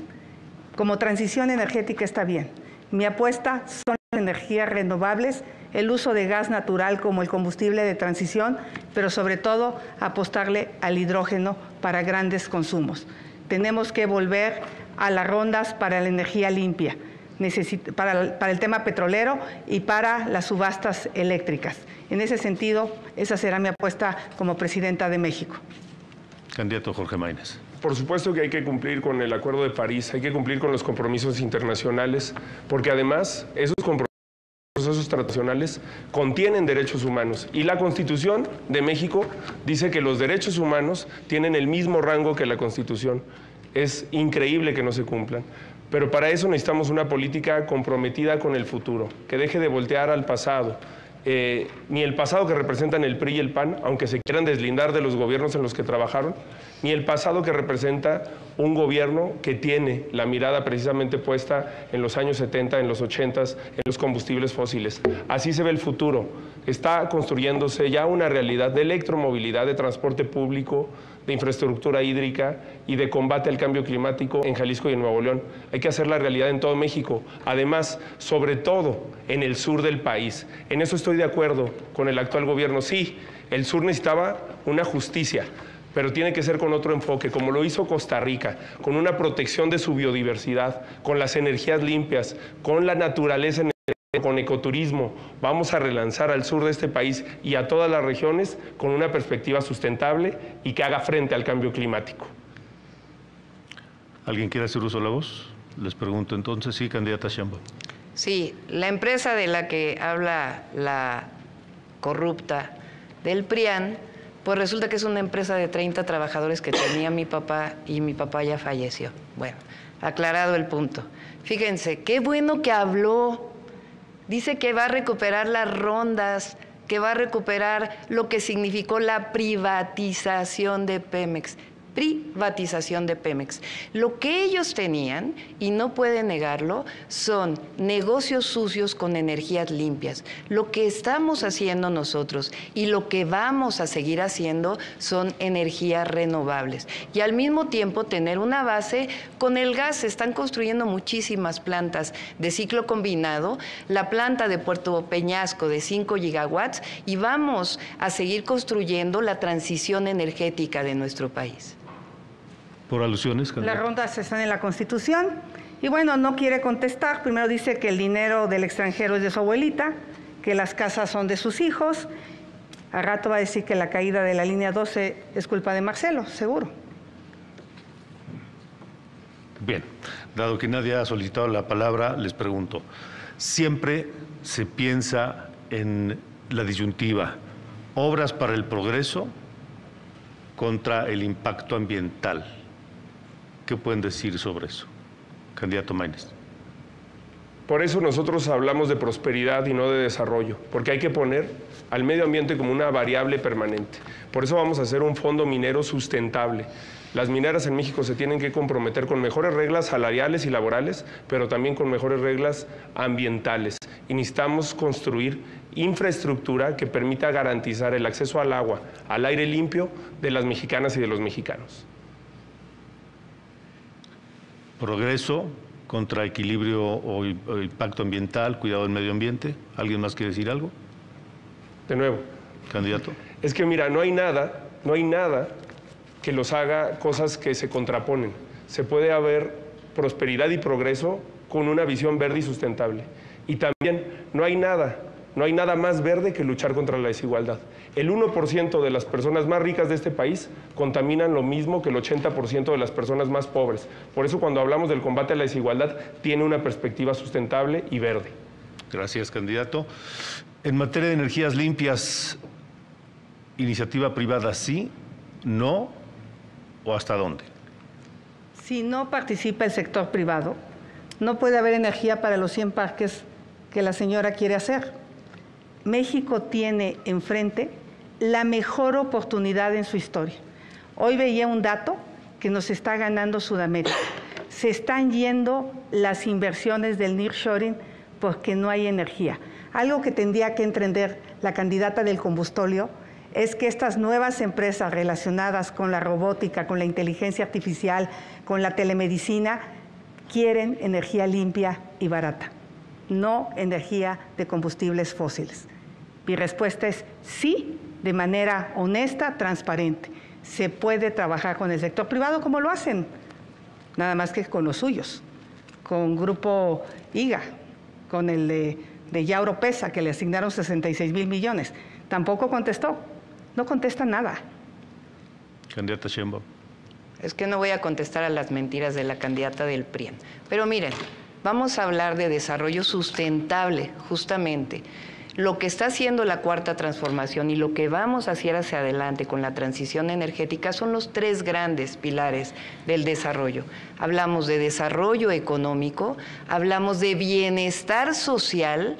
como transición energética está bien. Mi apuesta son las energías renovables, el uso de gas natural como el combustible de transición, pero sobre todo apostarle al hidrógeno para grandes consumos. Tenemos que volver a las rondas para la energía limpia, para, el tema petrolero y para las subastas eléctricas. En ese sentido, esa será mi apuesta como presidenta de México. Candidato Jorge Maínez. Por supuesto que hay que cumplir con el Acuerdo de París, hay que cumplir con los compromisos internacionales, porque además esos compromisos procesos tradicionales contienen derechos humanos y la Constitución de México dice que los derechos humanos tienen el mismo rango que la Constitución. Es increíble que no se cumplan. Pero para eso necesitamos una política comprometida con el futuro, que deje de voltear al pasado, eh, ni el pasado que representan el PRI y el PAN, aunque se quieran deslindar de los gobiernos en los que trabajaron, ni el pasado que representa un gobierno que tiene la mirada precisamente puesta en los años 70, en los 80, en los combustibles fósiles. Así se ve el futuro. Está construyéndose ya una realidad de electromovilidad, de transporte público, de infraestructura hídrica y de combate al cambio climático en Jalisco y en Nuevo León. Hay que hacer la realidad en todo México, además, sobre todo en el sur del país. En eso estoy de acuerdo con el actual gobierno. Sí, el sur necesitaba una justicia, pero tiene que ser con otro enfoque, como lo hizo Costa Rica, con una protección de su biodiversidad, con las energías limpias, con la naturaleza con ecoturismo. Vamos a relanzar al sur de este país y a todas las regiones con una perspectiva sustentable y que haga frente al cambio climático. ¿Alguien quiere hacer uso de la voz? Les pregunto entonces, sí, candidata Shamba. Sí, la empresa de la que habla la corrupta del PRIAN, pues resulta que es una empresa de 30 trabajadores que tenía mi papá y mi papá ya falleció. Bueno, aclarado el punto. Fíjense, qué bueno que habló. Dice que va a recuperar las rondas, que va a recuperar lo que significó la privatización de Pemex privatización de Pemex. Lo que ellos tenían, y no pueden negarlo, son negocios sucios con energías limpias. Lo que estamos haciendo nosotros y lo que vamos a seguir haciendo son energías renovables. Y al mismo tiempo tener una base con el gas. Se están construyendo muchísimas plantas de ciclo combinado, la planta de Puerto Peñasco de 5 gigawatts y vamos a seguir construyendo la transición energética de nuestro país. Por alusiones. Las rondas están en la Constitución. Y bueno, no quiere contestar. Primero dice que el dinero del extranjero es de su abuelita, que las casas son de sus hijos. A rato va a decir que la caída de la línea 12 es culpa de Marcelo, seguro. Bien, dado que nadie ha solicitado la palabra, les pregunto, siempre se piensa en la disyuntiva, obras para el progreso contra el impacto ambiental. ¿Qué pueden decir sobre eso? Candidato Maínez. Por eso nosotros hablamos de prosperidad y no de desarrollo, porque hay que poner al medio ambiente como una variable permanente. Por eso vamos a hacer un fondo minero sustentable. Las mineras en México se tienen que comprometer con mejores reglas salariales y laborales, pero también con mejores reglas ambientales. Y necesitamos construir infraestructura que permita garantizar el acceso al agua, al aire limpio de las mexicanas y de los mexicanos progreso contra equilibrio o, impacto ambiental, cuidado del medio ambiente. ¿Alguien más quiere decir algo? De nuevo. Candidato. Es que mira, no hay nada, no hay nada que los haga cosas que se contraponen. Se puede haber prosperidad y progreso con una visión verde y sustentable. Y también no hay nada, no hay nada más verde que luchar contra la desigualdad. El 1% de las personas más ricas de este país contaminan lo mismo que el 80% de las personas más pobres. Por eso cuando hablamos del combate a la desigualdad tiene una perspectiva sustentable y verde. Gracias, candidato. En materia de energías limpias, iniciativa privada sí, no o hasta dónde? Si no participa el sector privado, no puede haber energía para los 100 parques que la señora quiere hacer. México tiene enfrente la mejor oportunidad en su historia. Hoy veía un dato que nos está ganando Sudamérica. Se están yendo las inversiones del nearshoring porque no hay energía. Algo que tendría que entender la candidata del combustóleo es que estas nuevas empresas relacionadas con la robótica, con la inteligencia artificial, con la telemedicina, quieren energía limpia y barata, no energía de combustibles fósiles. Mi respuesta es sí, de manera honesta, transparente. Se puede trabajar con el sector privado como lo hacen, nada más que con los suyos, con Grupo IGA, con el de, de Yauro Pesa, que le asignaron 66 mil millones. Tampoco contestó, no contesta nada. Candidata Sheinbaum. Es que no voy a contestar a las mentiras de la candidata del PRIAN. Pero miren, vamos a hablar de desarrollo sustentable, justamente lo que está haciendo la cuarta transformación y lo que vamos a hacer hacia adelante con la transición energética son los tres grandes pilares del desarrollo. Hablamos de desarrollo económico, hablamos de bienestar social,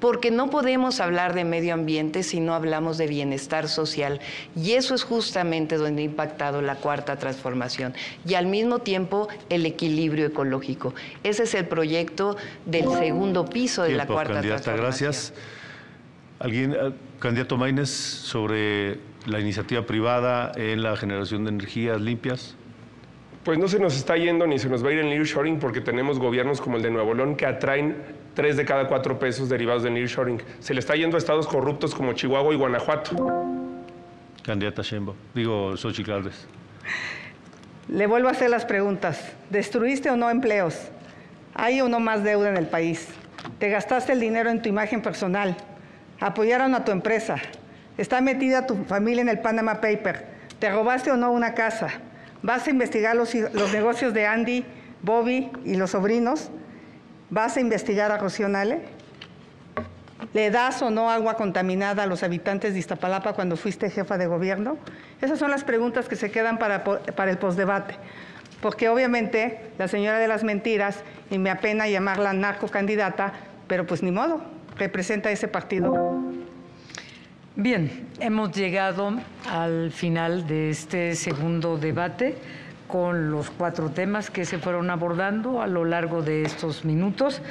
porque no podemos hablar de medio ambiente si no hablamos de bienestar social. Y eso es justamente donde ha impactado la cuarta transformación. Y al mismo tiempo el equilibrio ecológico. Ese es el proyecto del segundo piso de la cuarta transformación. Gracias. ¿Alguien, eh, candidato Maínez, sobre la iniciativa privada en la generación de energías limpias? Pues no se nos está yendo ni se nos va a ir el nearshoring porque tenemos gobiernos como el de Nuevo León que atraen tres de cada cuatro pesos derivados del nearshoring. Se le está yendo a estados corruptos como Chihuahua y Guanajuato. Candidata Sheinbaum, digo Xochitl Gálvez. Le vuelvo a hacer las preguntas. ¿Destruiste o no empleos? ¿Hay o no más deuda en el país? ¿Te gastaste el dinero en tu imagen personal? ¿Apoyaron a tu empresa? ¿Está metida tu familia en el Panama Paper? ¿Te robaste o no una casa? ¿Vas a investigar los, negocios de Andy, Bobby y los sobrinos? ¿Vas a investigar a Rocío? ¿Le das o no agua contaminada a los habitantes de Iztapalapa cuando fuiste jefa de gobierno? Esas son las preguntas que se quedan para, el postdebate. Porque obviamente la señora de las mentiras, y me apena llamarla narcocandidata, pero pues ni modo, representa ese partido. Bien, hemos llegado al final de este segundo debate con los cuatro temas que se fueron abordando a lo largo de estos minutos.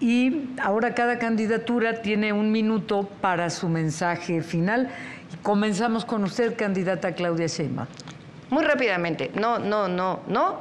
Y ahora cada candidatura tiene un minuto para su mensaje final. Comenzamos con usted, candidata Claudia Sheinbaum. Muy rápidamente, no, no, no, no,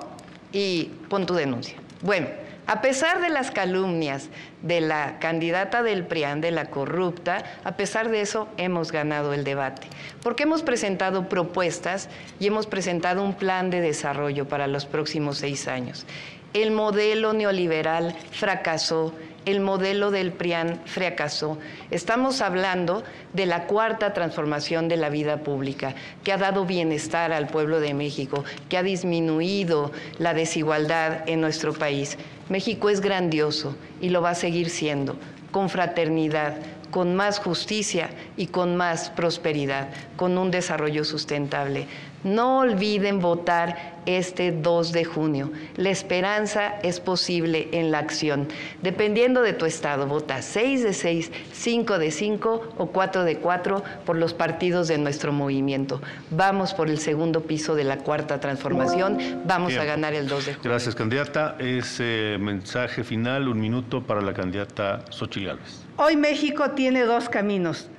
y pon tu denuncia. Bueno, a pesar de las calumnias de la candidata del PRIAN, de la corrupta, a pesar de eso hemos ganado el debate, porque hemos presentado propuestas y hemos presentado un plan de desarrollo para los próximos seis años. El modelo neoliberal fracasó, el modelo del PRIAN fracasó. Estamos hablando de la cuarta transformación de la vida pública, que ha dado bienestar al pueblo de México, que ha disminuido la desigualdad en nuestro país. México es grandioso y lo va a seguir siendo, con fraternidad, con más justicia y con más prosperidad, con un desarrollo sustentable. No olviden votar este 2 de junio. La esperanza es posible en la acción. Dependiendo de tu estado, vota 6 de 6, 5 de 5 o 4 de 4 por los partidos de nuestro movimiento. Vamos por el segundo piso de la cuarta transformación. Vamos a ganar el 2 de junio. Gracias, candidata. Ese mensaje final, un minuto para la candidata Xochitl Gálvez. Hoy México tiene dos caminos,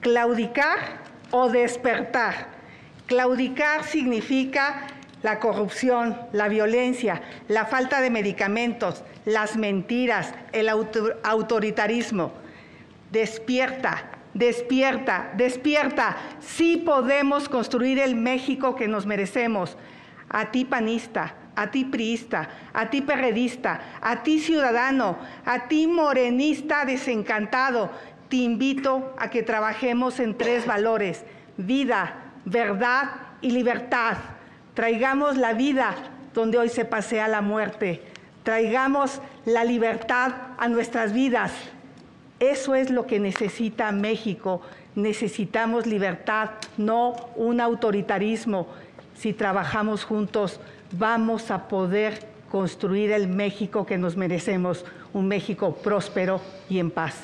claudicar o despertar. Claudicar significa la corrupción, la violencia, la falta de medicamentos, las mentiras, el autoritarismo. Despierta, despierta, despierta. Sí podemos construir el México que nos merecemos. A ti panista, a ti priista, a ti perredista, a ti ciudadano, a ti morenista desencantado, te invito a que trabajemos en tres valores, vida, verdad y libertad. Traigamos la vida donde hoy se pasea la muerte. Traigamos la libertad a nuestras vidas. Eso es lo que necesita México. Necesitamos libertad, no un autoritarismo. Si trabajamos juntos, vamos a poder construir el México que nos merecemos, un México próspero y en paz.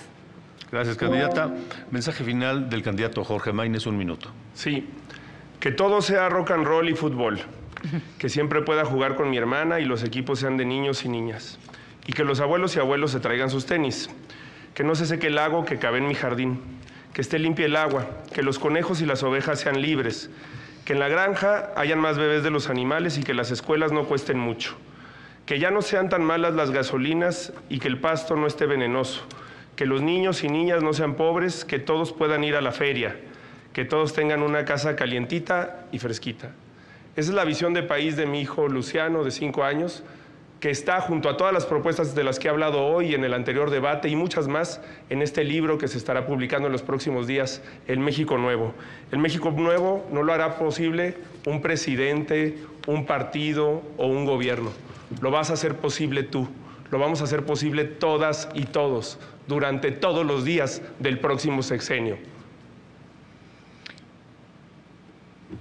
Gracias, candidata. Mensaje final del candidato Jorge Maínez, un minuto. Sí, que todo sea rock and roll y fútbol, que siempre pueda jugar con mi hermana y los equipos sean de niños y niñas, y que los abuelos y abuelos se traigan sus tenis, que no se seque el lago que cabe en mi jardín, que esté limpia el agua, que los conejos y las ovejas sean libres, que en la granja hayan más bebés de los animales y que las escuelas no cuesten mucho, que ya no sean tan malas las gasolinas y que el pasto no esté venenoso, que los niños y niñas no sean pobres, que todos puedan ir a la feria, que todos tengan una casa calientita y fresquita. Esa es la visión de país de mi hijo Luciano, de cinco años, que está junto a todas las propuestas de las que he hablado hoy en el anterior debate y muchas más en este libro que se estará publicando en los próximos días, El México Nuevo. El México Nuevo no lo hará posible un presidente, un partido o un gobierno. Lo vas a hacer posible tú. Lo vamos a hacer posible todas y todos durante todos los días del próximo sexenio.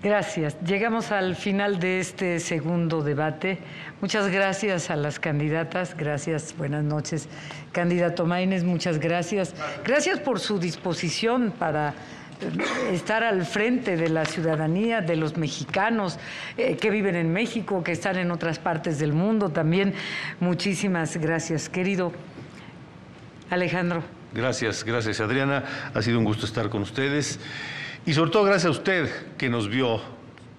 Gracias. Llegamos al final de este segundo debate. Muchas gracias a las candidatas. Gracias. Buenas noches. Candidato Maínez, muchas gracias. Gracias por su disposición para eh, estar al frente de la ciudadanía, de los mexicanos eh, que viven en México, que están en otras partes del mundo también. Muchísimas gracias, querido Alejandro. Gracias, gracias Adriana. Ha sido un gusto estar con ustedes. Y sobre todo gracias a usted que nos vio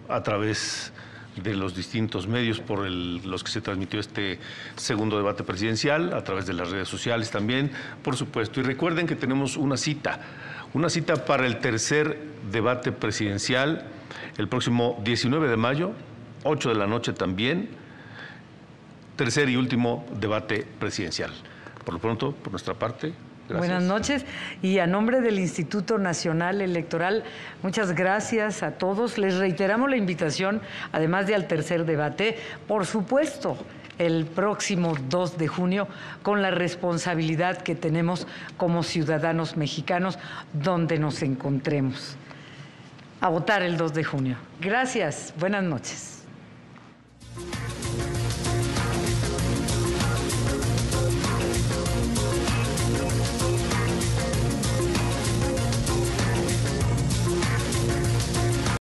a través de los distintos medios por los que se transmitió este segundo debate presidencial, a través de las redes sociales también, por supuesto. Y recuerden que tenemos una cita, una cita para el tercer debate presidencial el próximo 19 de mayo, 8 de la noche también, tercer y último debate presidencial. Por lo pronto, por nuestra parte, Buenas noches. Y a nombre del Instituto Nacional Electoral, muchas gracias a todos. Les reiteramos la invitación, además de al tercer debate, por supuesto, el próximo 2 de junio, con la responsabilidad que tenemos como ciudadanos mexicanos, donde nos encontremos. A votar el 2 de junio. Gracias. Buenas noches.